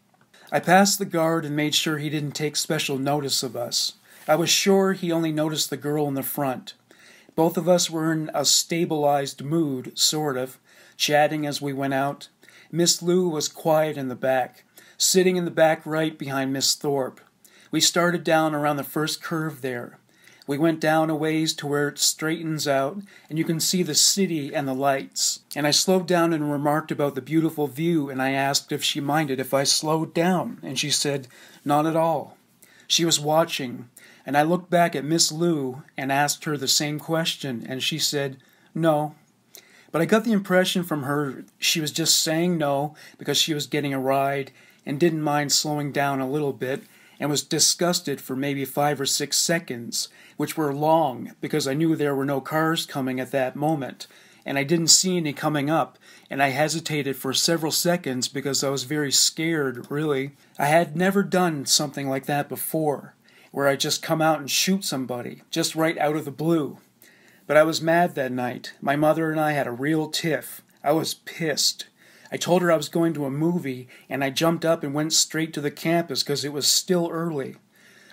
I passed the guard and made sure he didn't take special notice of us. I was sure he only noticed the girl in the front. Both of us were in a stabilized mood, sort of, chatting as we went out. Miss Liu was quiet in the back, sitting in the back right behind Miss Thorpe. We started down around the first curve there. We went down a ways to where it straightens out, and you can see the city and the lights. And I slowed down and remarked about the beautiful view, and I asked if she minded if I slowed down, and she said, Not at all. She was watching, and I looked back at Miss Liu and asked her the same question, and she said, No, but I got the impression from her she was just saying no because she was getting a ride and didn't mind slowing down a little bit and was disgusted for maybe five or six seconds, which were long because I knew there were no cars coming at that moment, and I didn't see any coming up, and I hesitated for several seconds because I was very scared, really. I had never done something like that before, where I just come out and shoot somebody, just right out of the blue. But I was mad that night. My mother and I had a real tiff. I was pissed. I told her I was going to a movie, and I jumped up and went straight to the campus because it was still early.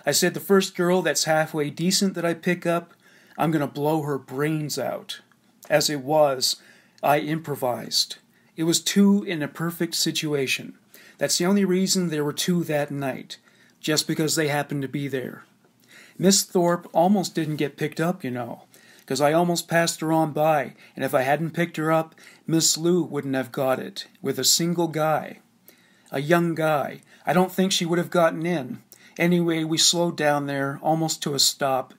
I said, The first girl that's halfway decent that I pick up, I'm going to blow her brains out. As it was, I improvised. It was two in a perfect situation. That's the only reason there were two that night, just because they happened to be there. Miss Thorpe almost didn't get picked up, you know because I almost passed her on by, and if I hadn't picked her up, Miss Liu wouldn't have got it, with a single guy. A young guy. I don't think she would have gotten in. Anyway, we slowed down there, almost to a stop.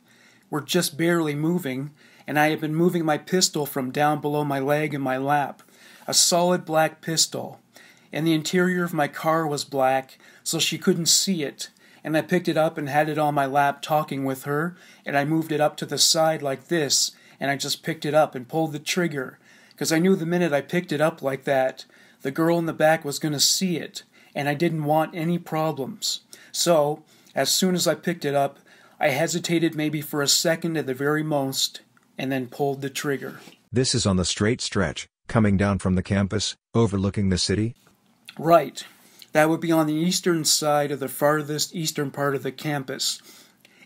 We're just barely moving, and I had been moving my pistol from down below my leg in my lap. A solid black pistol. And the interior of my car was black, so she couldn't see it, and I picked it up and had it on my lap talking with her, and I moved it up to the side like this, and I just picked it up and pulled the trigger, because I knew the minute I picked it up like that, the girl in the back was going to see it, and I didn't want any problems. So, as soon as I picked it up, I hesitated maybe for a second at the very most, and then pulled the trigger. This is on the straight stretch, coming down from the campus, overlooking the city? Right. That would be on the eastern side of the farthest eastern part of the campus.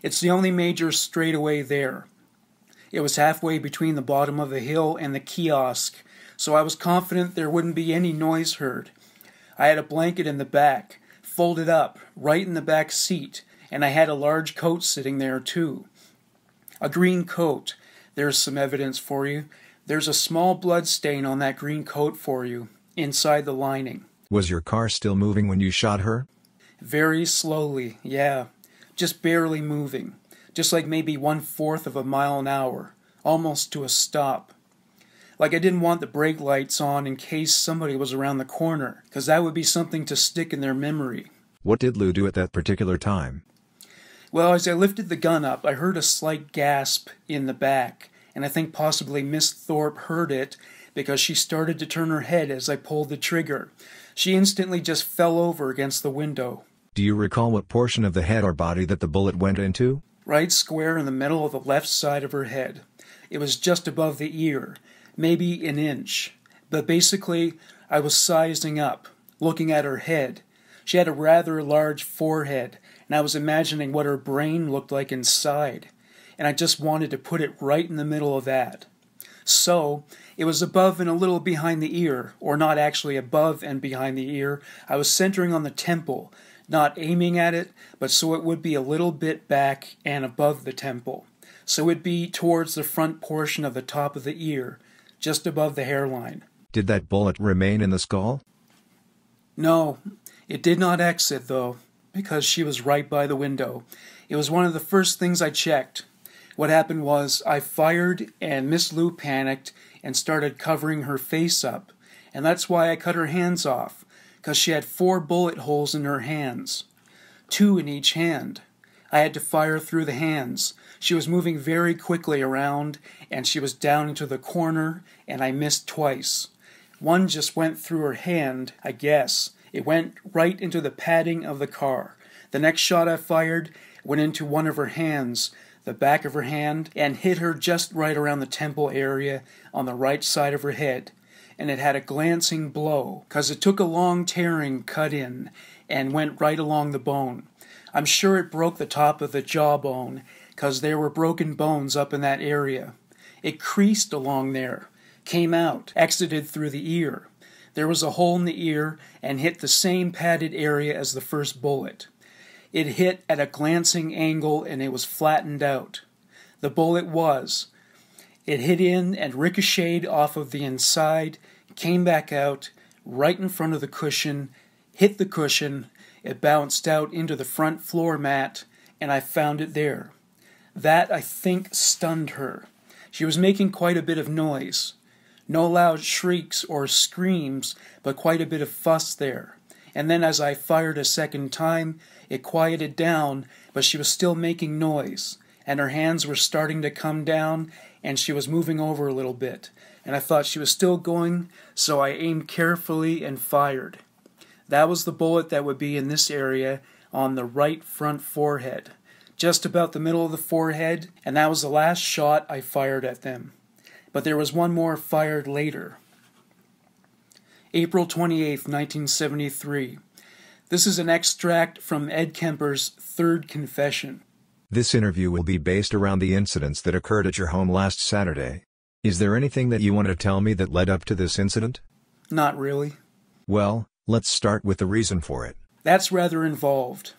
It's the only major straightaway there. It was halfway between the bottom of the hill and the kiosk, so I was confident there wouldn't be any noise heard. I had a blanket in the back, folded up, right in the back seat, and I had a large coat sitting there, too. A green coat. There's some evidence for you. There's a small blood stain on that green coat for you, inside the lining. Was your car still moving when you shot her? Very slowly, yeah. Just barely moving. Just like maybe one fourth of a mile an hour. Almost to a stop. Like I didn't want the brake lights on in case somebody was around the corner, because that would be something to stick in their memory. What did Liu do at that particular time? Well, as I lifted the gun up, I heard a slight gasp in the back, and I think possibly Miss Thorpe heard it because she started to turn her head as I pulled the trigger. She instantly just fell over against the window. Do you recall what portion of the head or body that the bullet went into? Right square in the middle of the left side of her head. It was just above the ear, maybe an inch. But basically, I was sizing up, looking at her head. She had a rather large forehead, and I was imagining what her brain looked like inside. And I just wanted to put it right in the middle of that. So, it was above and a little behind the ear, or not actually above and behind the ear. I was centering on the temple, not aiming at it, but so it would be a little bit back and above the temple. So it'd be towards the front portion of the top of the ear, just above the hairline. Did that bullet remain in the skull? No, it did not exit, though, because she was right by the window. It was one of the first things I checked. What happened was I fired, and Miss Liu panicked and started covering her face up. And that's why I cut her hands off, because she had four bullet holes in her hands, two in each hand. I had to fire through the hands. She was moving very quickly around, and she was down into the corner, and I missed twice. One just went through her hand, I guess. It went right into the padding of the car. The next shot I fired went into one of her hands, the back of her hand, and hit her just right around the temple area on the right side of her head. And it had a glancing blow, cause it took a long tearing cut in and went right along the bone. I'm sure it broke the top of the jawbone, cause there were broken bones up in that area. It creased along there, came out, exited through the ear. There was a hole in the ear and hit the same padded area as the first bullet. It hit at a glancing angle and it was flattened out. The bullet was. It hit in and ricocheted off of the inside, came back out, right in front of the cushion, hit the cushion, it bounced out into the front floor mat, and I found it there. That, I think, stunned her. She was making quite a bit of noise. No loud shrieks or screams, but quite a bit of fuss there. And then, as I fired a second time, it quieted down, but she was still making noise, and her hands were starting to come down, and she was moving over a little bit. And I thought she was still going, so I aimed carefully and fired. That was the bullet that would be in this area on the right front forehead, just about the middle of the forehead, and that was the last shot I fired at them but there was one more fired later. April 28, 1973. This is an extract from Ed Kemper's third confession. This interview will be based around the incidents that occurred at your home last Saturday. Is there anything that you want to tell me that led up to this incident? Not really. Well, let's start with the reason for it. That's rather involved.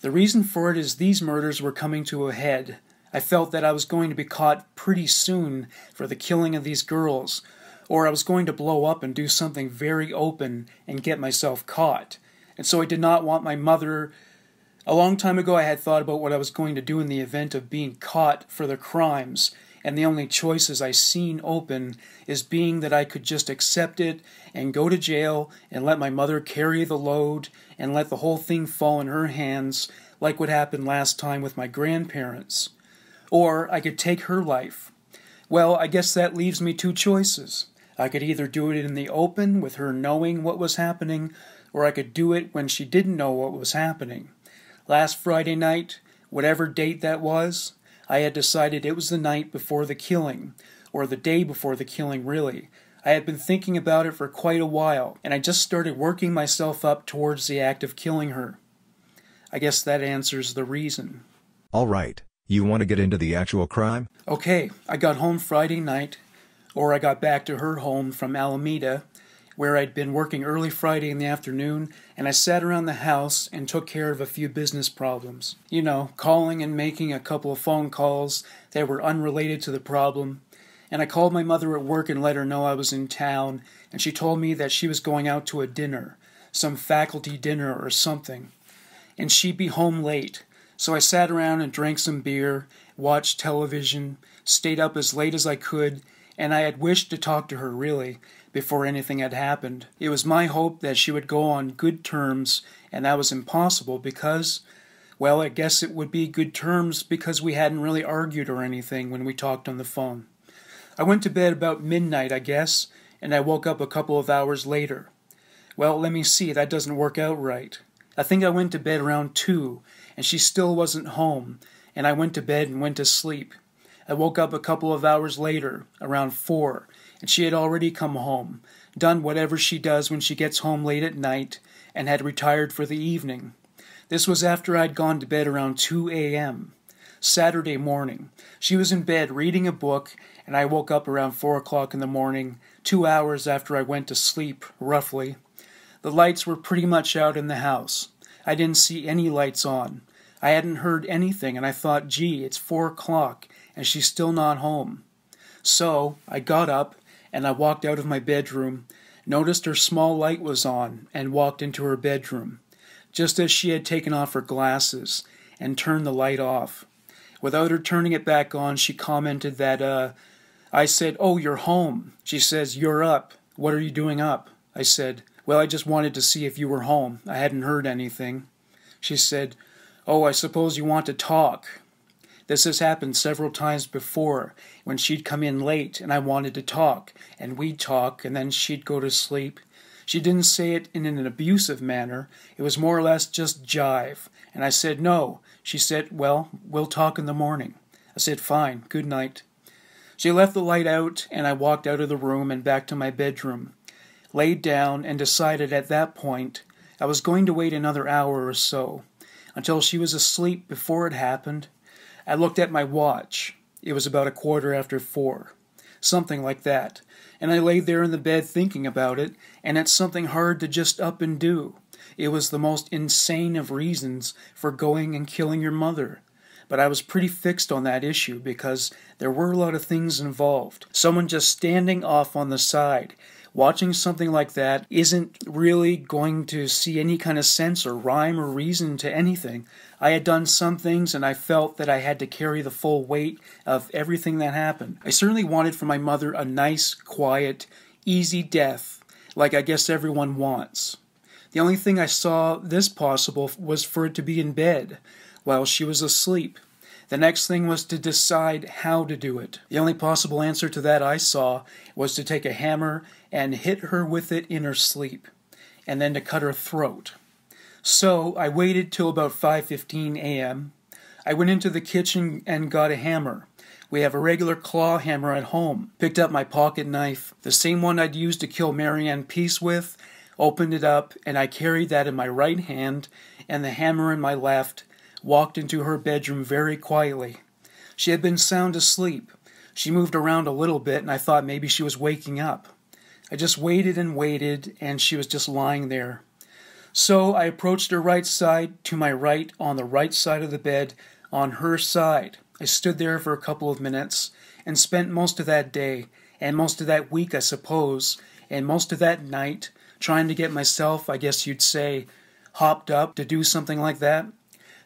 The reason for it is these murders were coming to a head, I felt that I was going to be caught pretty soon for the killing of these girls, or I was going to blow up and do something very open and get myself caught. And so I did not want my mother. A long time ago, I had thought about what I was going to do in the event of being caught for the crimes, and the only choices I seen open is being that I could just accept it and go to jail and let my mother carry the load and let the whole thing fall in her hands, like what happened last time with my grandparents. Or I could take her life. Well, I guess that leaves me two choices. I could either do it in the open with her knowing what was happening, or I could do it when she didn't know what was happening. Last Friday night, whatever date that was, I had decided it was the night before the killing, or the day before the killing, really. I had been thinking about it for quite a while, and I just started working myself up towards the act of killing her. I guess that answers the reason. All right. You want to get into the actual crime? Okay, I got home Friday night, or I got back to her home from Alameda, where I'd been working early Friday in the afternoon, and I sat around the house and took care of a few business problems. You know, calling and making a couple of phone calls that were unrelated to the problem. And I called my mother at work and let her know I was in town, and she told me that she was going out to a dinner, some faculty dinner or something, and she'd be home late. So I sat around and drank some beer, watched television, stayed up as late as I could, and I had wished to talk to her, really, before anything had happened. It was my hope that she would go on good terms, and that was impossible because, well, I guess it would be good terms because we hadn't really argued or anything when we talked on the phone. I went to bed about midnight, I guess, and I woke up a couple of hours later. Well, let me see, that doesn't work out right. I think I went to bed around 2, and she still wasn't home, and I went to bed and went to sleep. I woke up a couple of hours later, around 4, and she had already come home, done whatever she does when she gets home late at night, and had retired for the evening. This was after I'd gone to bed around 2 a.m. Saturday morning. She was in bed reading a book, and I woke up around 4 o'clock in the morning, two hours after I went to sleep, roughly. The lights were pretty much out in the house. I didn't see any lights on. I hadn't heard anything, and I thought, gee, it's four o'clock, and she's still not home. So I got up, and I walked out of my bedroom, noticed her small light was on, and walked into her bedroom, just as she had taken off her glasses and turned the light off. Without her turning it back on, she commented that, uh, I said, Oh, you're home. She says, You're up. What are you doing up? I said, well, I just wanted to see if you were home. I hadn't heard anything. She said, Oh, I suppose you want to talk. This has happened several times before when she'd come in late and I wanted to talk, and we'd talk, and then she'd go to sleep. She didn't say it in an abusive manner, it was more or less just jive. And I said, No. She said, Well, we'll talk in the morning. I said, Fine, good night. She left the light out, and I walked out of the room and back to my bedroom. Laid down and decided at that point I was going to wait another hour or so, until she was asleep before it happened. I looked at my watch. It was about a quarter after four. Something like that. And I lay there in the bed thinking about it, and it's something hard to just up and do. It was the most insane of reasons for going and killing your mother. But I was pretty fixed on that issue because there were a lot of things involved. Someone just standing off on the side, watching something like that isn't really going to see any kind of sense or rhyme or reason to anything. I had done some things and I felt that I had to carry the full weight of everything that happened. I certainly wanted for my mother a nice, quiet, easy death, like I guess everyone wants. The only thing I saw this possible was for it to be in bed while she was asleep. The next thing was to decide how to do it. The only possible answer to that I saw was to take a hammer and hit her with it in her sleep, and then to cut her throat. So I waited till about 5:15 a.m. I went into the kitchen and got a hammer. We have a regular claw hammer at home. Picked up my pocket knife, the same one I'd used to kill Mary Ann Pesce with, opened it up, and I carried that in my right hand and the hammer in my left walked into her bedroom very quietly. She had been sound asleep. She moved around a little bit, and I thought maybe she was waking up. I just waited and waited, and she was just lying there. So I approached her right side, to my right, on the right side of the bed, on her side. I stood there for a couple of minutes, and spent most of that day, and most of that week, I suppose, and most of that night, trying to get myself, I guess you'd say, hopped up to do something like that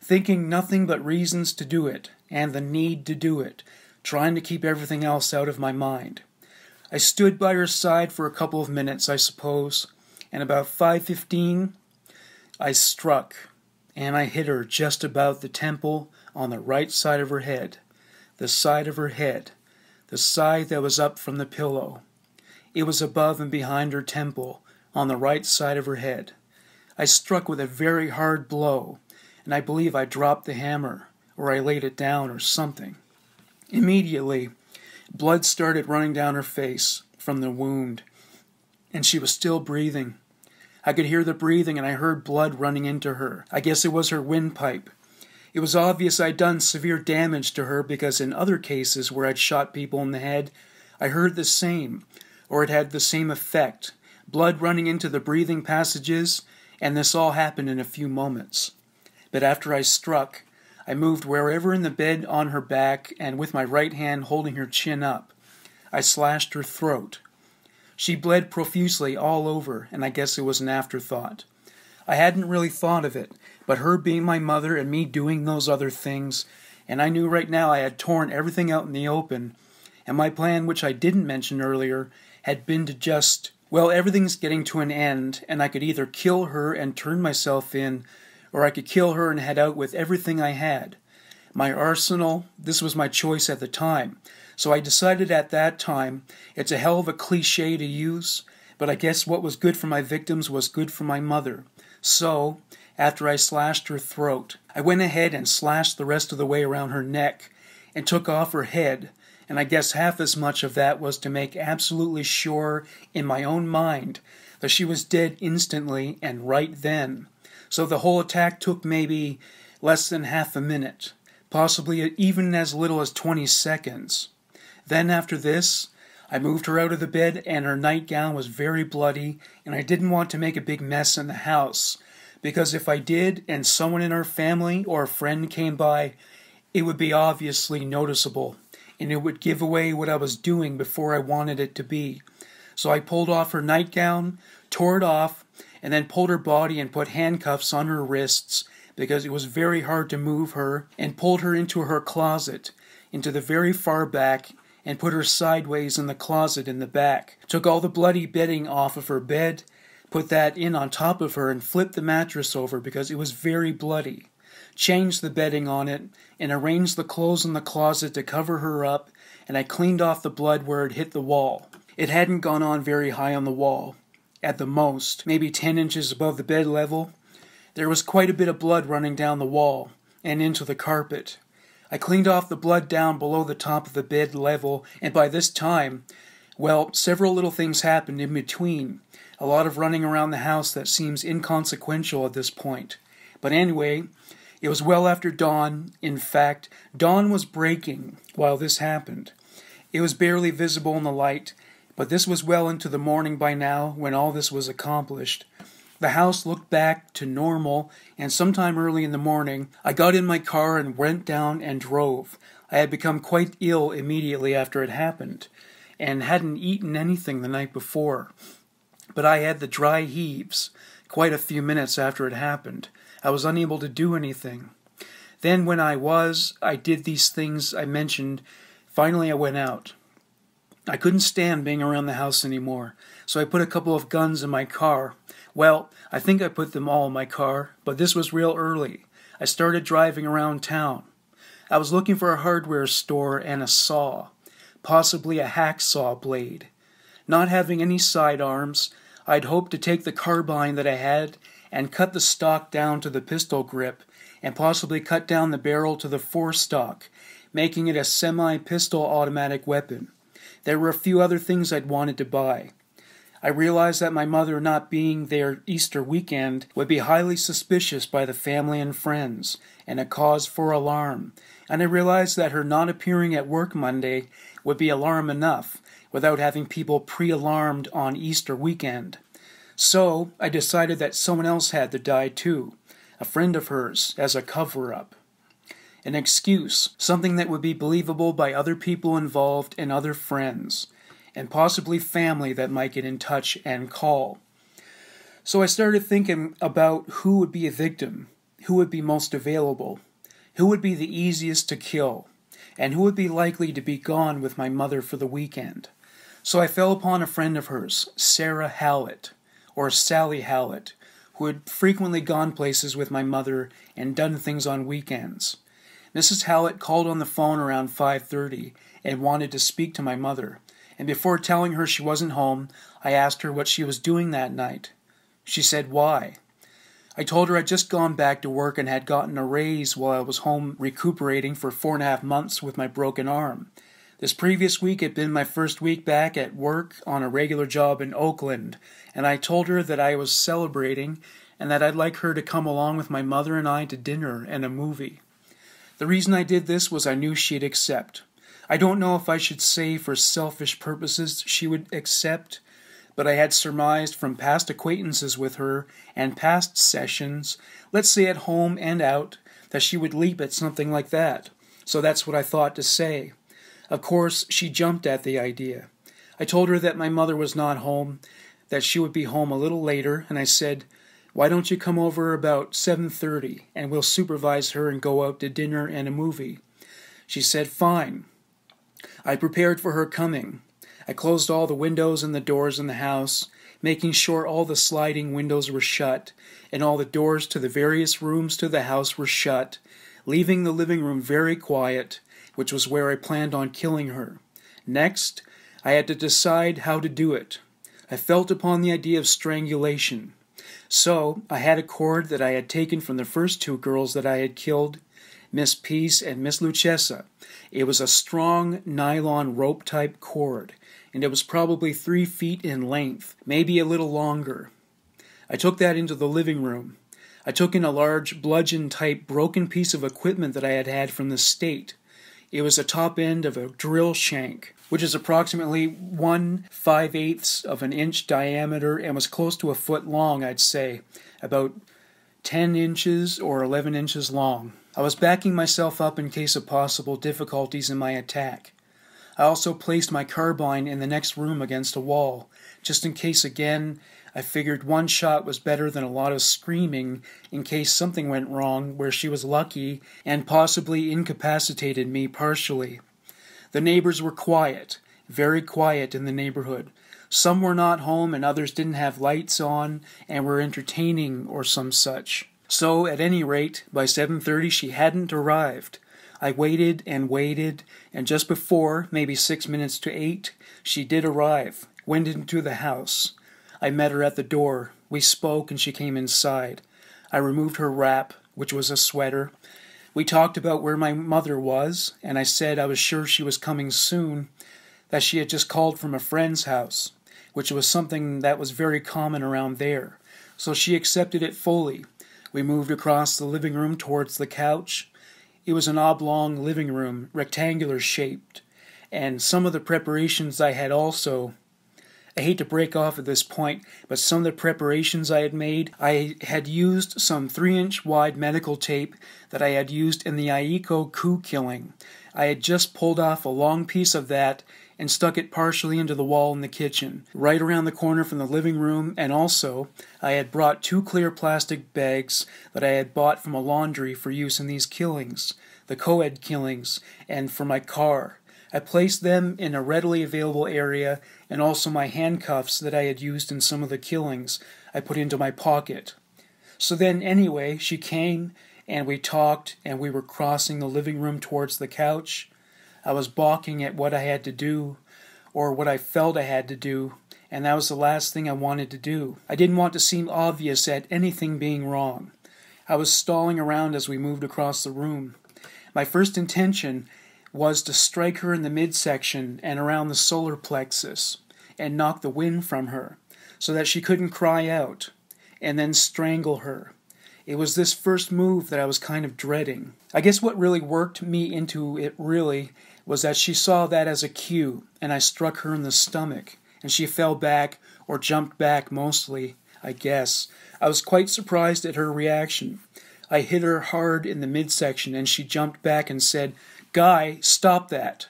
thinking nothing but reasons to do it, and the need to do it, trying to keep everything else out of my mind. I stood by her side for a couple of minutes, I suppose, and about 5:15 I struck, and I hit her just about the temple on the right side of her head, the side of her head, the side that was up from the pillow. It was above and behind her temple, on the right side of her head. I struck with a very hard blow, and I believe I dropped the hammer, or I laid it down, or something. Immediately, blood started running down her face from the wound, and she was still breathing. I could hear the breathing, and I heard blood running into her. I guess it was her windpipe. It was obvious I'd done severe damage to her because in other cases where I'd shot people in the head, I heard the same, or it had the same effect blood running into the breathing passages, and this all happened in a few moments. But after I struck, I moved wherever in the bed on her back, and with my right hand holding her chin up, I slashed her throat. She bled profusely all over, and I guess it was an afterthought. I hadn't really thought of it, but her being my mother and me doing those other things, and I knew right now I had torn everything out in the open, and my plan, which I didn't mention earlier, had been to just, well, everything's getting to an end, and I could either kill her and turn myself in, or I could kill her and head out with everything I had. My arsenal, this was my choice at the time. So I decided at that time, it's a hell of a cliche to use, but I guess what was good for my victims was good for my mother. So, after I slashed her throat, I went ahead and slashed the rest of the way around her neck and took off her head, and I guess half as much of that was to make absolutely sure in my own mind that she was dead instantly and right then. So the whole attack took maybe less than half a minute, possibly even as little as 20 seconds. Then, after this, I moved her out of the bed, and her nightgown was very bloody, and I didn't want to make a big mess in the house, because if I did, and someone in our family or a friend came by, it would be obviously noticeable, and it would give away what I was doing before I wanted it to be. So I pulled off her nightgown, tore it off, and then pulled her body and put handcuffs on her wrists because it was very hard to move her, and pulled her into her closet, into the very far back, and put her sideways in the closet in the back. Took all the bloody bedding off of her bed, put that in on top of her, and flipped the mattress over because it was very bloody. changed the bedding on it, and arranged the clothes in the closet to cover her up, and I cleaned off the blood where it hit the wall. It hadn't gone on very high on the wall, at the most, maybe 10 inches above the bed level. There was quite a bit of blood running down the wall and into the carpet. I cleaned off the blood down below the top of the bed level, and by this time, well, several little things happened in between. A lot of running around the house that seems inconsequential at this point. But anyway, it was well after dawn. In fact, dawn was breaking while this happened. It was barely visible in the light, but this was well into the morning by now when all this was accomplished. The house looked back to normal, and sometime early in the morning, I got in my car and went down and drove. I had become quite ill immediately after it happened, and hadn't eaten anything the night before. But I had the dry heaves quite a few minutes after it happened. I was unable to do anything. Then, when I was, I did these things I mentioned. Finally, I went out. I couldn't stand being around the house anymore, so I put a couple of guns in my car. Well, I think I put them all in my car, but this was real early. I started driving around town. I was looking for a hardware store and a saw, possibly a hacksaw blade. Not having any sidearms, I'd hoped to take the carbine that I had and cut the stock down to the pistol grip, and possibly cut down the barrel to the forestock, making it a semi pistol automatic weapon. There were a few other things I'd wanted to buy. I realized that my mother not being there Easter weekend would be highly suspicious by the family and friends, and a cause for alarm. And I realized that her not appearing at work Monday would be alarm enough, without having people pre alarmed on Easter weekend. So I decided that someone else had to die too, a friend of hers, as a cover up an excuse, something that would be believable by other people involved and other friends, and possibly family that might get in touch and call. So I started thinking about who would be a victim, who would be most available, who would be the easiest to kill, and who would be likely to be gone with my mother for the weekend. So I fell upon a friend of hers, Sarah Hallett, or Sally Hallett, who had frequently gone places with my mother and done things on weekends. Mrs. Hallett called on the phone around 5:30 and wanted to speak to my mother. And before telling her she wasn't home, I asked her what she was doing that night. She said, "Why?" I told her I'd just gone back to work and had gotten a raise while I was home recuperating for four and a half months with my broken arm. This previous week had been my first week back at work on a regular job in Oakland, and I told her that I was celebrating and that I'd like her to come along with my mother and I to dinner and a movie. The reason I did this was I knew she'd accept. I don't know if I should say for selfish purposes she would accept, but I had surmised from past acquaintances with her and past sessions, let's say at home and out, that she would leap at something like that. So that's what I thought to say. Of course, she jumped at the idea. I told her that my mother was not home, that she would be home a little later, and I said, why don't you come over about 7:30 and we'll supervise her and go out to dinner and a movie? She said fine. I prepared for her coming. I closed all the windows and the doors in the house, making sure all the sliding windows were shut and all the doors to the various rooms to the house were shut, leaving the living room very quiet, which was where I planned on killing her. Next, I had to decide how to do it. I felt upon the idea of strangulation. So I had a cord that I had taken from the first two girls that I had killed, Miss Peace and Miss Luchessa. It was a strong nylon rope type cord, and it was probably three feet in length, maybe a little longer. I took that into the living room. I took in a large bludgeon type broken piece of equipment that I had had from the state. It was the top end of a drill shank which is approximately one five eighths of an inch diameter and was close to a foot long, I'd say, about 10 inches or 11 inches long. I was backing myself up in case of possible difficulties in my attack. I also placed my carbine in the next room against a wall, just in case again I figured one shot was better than a lot of screaming in case something went wrong where she was lucky and possibly incapacitated me partially. The neighbors were quiet, very quiet in the neighborhood. Some were not home and others didn't have lights on and were entertaining or some such. So, at any rate, by 7:30 she hadn't arrived. I waited and waited, and just before, maybe 6 minutes to 8, she did arrive, went into the house. I met her at the door. We spoke and she came inside. I removed her wrap, which was a sweater. We talked about where my mother was, and I said I was sure she was coming soon, that she had just called from a friend's house, which was something that was very common around there. So she accepted it fully. We moved across the living room towards the couch. It was an oblong living room, rectangular shaped, and some of the preparations I had also. I hate to break off at this point, but some of the preparations I had made, I had used some 3 inch wide medical tape that I had used in the Aiko Koo killing. I had just pulled off a long piece of that and stuck it partially into the wall in the kitchen, right around the corner from the living room, and also I had brought two clear plastic bags that I had bought from a laundry for use in these killings, the Coed killings, and for my car. I placed them in a readily available area, and also my handcuffs that I had used in some of the killings I put into my pocket. So then, anyway, she came, and we talked, and we were crossing the living room towards the couch. I was balking at what I had to do, or what I felt I had to do, and that was the last thing I wanted to do. I didn't want to seem obvious at anything being wrong. I was stalling around as we moved across the room. My first intention was to strike her in the midsection and around the solar plexus and knock the wind from her so that she couldn't cry out, and then strangle her. It was this first move that I was kind of dreading. I guess what really worked me into it really was that she saw that as a cue, and I struck her in the stomach, and she fell back, or jumped back mostly, I guess. I was quite surprised at her reaction. I hit her hard in the midsection, and she jumped back and said, Guy, stop that.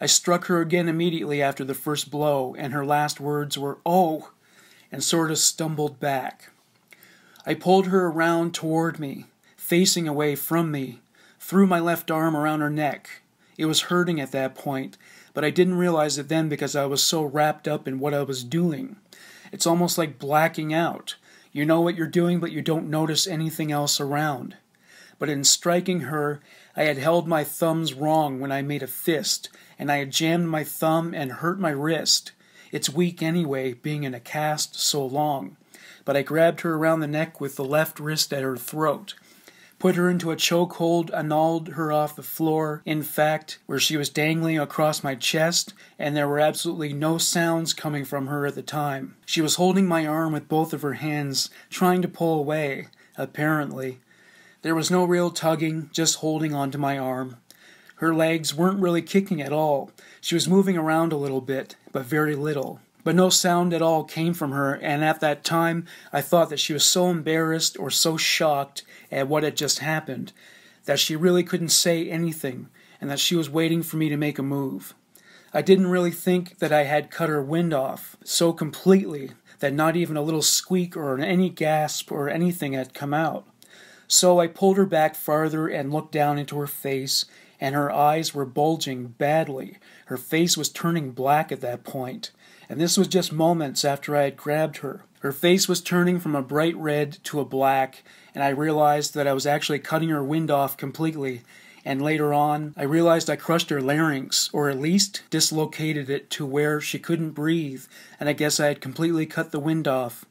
I struck her again immediately after the first blow, and her last words were, Oh, and sort of stumbled back. I pulled her around toward me, facing away from me, threw my left arm around her neck, it was hurting at that point, but I didn't realize it then because I was so wrapped up in what I was doing. It's almost like blacking out. You know what you're doing, but you don't notice anything else around. But in striking her, I had held my thumbs wrong when I made a fist, and I had jammed my thumb and hurt my wrist. It's weak anyway, being in a cast so long. But I grabbed her around the neck with the left wrist at her throat put her into a chokehold, annulled her off the floor, in fact, where she was dangling across my chest, and there were absolutely no sounds coming from her at the time. She was holding my arm with both of her hands, trying to pull away, apparently. There was no real tugging, just holding onto my arm. Her legs weren't really kicking at all. She was moving around a little bit, but very little. But no sound at all came from her, and at that time I thought that she was so embarrassed or so shocked at what had just happened that she really couldn't say anything, and that she was waiting for me to make a move. I didn't really think that I had cut her wind off so completely that not even a little squeak or any gasp or anything had come out. So I pulled her back farther and looked down into her face, and her eyes were bulging badly. Her face was turning black at that point, and this was just moments after I had grabbed her. Her face was turning from a bright red to a black, and I realized that I was actually cutting her wind off completely. And later on, I realized I crushed her larynx, or at least dislocated it to where she couldn't breathe, and I guess I had completely cut the wind off.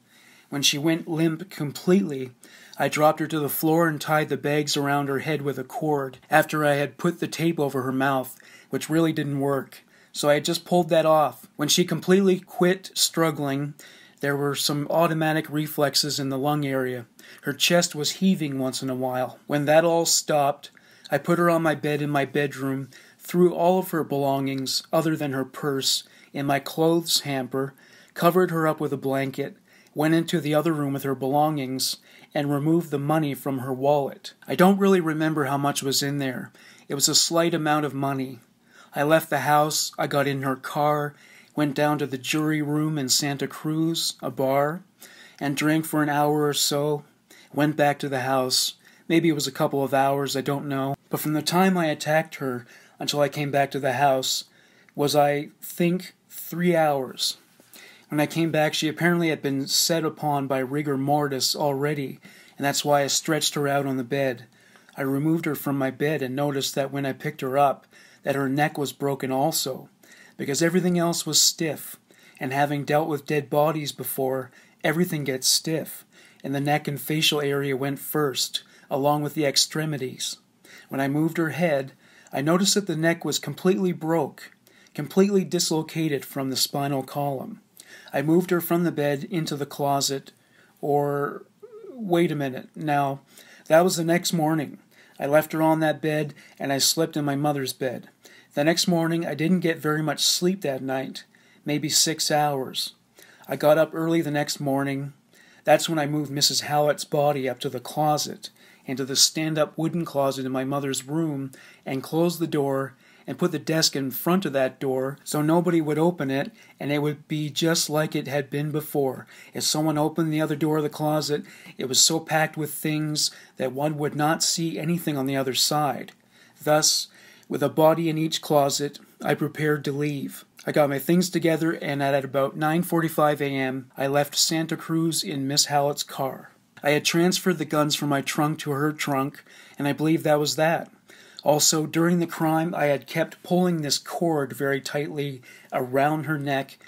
When she went limp completely, I dropped her to the floor and tied the bags around her head with a cord after I had put the tape over her mouth, which really didn't work. So I just pulled that off. When she completely quit struggling, there were some automatic reflexes in the lung area. Her chest was heaving once in a while. When that all stopped, I put her on my bed in my bedroom, threw all of her belongings, other than her purse, in my clothes hamper, covered her up with a blanket, went into the other room with her belongings, and removed the money from her wallet. I don't really remember how much was in there. It was a slight amount of money. I left the house, I got in her car, went down to the jury room in Santa Cruz, a bar, and drank for an hour or so, went back to the house. Maybe it was a couple of hours, I don't know. But from the time I attacked her until I came back to the house was, I think, three hours. When I came back, she apparently had been set upon by rigor mortis already, and that's why I stretched her out on the bed. I removed her from my bed and noticed that when I picked her up, that her neck was broken also, because everything else was stiff, and having dealt with dead bodies before, everything gets stiff, and the neck and facial area went first, along with the extremities. When I moved her head, I noticed that the neck was completely broke, completely dislocated from the spinal column. I moved her from the bed into the closet, or wait a minute. Now, that was the next morning. I left her on that bed and I slept in my mother's bed. The next morning, I didn't get very much sleep that night, maybe six hours. I got up early the next morning. That's when I moved Mrs. Hallett's body up to the closet, into the stand up wooden closet in my mother's room, and closed the door and put the desk in front of that door so nobody would open it and it would be just like it had been before. If someone opened the other door of the closet, it was so packed with things that one would not see anything on the other side. Thus, with a body in each closet, I prepared to leave. I got my things together and at about 9:45 a.m. I left Santa Cruz in Miss Hallett's car. I had transferred the guns from my trunk to her trunk, and I believe that was that. Also, during the crime, I had kept pulling this cord very tightly around her neck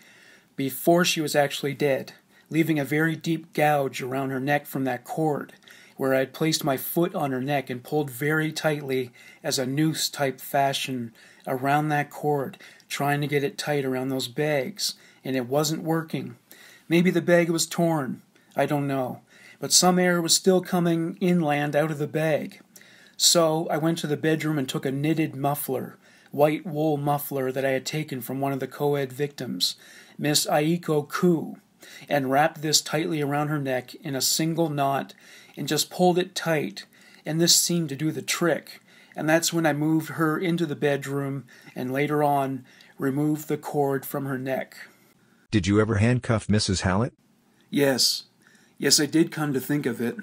before she was actually dead, leaving a very deep gouge around her neck from that cord, where I had placed my foot on her neck and pulled very tightly as a noose type fashion around that cord, trying to get it tight around those bags, and it wasn't working. Maybe the bag was torn, I don't know, but some air was still coming inland out of the bag. So I went to the bedroom and took a knitted muffler, white wool muffler that I had taken from one of the co ed victims, Miss Aiko Koo, and wrapped this tightly around her neck in a single knot and just pulled it tight, and this seemed to do the trick. And that's when I moved her into the bedroom and later on removed the cord from her neck. Did you ever handcuff Mrs. Hallett? Yes. Yes, I did come to think of it.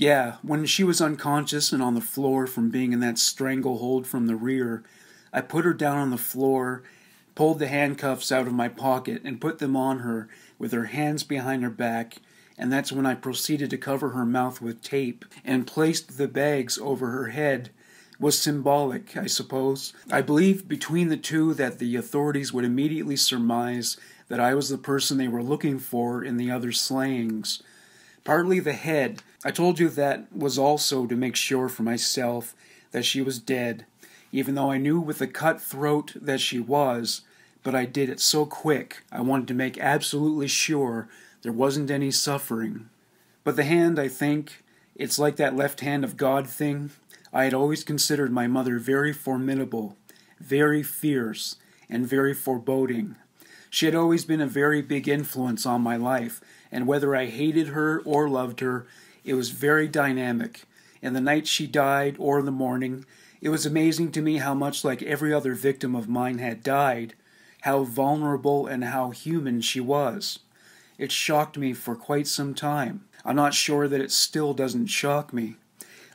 Yeah, when she was unconscious and on the floor from being in that stranglehold from the rear, I put her down on the floor, pulled the handcuffs out of my pocket, and put them on her with her hands behind her back, and that's when I proceeded to cover her mouth with tape and placed the bags over her head. Was symbolic, I suppose. I believe between the two that the authorities would immediately surmise that I was the person they were looking for in the other slayings. Partly the head, I told you that was also to make sure for myself that she was dead, even though I knew with a cut throat that she was, but I did it so quick I wanted to make absolutely sure there wasn't any suffering. But the hand, I think, it's like that left hand of God thing. I had always considered my mother very formidable, very fierce, and very foreboding. She had always been a very big influence on my life, and whether I hated her or loved her, it was very dynamic. And the night she died, or the morning, it was amazing to me how much like every other victim of mine had died, how vulnerable and how human she was. It shocked me for quite some time. I'm not sure that it still doesn't shock me.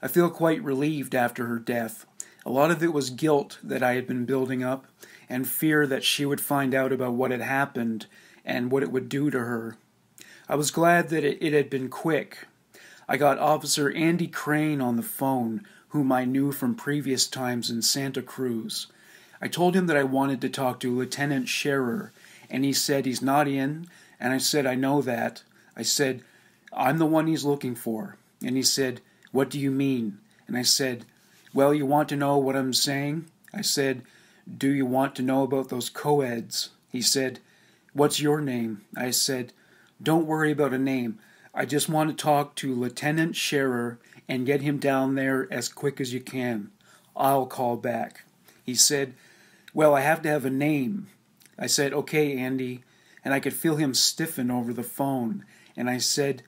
I feel quite relieved after her death. A lot of it was guilt that I had been building up, and fear that she would find out about what had happened and what it would do to her. I was glad that it, it had been quick, I got Officer Andy Crane on the phone, whom I knew from previous times in Santa Cruz. I told him that I wanted to talk to Lieutenant Scherer, and he said he's not in, and I said, I know that. I said, I'm the one he's looking for. And he said, What do you mean? And I said, Well, you want to know what I'm saying? I said, Do you want to know about those co-eds? He said, What's your name? I said, Don't worry about a name. I just want to talk to Lieutenant Scherer and get him down there as quick as you can. I'll call back. He said, Well, I have to have a name. I said, Okay, Andy. And I could feel him stiffen over the phone. And I said,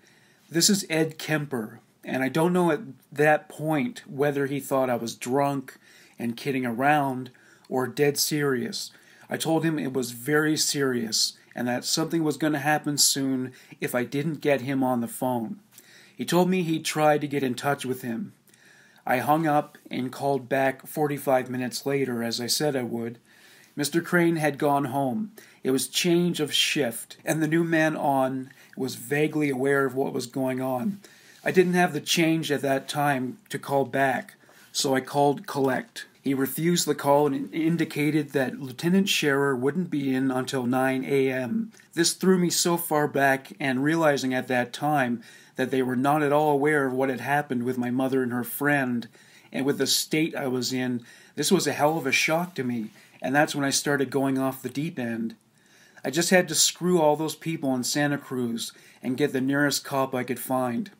This is Ed Kemper. And I don't know at that point whether he thought I was drunk and kidding around or dead serious. I told him it was very serious and that something was going to happen soon if I didn't get him on the phone. He told me he'd tried to get in touch with him. I hung up and called back 45 minutes later, as I said I would. Mr. Crane had gone home. It was change of shift, and the new man on was vaguely aware of what was going on. I didn't have the change at that time to call back, so I called collect. He refused the call and indicated that Lieutenant Scherer wouldn't be in until 9 a.m. This threw me so far back, and realizing at that time that they were not at all aware of what had happened with my mother and her friend, and with the state I was in, this was a hell of a shock to me, and that's when I started going off the deep end. I just had to screw all those people in Santa Cruz and get the nearest cop I could find.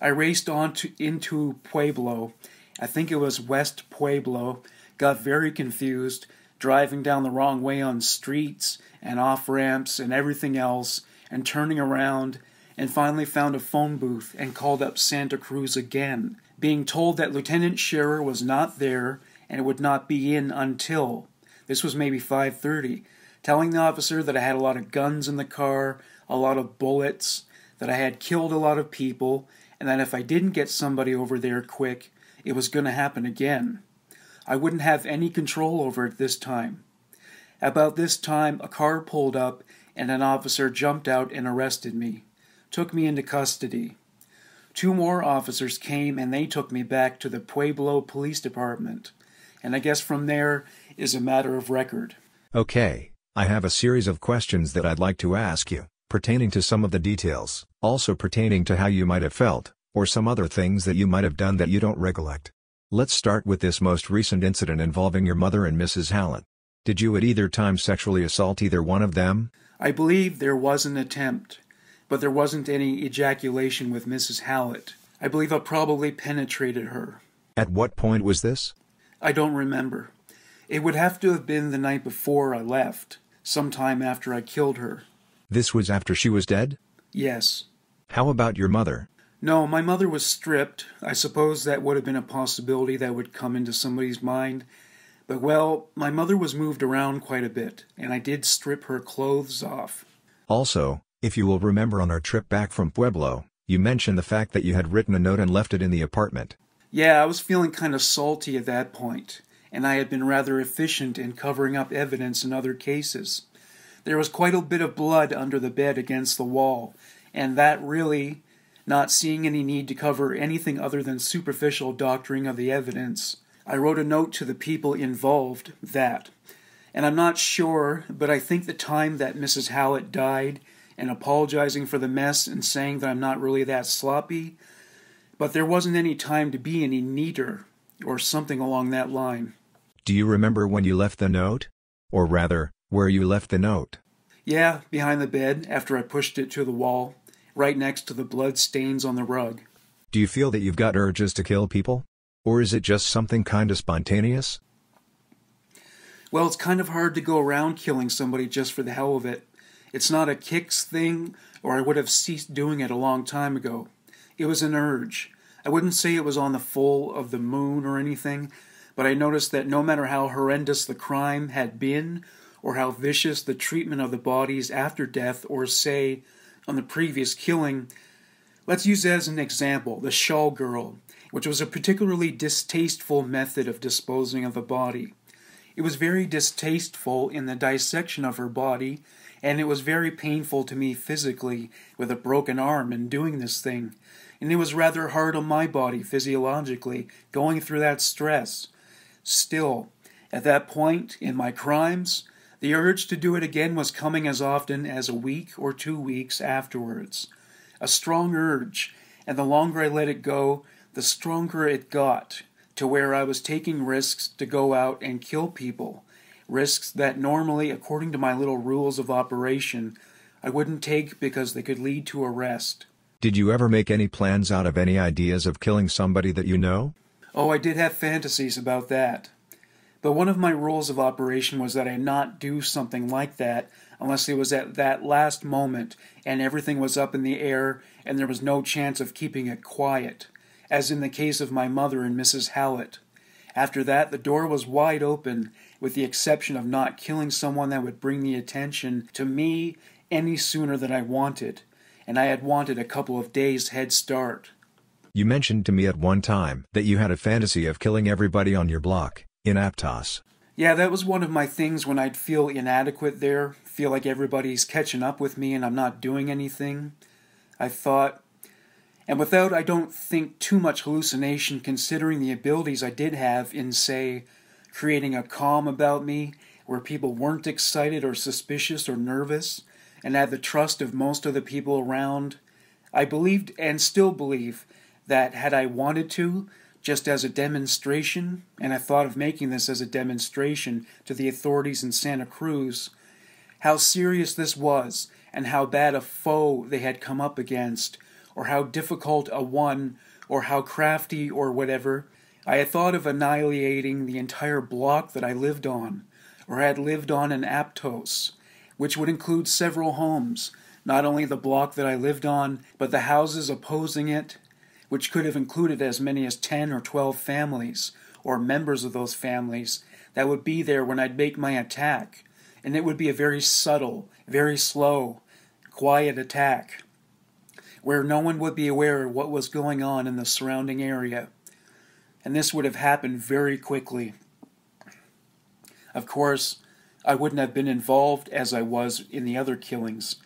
I raced on to, into Pueblo I think it was West Pueblo, got very confused, driving down the wrong way on streets and off ramps and everything else, and turning around, and finally found a phone booth and called up Santa Cruz again, being told that Lieutenant Scherer was not there and would not be in until this was maybe 5:30, telling the officer that I had a lot of guns in the car, a lot of bullets, that I had killed a lot of people, and that if I didn't get somebody over there quick, it was going to happen again. I wouldn't have any control over it this time. About this time, a car pulled up and an officer jumped out and arrested me, took me into custody. Two more officers came and they took me back to the Pueblo Police Department. And I guess from there is a matter of record. Okay, I have a series of questions that I'd like to ask you, pertaining to some of the details, also pertaining to how you might have felt, or some other things that you might have done that you don't recollect. Let's start with this most recent incident involving your mother and Mrs. Hallett. Did you at either time sexually assault either one of them? I believe there was an attempt, but there wasn't any ejaculation with Mrs. Hallett. I believe I probably penetrated her. At what point was this? I don't remember. It would have to have been the night before I left, sometime after I killed her. This was after she was dead? Yes. How about your mother? No, my mother was stripped. I suppose that would have been a possibility that would come into somebody's mind. But well, my mother was moved around quite a bit, and I did strip her clothes off. Also, if you will remember on our trip back from Pueblo, you mentioned the fact that you had written a note and left it in the apartment. Yeah, I was feeling kind of salty at that point, and I had been rather efficient in covering up evidence in other cases. There was quite a bit of blood under the bed against the wall, and that really not seeing any need to cover anything other than superficial doctoring of the evidence, I wrote a note to the people involved that, and I'm not sure, but I think the time that Mrs. Hallett died and apologizing for the mess and saying that I'm not really that sloppy, but there wasn't any time to be any neater or something along that line. Do you remember when you left the note? Or rather, where you left the note? Yeah, behind the bed after I pushed it to the wall right next to the blood stains on the rug. Do you feel that you've got urges to kill people? Or is it just something kinda spontaneous? Well, it's kind of hard to go around killing somebody just for the hell of it. It's not a kicks thing, or I would have ceased doing it a long time ago. It was an urge. I wouldn't say it was on the full of the moon or anything, but I noticed that no matter how horrendous the crime had been, or how vicious the treatment of the bodies after death, or say, on the previous killing. Let's use as an example the Schall Girl, which was a particularly distasteful method of disposing of a body. It was very distasteful in the dissection of her body, and it was very painful to me physically, with a broken arm, in doing this thing. And it was rather hard on my body physiologically, going through that stress. Still, at that point in my crimes, the urge to do it again was coming as often as a week or two weeks afterwards. A strong urge, and the longer I let it go, the stronger it got, to where I was taking risks to go out and kill people. Risks that normally, according to my little rules of operation, I wouldn't take because they could lead to arrest. Did you ever make any plans out of any ideas of killing somebody that you know? Oh, I did have fantasies about that. But one of my rules of operation was that I not do something like that unless it was at that last moment and everything was up in the air and there was no chance of keeping it quiet, as in the case of my mother and Mrs. Hallett. After that, the door was wide open, with the exception of not killing someone that would bring the attention to me any sooner than I wanted, and I had wanted a couple of days' head start. You mentioned to me at one time that you had a fantasy of killing everybody on your block. In Aptos. Yeah, that was one of my things when I'd feel inadequate there, feel like everybody's catching up with me and I'm not doing anything. I thought, And without, I don't think, too much hallucination considering the abilities I did have in, say, creating a calm about me where people weren't excited or suspicious or nervous and had the trust of most of the people around, I believed and still believe that had I wanted to, just as a demonstration, and I thought of making this as a demonstration to the authorities in Santa Cruz, how serious this was and how bad a foe they had come up against or how difficult a one, or how crafty, or whatever, I had thought of annihilating the entire block that I lived on, or had lived on in Aptos, which would include several homes, not only the block that I lived on, but the houses opposing it, which could have included as many as 10 or 12 families, or members of those families, that would be there when I'd make my attack. And it would be a very subtle, very slow, quiet attack where no one would be aware of what was going on in the surrounding area. And this would have happened very quickly. Of course, I wouldn't have been involved as I was in the other killings.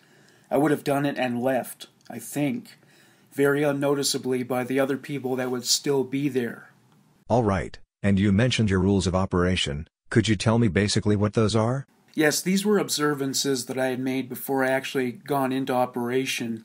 I would have done it and left, I think, very unnoticeably by the other people that would still be there. All right, and you mentioned your rules of operation. Could you tell me basically what those are? Yes, these were observances that I had made before I actually gone into operation,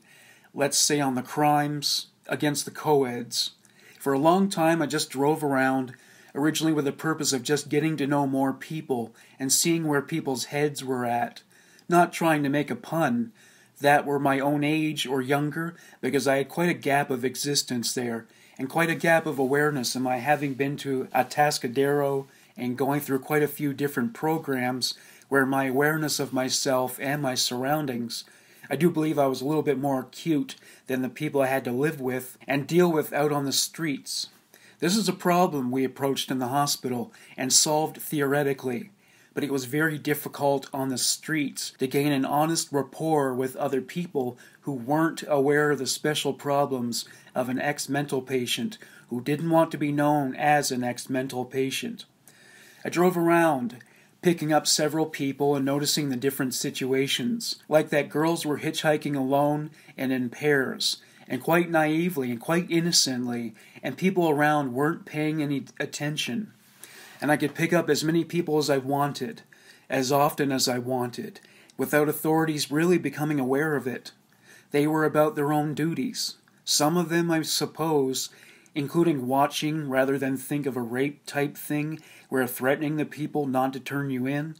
let's say, on the crimes against the co-eds. For a long time, I just drove around, originally with the purpose of just getting to know more people and seeing where people's heads were at, not trying to make a pun, that were my own age or younger, because I had quite a gap of existence there, and quite a gap of awareness in my having been to Atascadero and going through quite a few different programs where my awareness of myself and my surroundings I do believe I was a little bit more acute than the people I had to live with and deal with out on the streets. This is a problem we approached in the hospital and solved theoretically, but it was very difficult on the streets to gain an honest rapport with other people who weren't aware of the special problems of an ex mental patient who didn't want to be known as an ex mental patient. I drove around picking up several people and noticing the different situations, like that girls were hitchhiking alone and in pairs, and quite naively and quite innocently, and people around weren't paying any attention. And I could pick up as many people as I wanted, as often as I wanted, without authorities really becoming aware of it. They were about their own duties. Some of them, I suppose, including watching rather than think of a rape type thing where threatening the people not to turn you in.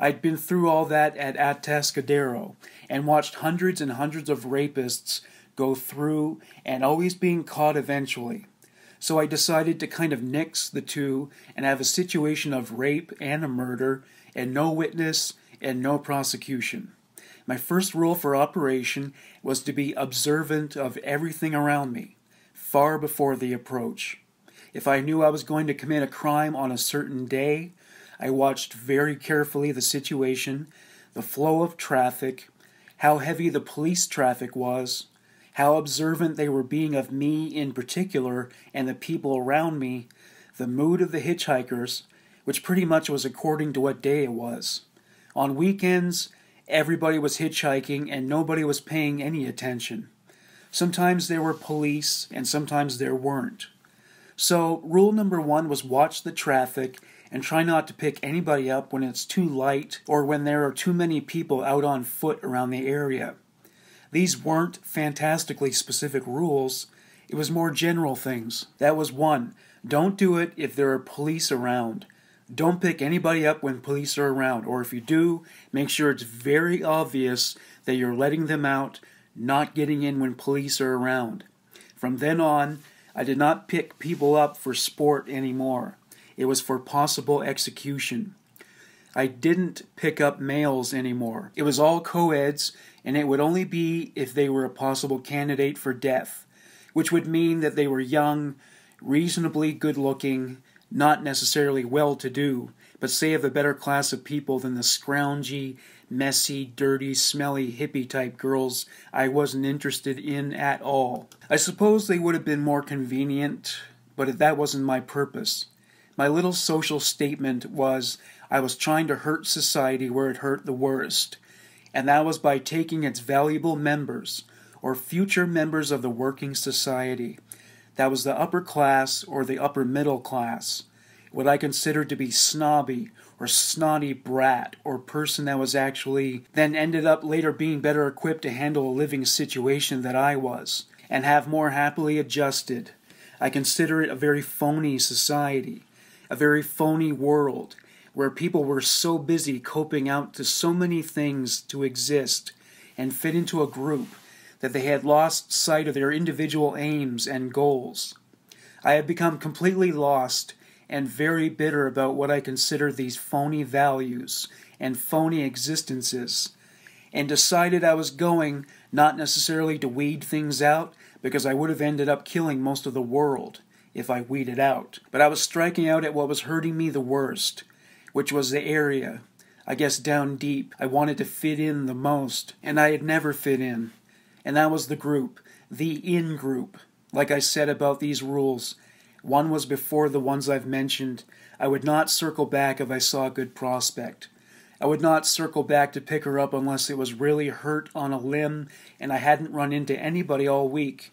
I'd been through all that at Atascadero and watched hundreds and hundreds of rapists go through and always being caught eventually. So I decided to kind of nix the two and have a situation of rape and a murder and no witness and no prosecution. My first rule for operation was to be observant of everything around me far before the approach. If I knew I was going to commit a crime on a certain day, I watched very carefully the situation, the flow of traffic, how heavy the police traffic was, how observant they were being of me in particular and the people around me, the mood of the hitchhikers, which pretty much was according to what day it was. On weekends, everybody was hitchhiking and nobody was paying any attention. Sometimes there were police, and sometimes there weren't. So, rule number one was watch the traffic and try not to pick anybody up when it's too light or when there are too many people out on foot around the area. These weren't fantastically specific rules, it was more general things. That was one don't do it if there are police around. Don't pick anybody up when police are around, or if you do, make sure it's very obvious that you're letting them out not getting in when police are around. From then on, I did not pick people up for sport anymore. It was for possible execution. I didn't pick up males anymore. It was all co-eds, and it would only be if they were a possible candidate for death, which would mean that they were young, reasonably good looking, not necessarily well to do, but say of a better class of people than the scroungy, messy, dirty, smelly, hippie type girls I wasn't interested in at all. I suppose they would have been more convenient, but that wasn't my purpose. My little social statement was I was trying to hurt society where it hurt the worst, and that was by taking its valuable members, or future members of the working society. That was the upper class or the upper middle class. What I considered to be snobby or snotty brat or person that was actually then ended up later being better equipped to handle a living situation than I was and have more happily adjusted. I consider it a very phony society, a very phony world where people were so busy coping out to so many things to exist and fit into a group that they had lost sight of their individual aims and goals. I had become completely lost and very bitter about what I consider these phony values and phony existences, and decided I was going not necessarily to weed things out, because I would have ended up killing most of the world if I weeded out, but I was striking out at what was hurting me the worst, which was the area. I guess down deep, I wanted to fit in the most, and I had never fit in. And that was the group, the in group. Like I said about these rules, one was before the ones I've mentioned. I would not circle back if I saw a good prospect. I would not circle back to pick her up unless it was really hurt on a limb and I hadn't run into anybody all week.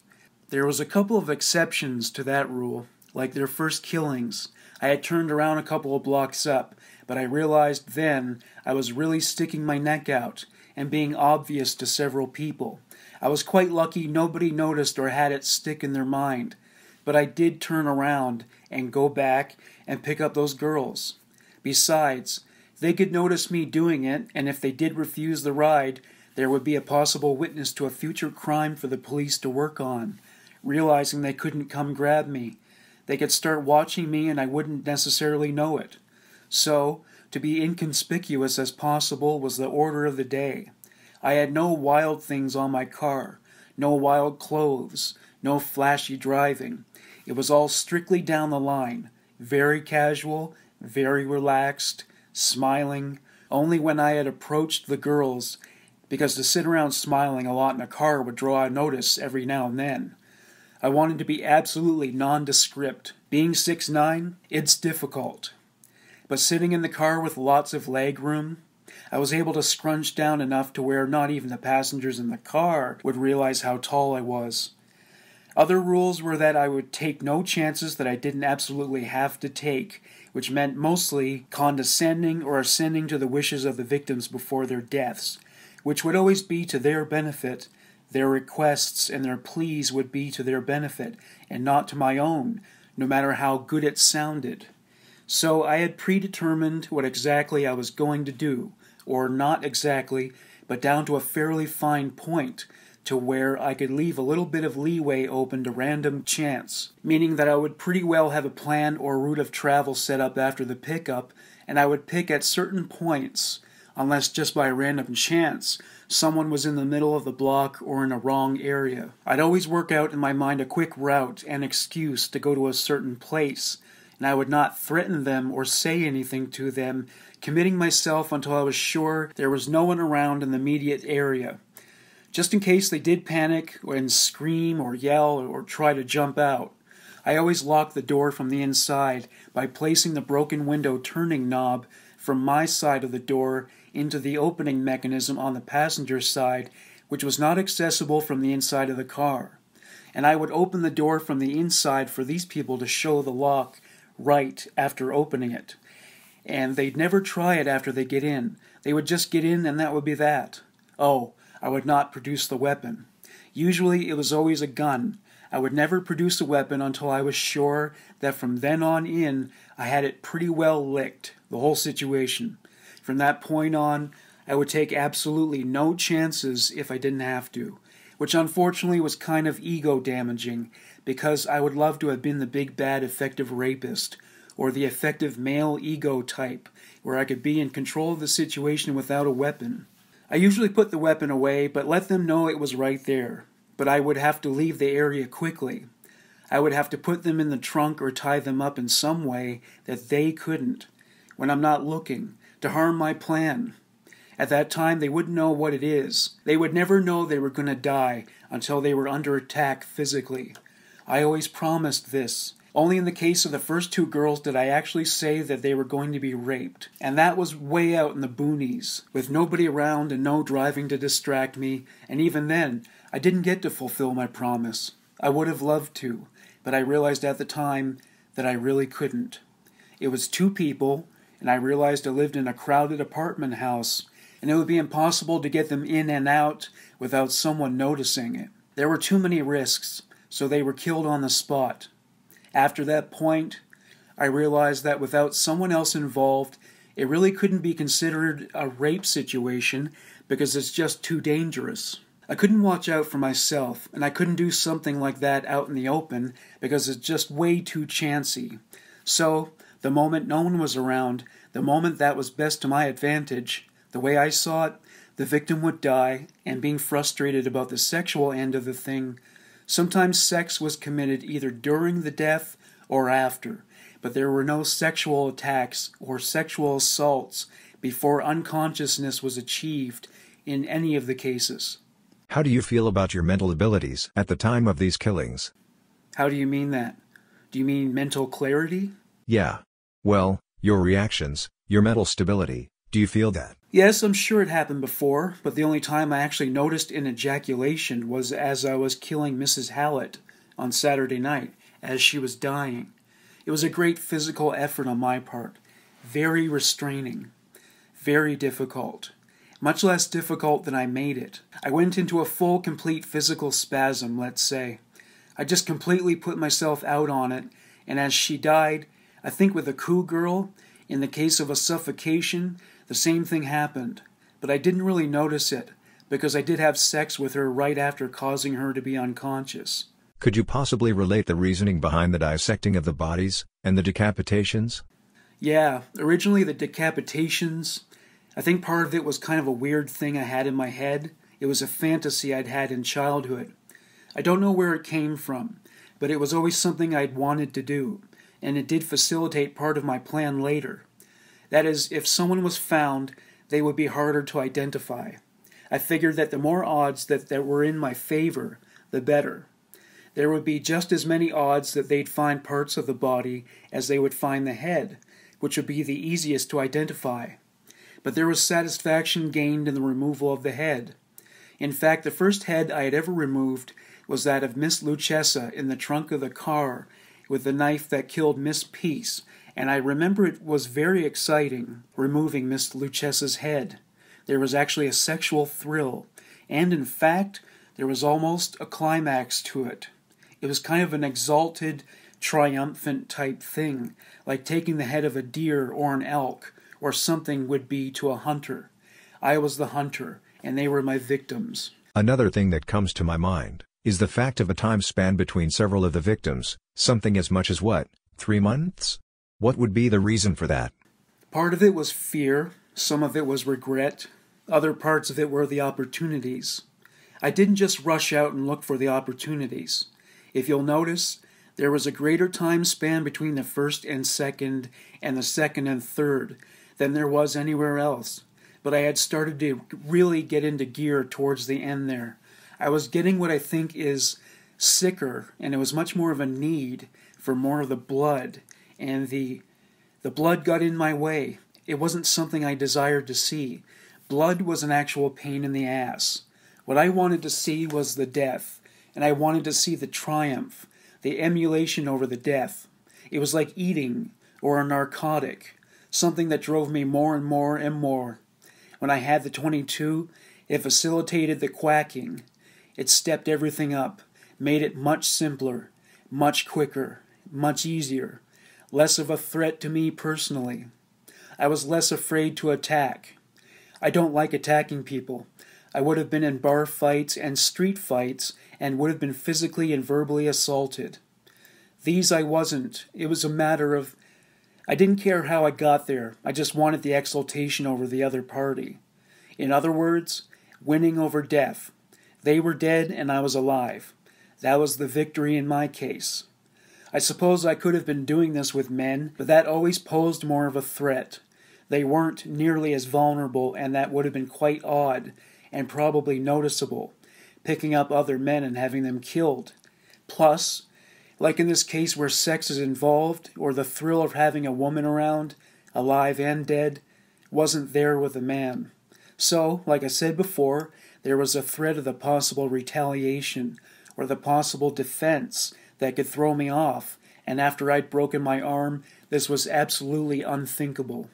There was a couple of exceptions to that rule, like their first killings. I had turned around a couple of blocks up, but I realized then I was really sticking my neck out and being obvious to several people. I was quite lucky nobody noticed or had it stick in their mind, but I did turn around and go back and pick up those girls. Besides, they could notice me doing it, and if they did refuse the ride, there would be a possible witness to a future crime for the police to work on. Realizing they couldn't come grab me, they could start watching me and I wouldn't necessarily know it. So, to be inconspicuous as possible was the order of the day. I had no wild things on my car, no wild clothes, no flashy driving. It was all strictly down the line, very casual, very relaxed, smiling, only when I had approached the girls, because to sit around smiling a lot in a car would draw a notice every now and then. I wanted to be absolutely nondescript. Being six nine, it's difficult. But sitting in the car with lots of leg room, I was able to scrunch down enough to where not even the passengers in the car would realize how tall I was. Other rules were that I would take no chances that I didn't absolutely have to take, which meant mostly condescending or ascending to the wishes of the victims before their deaths, which would always be to their benefit. Their requests and their pleas would be to their benefit, and not to my own, no matter how good it sounded. So I had predetermined what exactly I was going to do, or not exactly, but down to a fairly fine point to where I could leave a little bit of leeway open to random chance, meaning that I would pretty well have a plan or route of travel set up after the pickup, and I would pick at certain points, unless just by random chance someone was in the middle of the block or in a wrong area. I'd always work out in my mind a quick route and excuse to go to a certain place, and I would not threaten them or say anything to them, committing myself until I was sure there was no one around in the immediate area just in case they did panic and scream or yell or try to jump out. I always locked the door from the inside by placing the broken window turning knob from my side of the door into the opening mechanism on the passenger side, which was not accessible from the inside of the car. And I would open the door from the inside for these people to show the lock right after opening it. And they'd never try it after they get in. They would just get in and that would be that. Oh, I would not produce the weapon. Usually it was always a gun. I would never produce a weapon until I was sure that from then on in I had it pretty well licked, the whole situation. From that point on, I would take absolutely no chances if I didn't have to, which unfortunately was kind of ego damaging because I would love to have been the big bad effective rapist or the effective male ego type where I could be in control of the situation without a weapon. I usually put the weapon away, but let them know it was right there. But I would have to leave the area quickly. I would have to put them in the trunk or tie them up in some way that they couldn't, when I'm not looking, to harm my plan. At that time, they wouldn't know what it is. They would never know they were going to die until they were under attack physically. I always promised this. Only in the case of the first two girls did I actually say that they were going to be raped. And that was way out in the boonies, with nobody around and no driving to distract me, and even then, I didn't get to fulfill my promise. I would have loved to, but I realized at the time that I really couldn't. It was two people, and I realized I lived in a crowded apartment house, and it would be impossible to get them in and out without someone noticing it. There were too many risks, so they were killed on the spot. After that point, I realized that without someone else involved, it really couldn't be considered a rape situation because it's just too dangerous. I couldn't watch out for myself, and I couldn't do something like that out in the open because it's just way too chancy. So, the moment no one was around, the moment that was best to my advantage, the way I saw it, the victim would die, and being frustrated about the sexual end of the thing, sometimes sex was committed either during the death or after, but there were no sexual attacks or sexual assaults before unconsciousness was achieved in any of the cases. How do you feel about your mental abilities at the time of these killings? How do you mean that? Do you mean mental clarity? Yeah. Well, your reactions, your mental stability, do you feel that? Yes, I'm sure it happened before, but the only time I actually noticed an ejaculation was as I was killing Mrs. Hallett on Saturday night, as she was dying. It was a great physical effort on my part, very restraining, very difficult much less difficult than I made it. I went into a full, complete physical spasm, let's say. I just completely put myself out on it, and as she died, I think with a Koo girl, in the case of a suffocation, the same thing happened. But I didn't really notice it, because I did have sex with her right after causing her to be unconscious. Could you possibly relate the reasoning behind the dissecting of the bodies, and the decapitations? Yeah, originally the decapitations, I think part of it was kind of a weird thing I had in my head. It was a fantasy I'd had in childhood. I don't know where it came from, but it was always something I'd wanted to do, and it did facilitate part of my plan later. That is, if someone was found, they would be harder to identify. I figured that the more odds that, that were in my favor, the better. There would be just as many odds that they'd find parts of the body as they would find the head, which would be the easiest to identify but there was satisfaction gained in the removal of the head. In fact, the first head I had ever removed was that of Miss Luchessa in the trunk of the car with the knife that killed Miss Pesce, and I remember it was very exciting removing Miss Luchessa's head. There was actually a sexual thrill, and in fact, there was almost a climax to it. It was kind of an exalted, triumphant type thing, like taking the head of a deer or an elk, or something would be to a hunter. I was the hunter, and they were my victims. Another thing that comes to my mind is the fact of a time span between several of the victims, something as much as what, three months? What would be the reason for that? Part of it was fear, some of it was regret, other parts of it were the opportunities. I didn't just rush out and look for the opportunities. If you'll notice, there was a greater time span between the first and second and the second and third than there was anywhere else. But I had started to really get into gear towards the end there. I was getting what I think is sicker, and it was much more of a need for more of the blood, and the the blood got in my way. It wasn't something I desired to see. Blood was an actual pain in the ass. What I wanted to see was the death, and I wanted to see the triumph, the emulation over the death. It was like eating or a narcotic something that drove me more and more and more. When I had the 22, it facilitated the quacking. It stepped everything up, made it much simpler, much quicker, much easier, less of a threat to me personally. I was less afraid to attack. I don't like attacking people. I would have been in bar fights and street fights and would have been physically and verbally assaulted. These I wasn't. It was a matter of I didn't care how I got there, I just wanted the exultation over the other party. In other words, winning over death. They were dead and I was alive. That was the victory in my case. I suppose I could have been doing this with men, but that always posed more of a threat. They weren't nearly as vulnerable, and that would have been quite odd and probably noticeable, picking up other men and having them killed. Plus, like in this case where sex is involved, or the thrill of having a woman around, alive and dead, wasn't there with a man. So, like I said before, there was a threat of the possible retaliation or the possible defense that could throw me off, and after I'd broken my arm, this was absolutely unthinkable.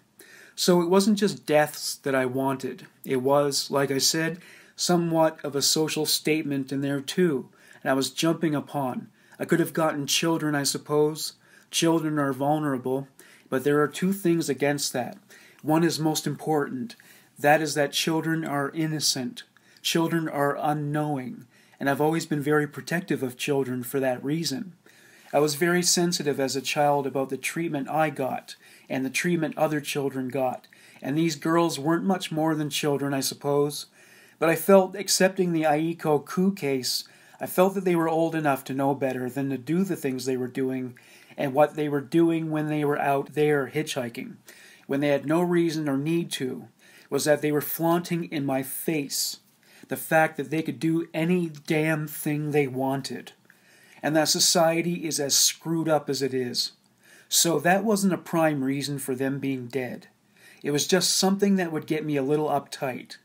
So it wasn't just deaths that I wanted. It was, like I said, somewhat of a social statement in there too, and I was jumping upon. I could have gotten children, I suppose. Children are vulnerable, but there are two things against that. One is most important that is, that children are innocent. Children are unknowing, and I've always been very protective of children for that reason. I was very sensitive as a child about the treatment I got and the treatment other children got, and these girls weren't much more than children, I suppose. But I felt, accepting the Aiko Koo case, I felt that they were old enough to know better than to do the things they were doing and what they were doing when they were out there hitchhiking, when they had no reason or need to, was that they were flaunting in my face the fact that they could do any damn thing they wanted, and that society is as screwed up as it is. So that wasn't a prime reason for them being dead. It was just something that would get me a little uptight.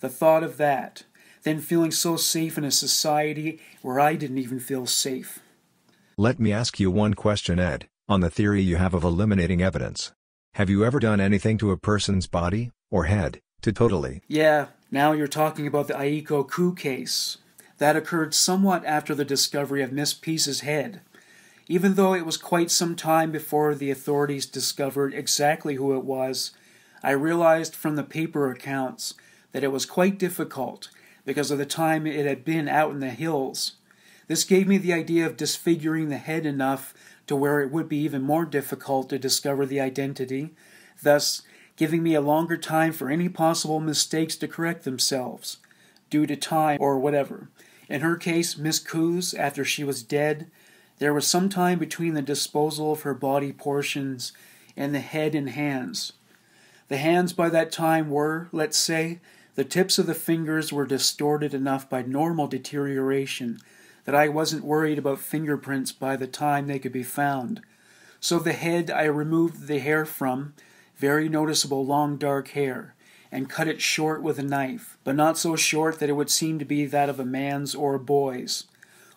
The thought of that, then feeling so safe in a society where I didn't even feel safe. Let me ask you one question, Ed, on the theory you have of eliminating evidence. Have you ever done anything to a person's body, or head, to totally? Yeah, now you're talking about the Aiko Koo case. That occurred somewhat after the discovery of Miss Pesce's head. Even though it was quite some time before the authorities discovered exactly who it was, I realized from the paper accounts that it was quite difficult because of the time it had been out in the hills. This gave me the idea of disfiguring the head enough to where it would be even more difficult to discover the identity, thus giving me a longer time for any possible mistakes to correct themselves, due to time or whatever. In her case, Miss Koo's, after she was dead, there was some time between the disposal of her body portions and the head and hands. The hands by that time were, let's say, the tips of the fingers were distorted enough by normal deterioration that I wasn't worried about fingerprints by the time they could be found. So the head I removed the hair from, very noticeable long dark hair, and cut it short with a knife, but not so short that it would seem to be that of a man's or a boy's.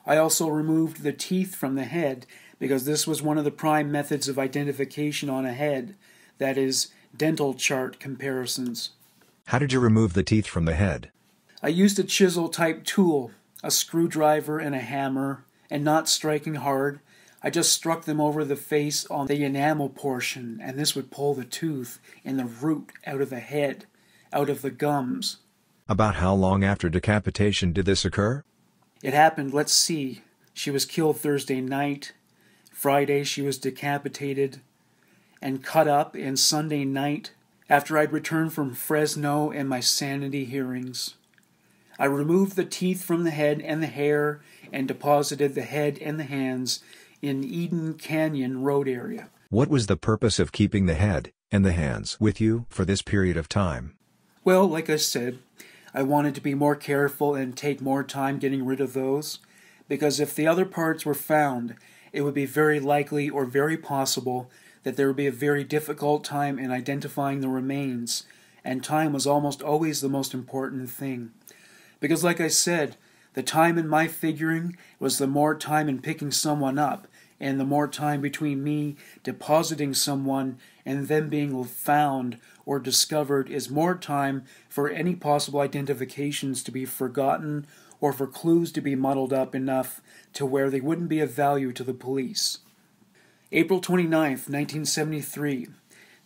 I also removed the teeth from the head because this was one of the prime methods of identification on a head, that is, dental chart comparisons. How did you remove the teeth from the head? I used a chisel type tool, a screwdriver and a hammer, and not striking hard. I just struck them over the face on the enamel portion, and this would pull the tooth and the root out of the head, out of the gums. About how long after decapitation did this occur? It happened, let's see. She was killed Thursday night. Friday, she was decapitated and cut up, and Sunday night, after I'd returned from Fresno and my sanity hearings. I removed the teeth from the head and the hair and deposited the head and the hands in Eden Canyon Road area. What was the purpose of keeping the head and the hands with you for this period of time? Well, like I said, I wanted to be more careful and take more time getting rid of those, because if the other parts were found, it would be very likely or very possible that there would be a very difficult time in identifying the remains, and time was almost always the most important thing. Because, like I said, the time in my figuring was the more time in picking someone up, and the more time between me depositing someone and them being found or discovered is more time for any possible identifications to be forgotten or for clues to be muddled up enough to where they wouldn't be of value to the police. April 29th, 1973.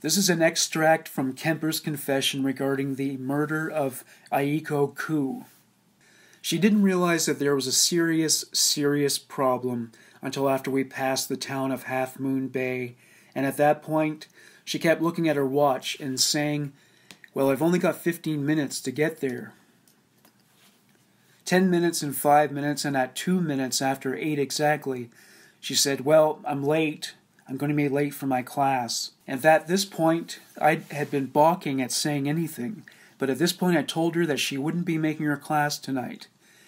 This is an extract from Kemper's confession regarding the murder of Aiko Koo. She didn't realize that there was a serious, serious problem until after we passed the town of Half Moon Bay, and at that point, she kept looking at her watch and saying, Well, I've only got 15 minutes to get there. 10 minutes and 5 minutes, and at 2 minutes after 8 exactly, she said, Well, I'm late. I'm going to be late for my class. And at this point, I had been balking at saying anything, but at this point I told her that she wouldn't be making her class tonight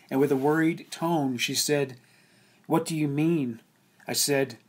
and with a worried tone she said, What do you mean? I said,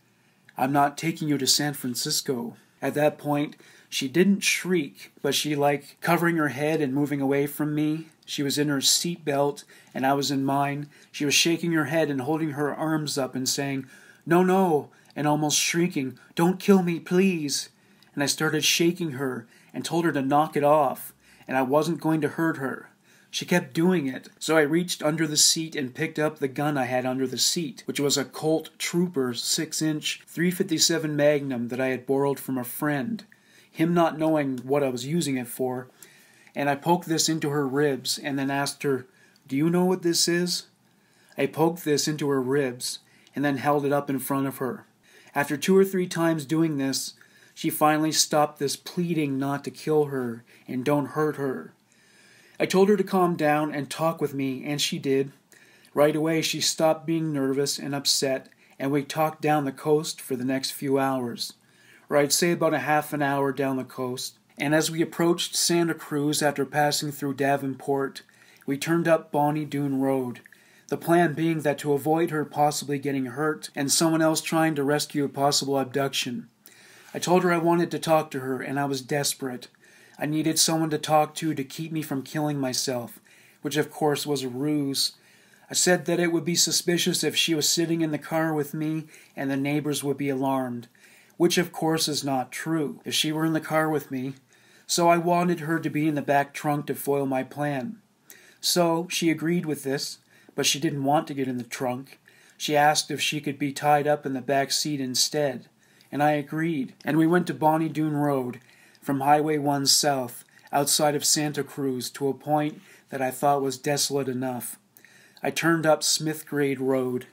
I'm not taking you to San Francisco. At that point, she didn't shriek, but she like covering her head and moving away from me. She was in her seat belt, and I was in mine. She was shaking her head and holding her arms up and saying, No, no, and almost shrieking, Don't kill me, please. And I started shaking her and told her to knock it off, and I wasn't going to hurt her. She kept doing it, so I reached under the seat and picked up the gun I had under the seat, which was a Colt Trooper 6 inch 357 Magnum that I had borrowed from a friend, him not knowing what I was using it for. And I poked this into her ribs and then asked her, Do you know what this is? I poked this into her ribs and then held it up in front of her. After two or three times doing this, she finally stopped this pleading not to kill her and don't hurt her. I told her to calm down and talk with me, and she did. Right away, she stopped being nervous and upset, and we talked down the coast for the next few hours, or I'd say about a half an hour down the coast. And as we approached Santa Cruz after passing through Davenport, we turned up Bonny Doon Road, the plan being that to avoid her possibly getting hurt and someone else trying to rescue a possible abduction. I told her I wanted to talk to her, and I was desperate. I needed someone to talk to to keep me from killing myself, which of course was a ruse. I said that it would be suspicious if she was sitting in the car with me and the neighbors would be alarmed, which of course is not true if she were in the car with me. So I wanted her to be in the back trunk to foil my plan. So she agreed with this, but she didn't want to get in the trunk. She asked if she could be tied up in the back seat instead, and I agreed. And we went to Bonny Doon Road from Highway 1 south, outside of Santa Cruz, to a point that I thought was desolate enough. I turned up Smith Grade Road.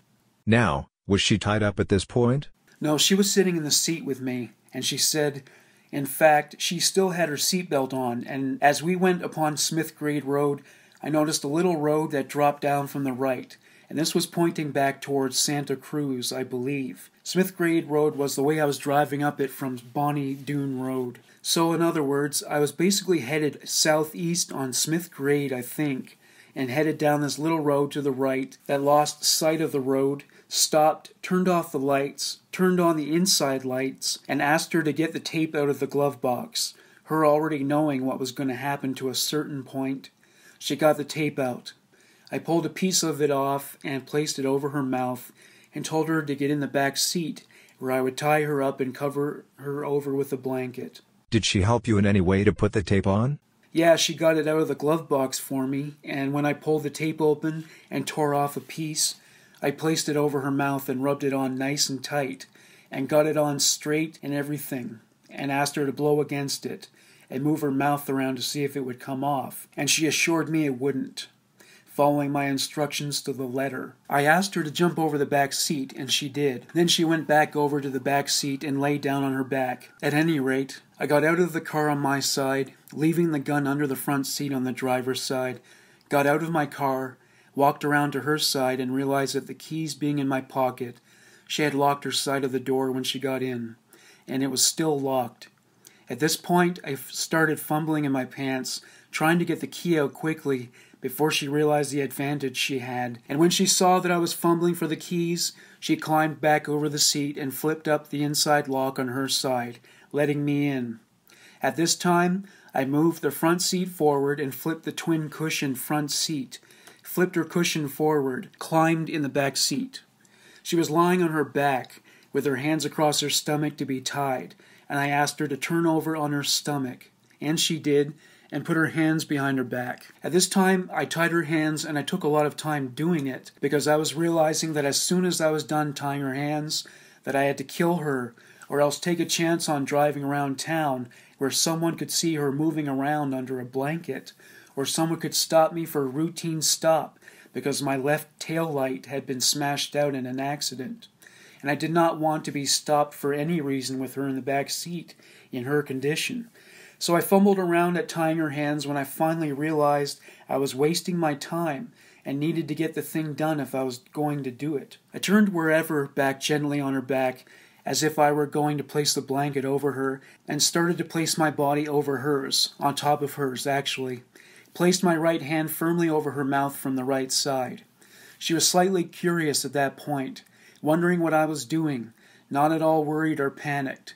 Now, was she tied up at this point? No, she was sitting in the seat with me, and she said, in fact, she still had her seatbelt on, and as we went upon Smith Grade Road, I noticed a little road that dropped down from the right, and this was pointing back towards Santa Cruz, I believe. Smith Grade Road was the way I was driving up it from Bonny Doon Road. So, in other words, I was basically headed southeast on Smith Grade, I think, and headed down this little road to the right that lost sight of the road, stopped, turned off the lights, turned on the inside lights, and asked her to get the tape out of the glove box, her already knowing what was going to happen to a certain point. She got the tape out. I pulled a piece of it off and placed it over her mouth and told her to get in the back seat where I would tie her up and cover her over with a blanket. Did she help you in any way to put the tape on? Yeah, she got it out of the glove box for me, and when I pulled the tape open and tore off a piece, I placed it over her mouth and rubbed it on nice and tight, and got it on straight and everything, and asked her to blow against it and move her mouth around to see if it would come off, and she assured me it wouldn't following my instructions to the letter. I asked her to jump over the back seat, and she did. Then she went back over to the back seat and lay down on her back. At any rate, I got out of the car on my side, leaving the gun under the front seat on the driver's side, got out of my car, walked around to her side, and realized that the keys being in my pocket, she had locked her side of the door when she got in, and it was still locked. At this point, I started fumbling in my pants, trying to get the key out quickly before she realized the advantage she had, and when she saw that I was fumbling for the keys, she climbed back over the seat and flipped up the inside lock on her side, letting me in. At this time, I moved the front seat forward and flipped the twin cushion front seat, flipped her cushion forward, climbed in the back seat. She was lying on her back, with her hands across her stomach to be tied, and I asked her to turn over on her stomach, and she did, and put her hands behind her back. At this time, I tied her hands and I took a lot of time doing it because I was realizing that as soon as I was done tying her hands, that I had to kill her or else take a chance on driving around town where someone could see her moving around under a blanket or someone could stop me for a routine stop because my left tail light had been smashed out in an accident. And I did not want to be stopped for any reason with her in the back seat in her condition. So I fumbled around at tying her hands when I finally realized I was wasting my time and needed to get the thing done if I was going to do it. I turned wherever back gently on her back as if I were going to place the blanket over her and started to place my body over hers, on top of hers actually. Placed my right hand firmly over her mouth from the right side. She was slightly curious at that point, wondering what I was doing, not at all worried or panicked.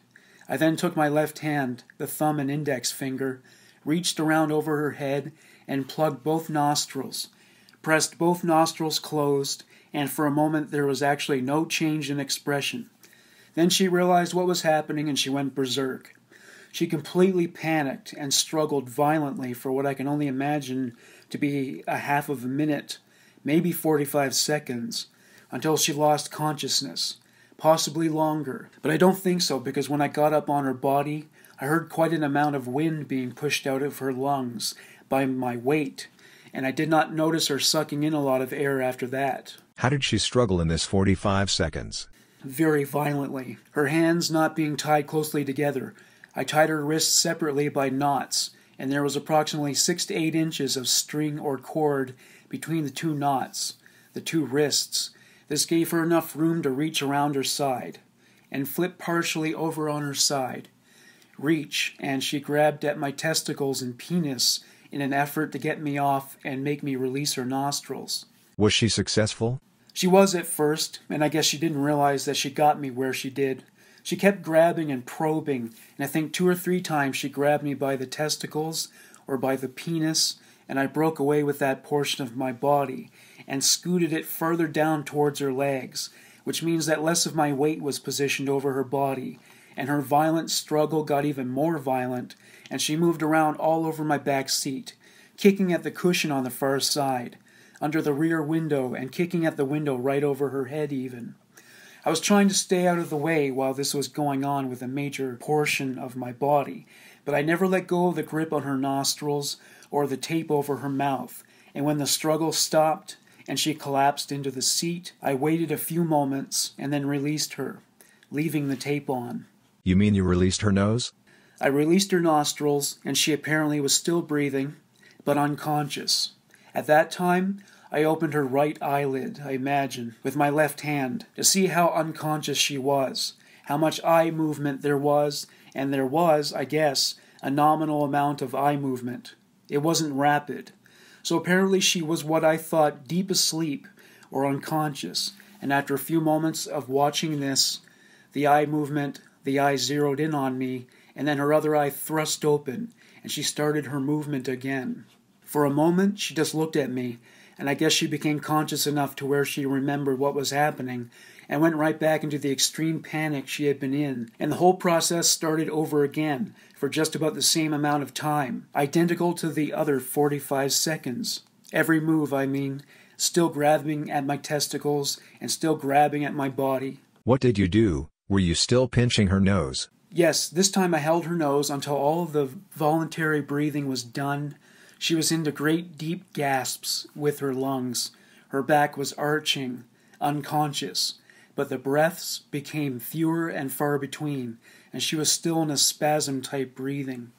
I then took my left hand, the thumb and index finger, reached around over her head, and plugged both nostrils, pressed both nostrils closed, and for a moment there was actually no change in expression. Then she realized what was happening and she went berserk. She completely panicked and struggled violently for what I can only imagine to be a half of a minute, maybe 45 seconds, until she lost consciousness, possibly longer. But I don't think so because when I got up on her body, I heard quite an amount of wind being pushed out of her lungs by my weight, and I did not notice her sucking in a lot of air after that. How did she struggle in this 45 seconds? Very violently, her hands not being tied closely together. I tied her wrists separately by knots, and there was approximately six to eight inches of string or cord between the two knots, the two wrists. This gave her enough room to reach around her side and flip partially over on her side. Reach, and she grabbed at my testicles and penis in an effort to get me off and make me release her nostrils. Was she successful? She was at first, and I guess she didn't realize that she got me where she did. She kept grabbing and probing, and I think two or three times she grabbed me by the testicles or by the penis, and I broke away with that portion of my body and scooted it further down towards her legs, which means that less of my weight was positioned over her body, and her violent struggle got even more violent, and she moved around all over my back seat, kicking at the cushion on the far side, under the rear window, and kicking at the window right over her head, even. I was trying to stay out of the way while this was going on with a major portion of my body, but I never let go of the grip on her nostrils or the tape over her mouth, and when the struggle stopped and she collapsed into the seat, I waited a few moments and then released her, leaving the tape on. You mean you released her nose? I released her nostrils, and she apparently was still breathing, but unconscious. At that time, I opened her right eyelid, I imagine, with my left hand, to see how unconscious she was, how much eye movement there was, and there was, I guess, a nominal amount of eye movement. It wasn't rapid. So apparently she was what I thought deep asleep or unconscious, and after a few moments of watching this, the eye movement, the eye zeroed in on me, and then her other eye thrust open, and she started her movement again. For a moment, she just looked at me, and I guess she became conscious enough to where she remembered what was happening and went right back into the extreme panic she had been in. And the whole process started over again for just about the same amount of time, identical to the other 45 seconds. Every move, I mean, still grabbing at my testicles and still grabbing at my body. What did you do? Were you still pinching her nose? Yes, this time I held her nose until all of the voluntary breathing was done. She was into great deep gasps with her lungs. Her back was arching, unconscious, but the breaths became fewer and far between, and she was still in a spasm type breathing.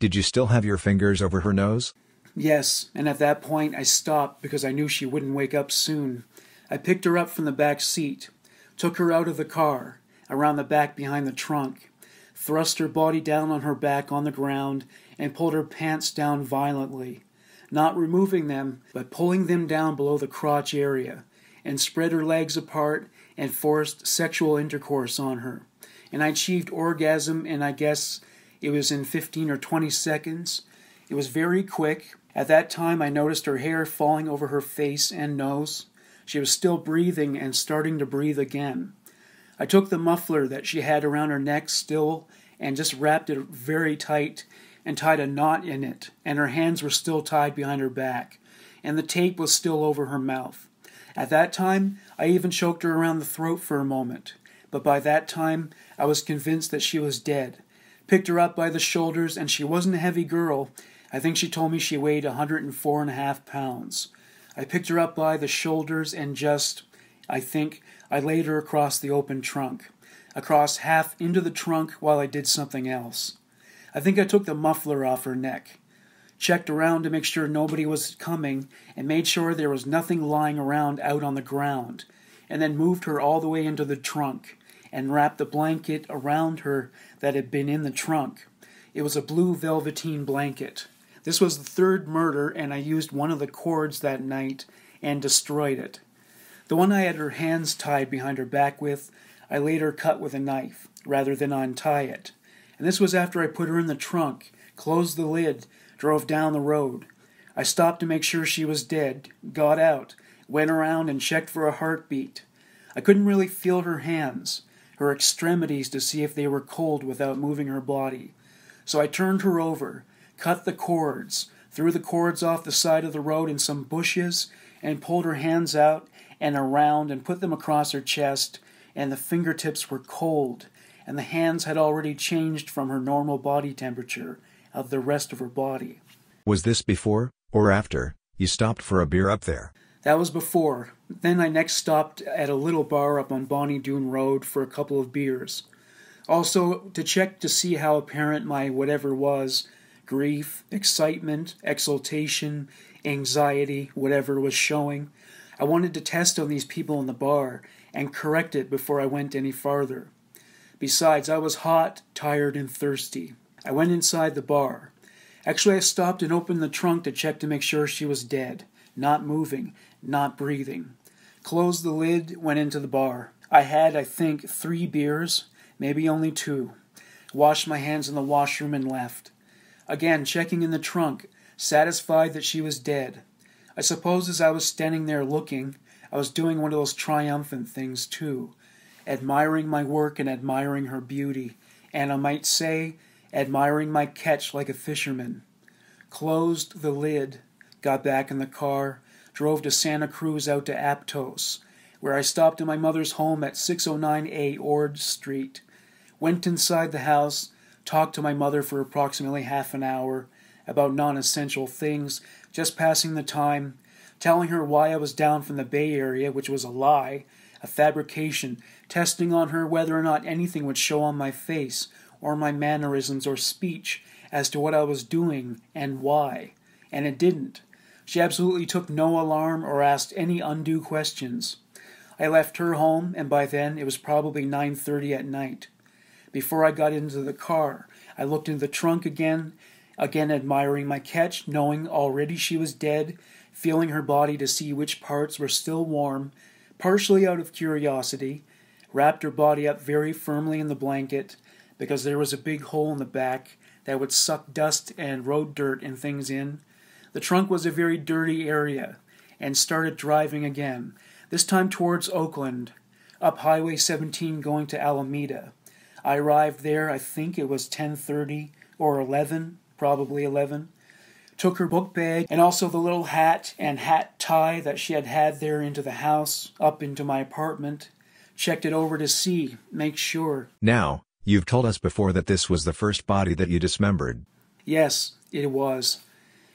Did you still have your fingers over her nose? Yes, and at that point I stopped because I knew she wouldn't wake up soon. I picked her up from the back seat, took her out of the car, around the back behind the trunk, thrust her body down on her back on the ground, and pulled her pants down violently, not removing them, but pulling them down below the crotch area, and spread her legs apart and forced sexual intercourse on her. And I achieved orgasm, and I guess it was in 15 or 20 seconds. It was very quick. At that time, I noticed her hair falling over her face and nose. She was still breathing and starting to breathe again. I took the muffler that she had around her neck still and just wrapped it very tight and tied a knot in it, and her hands were still tied behind her back, and the tape was still over her mouth. At that time, I even choked her around the throat for a moment, but by that time I was convinced that she was dead. Picked her up by the shoulders, and she wasn't a heavy girl. I think she told me she weighed a hundred and four and a half pounds. I picked her up by the shoulders and just, I think, I laid her across the open trunk, across half into the trunk while I did something else. I think I took the muffler off her neck, checked around to make sure nobody was coming, and made sure there was nothing lying around out on the ground, and then moved her all the way into the trunk and wrapped the blanket around her that had been in the trunk. It was a blue velveteen blanket. This was the third murder, and I used one of the cords that night and destroyed it. The one I had her hands tied behind her back with, I later cut with a knife, rather than untie it. And this was after I put her in the trunk, closed the lid, drove down the road. I stopped to make sure she was dead, got out, went around and checked for a heartbeat. I couldn't really feel her hands, her extremities to see if they were cold without moving her body. So I turned her over, cut the cords, threw the cords off the side of the road in some bushes, and pulled her hands out and around and put them across her chest, and the fingertips were cold, and the hands had already changed from her normal body temperature of the rest of her body. Was this before, or after, you stopped for a beer up there? That was before. Then I next stopped at a little bar up on Bonny Doon Road for a couple of beers. Also, to check to see how apparent my whatever was grief, excitement, exultation, anxiety, whatever was showing. I wanted to test on these people in the bar and correct it before I went any farther. Besides, I was hot, tired, and thirsty. I went inside the bar. Actually, I stopped and opened the trunk to check to make sure she was dead, not moving, not breathing. Closed the lid, went into the bar. I had, I think, three beers, maybe only two. Washed my hands in the washroom and left. Again, checking in the trunk, satisfied that she was dead. I suppose as I was standing there looking, I was doing one of those triumphant things too, admiring my work and admiring her beauty, and I might say, admiring my catch like a fisherman. Closed the lid, got back in the car, drove to Santa Cruz out to Aptos, where I stopped in my mother's home at 609A Ord Street. Went inside the house, talked to my mother for approximately half an hour about non essential things, just passing the time, telling her why I was down from the Bay Area, which was a lie, a fabrication, testing on her whether or not anything would show on my face or my mannerisms or speech as to what I was doing and why, and it didn't. She absolutely took no alarm or asked any undue questions. I left her home, and by then it was probably 9:30 at night. Before I got into the car, I looked in the trunk again, again admiring my catch, knowing already she was dead, feeling her body to see which parts were still warm, partially out of curiosity, wrapped her body up very firmly in the blanket because there was a big hole in the back that would suck dust and road dirt and things in. The trunk was a very dirty area, and started driving again, this time towards Oakland, up Highway 17 going to Alameda. I arrived there, I think it was 10:30 or 11, probably 11. Took her book bag and also the little hat and hat tie that she had had there into the house, up into my apartment. Checked it over to see, make sure. Now, you've told us before that this was the first body that you dismembered. Yes, it was.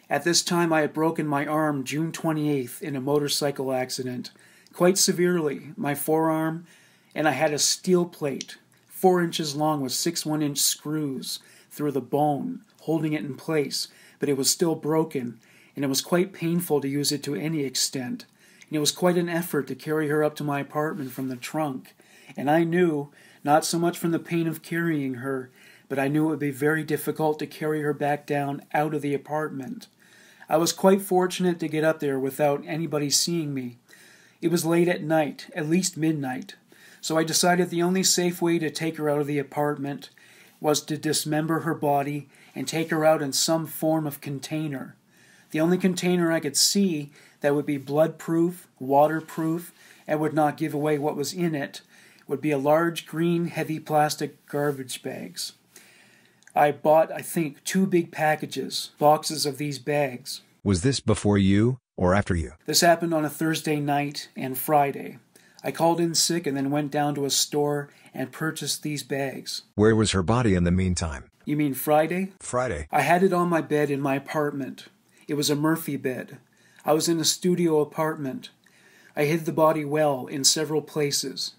At this time, I had broken my arm June 28th in a motorcycle accident, quite severely, my forearm, and I had a steel plate four inches long with six one inch screws through the bone, holding it in place, but it was still broken, and it was quite painful to use it to any extent. And it was quite an effort to carry her up to my apartment from the trunk. And I knew, not so much from the pain of carrying her, but I knew it would be very difficult to carry her back down out of the apartment. I was quite fortunate to get up there without anybody seeing me. It was late at night, at least midnight, so I decided the only safe way to take her out of the apartment was to dismember her body and take her out in some form of container. The only container I could see that would be blood-proof, waterproof, and would not give away what was in it would be a large green heavy plastic garbage bags. I bought, I think, two big packages, boxes of these bags. Was this before you, or after you? This happened on a Thursday night and Friday. I called in sick and then went down to a store and purchased these bags. Where was her body in the meantime? You mean Friday? Friday. I had it on my bed in my apartment. It was a Murphy bed. I was in a studio apartment. I hid the body well in several places.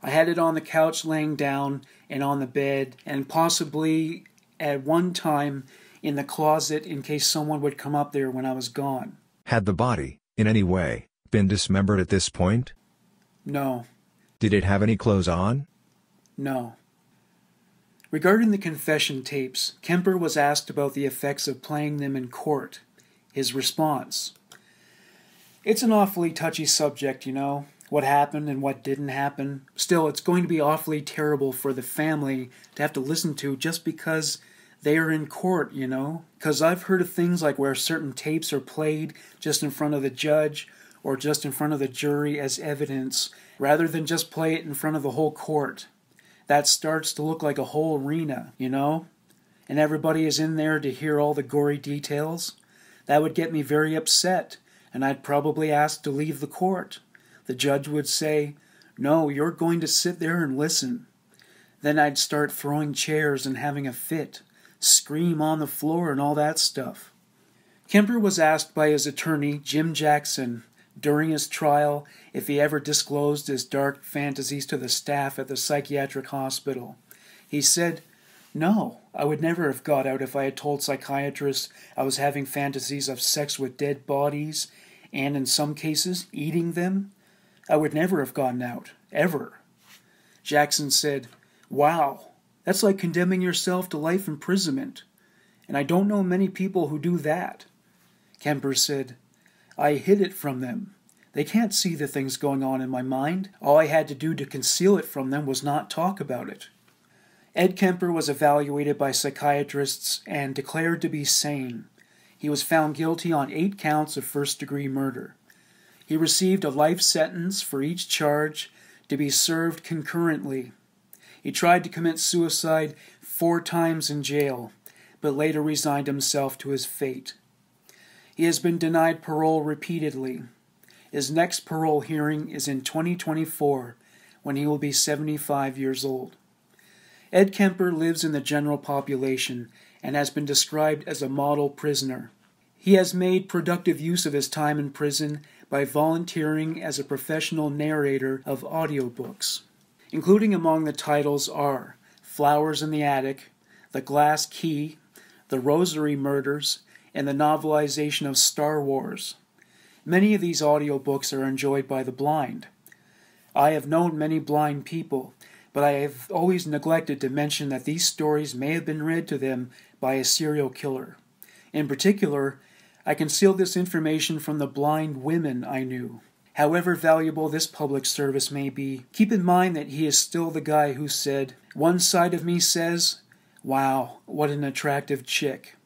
I had it on the couch laying down and on the bed, and possibly at one time in the closet in case someone would come up there when I was gone. Had the body, in any way, been dismembered at this point? No. Did it have any clothes on? No. Regarding the confession tapes, Kemper was asked about the effects of playing them in court. His response It's an awfully touchy subject, you know, what happened and what didn't happen. Still, it's going to be awfully terrible for the family to have to listen to just because they are in court, you know? Because I've heard of things like where certain tapes are played just in front of the judge or just in front of the jury as evidence, rather than just play it in front of the whole court. That starts to look like a whole arena, you know? And everybody is in there to hear all the gory details. That would get me very upset, and I'd probably ask to leave the court. The judge would say, No, you're going to sit there and listen. Then I'd start throwing chairs and having a fit, scream on the floor, and all that stuff. Kemper was asked by his attorney, Jim Jackson, during his trial if he ever disclosed his dark fantasies to the staff at the psychiatric hospital. He said, No, I would never have got out if I had told psychiatrists I was having fantasies of sex with dead bodies and, in some cases, eating them. I would never have gotten out, ever. Jackson said, Wow, that's like condemning yourself to life imprisonment. And I don't know many people who do that. Kemper said, I hid it from them. They can't see the things going on in my mind. All I had to do to conceal it from them was not talk about it. Ed Kemper was evaluated by psychiatrists and declared to be sane. He was found guilty on eight counts of first degree murder. He received a life sentence for each charge to be served concurrently. He tried to commit suicide four times in jail, but later resigned himself to his fate. He has been denied parole repeatedly. His next parole hearing is in 2024 when he will be 75 years old. Ed Kemper lives in the general population and has been described as a model prisoner. He has made productive use of his time in prison by volunteering as a professional narrator of audiobooks. Including among the titles are Flowers in the Attic, The Glass Key, The Rosary Murders, and the novelization of Star Wars. Many of these audiobooks are enjoyed by the blind. I have known many blind people, but I have always neglected to mention that these stories may have been read to them by a serial killer. In particular, I concealed this information from the blind women I knew. However valuable this public service may be, keep in mind that he is still the guy who said, One side of me says, Wow, what an attractive chick.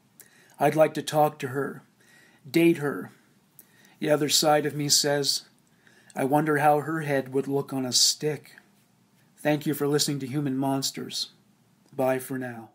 I'd like to talk to her, date her. The other side of me says, I wonder how her head would look on a stick. Thank you for listening to Human Monsters. Bye for now.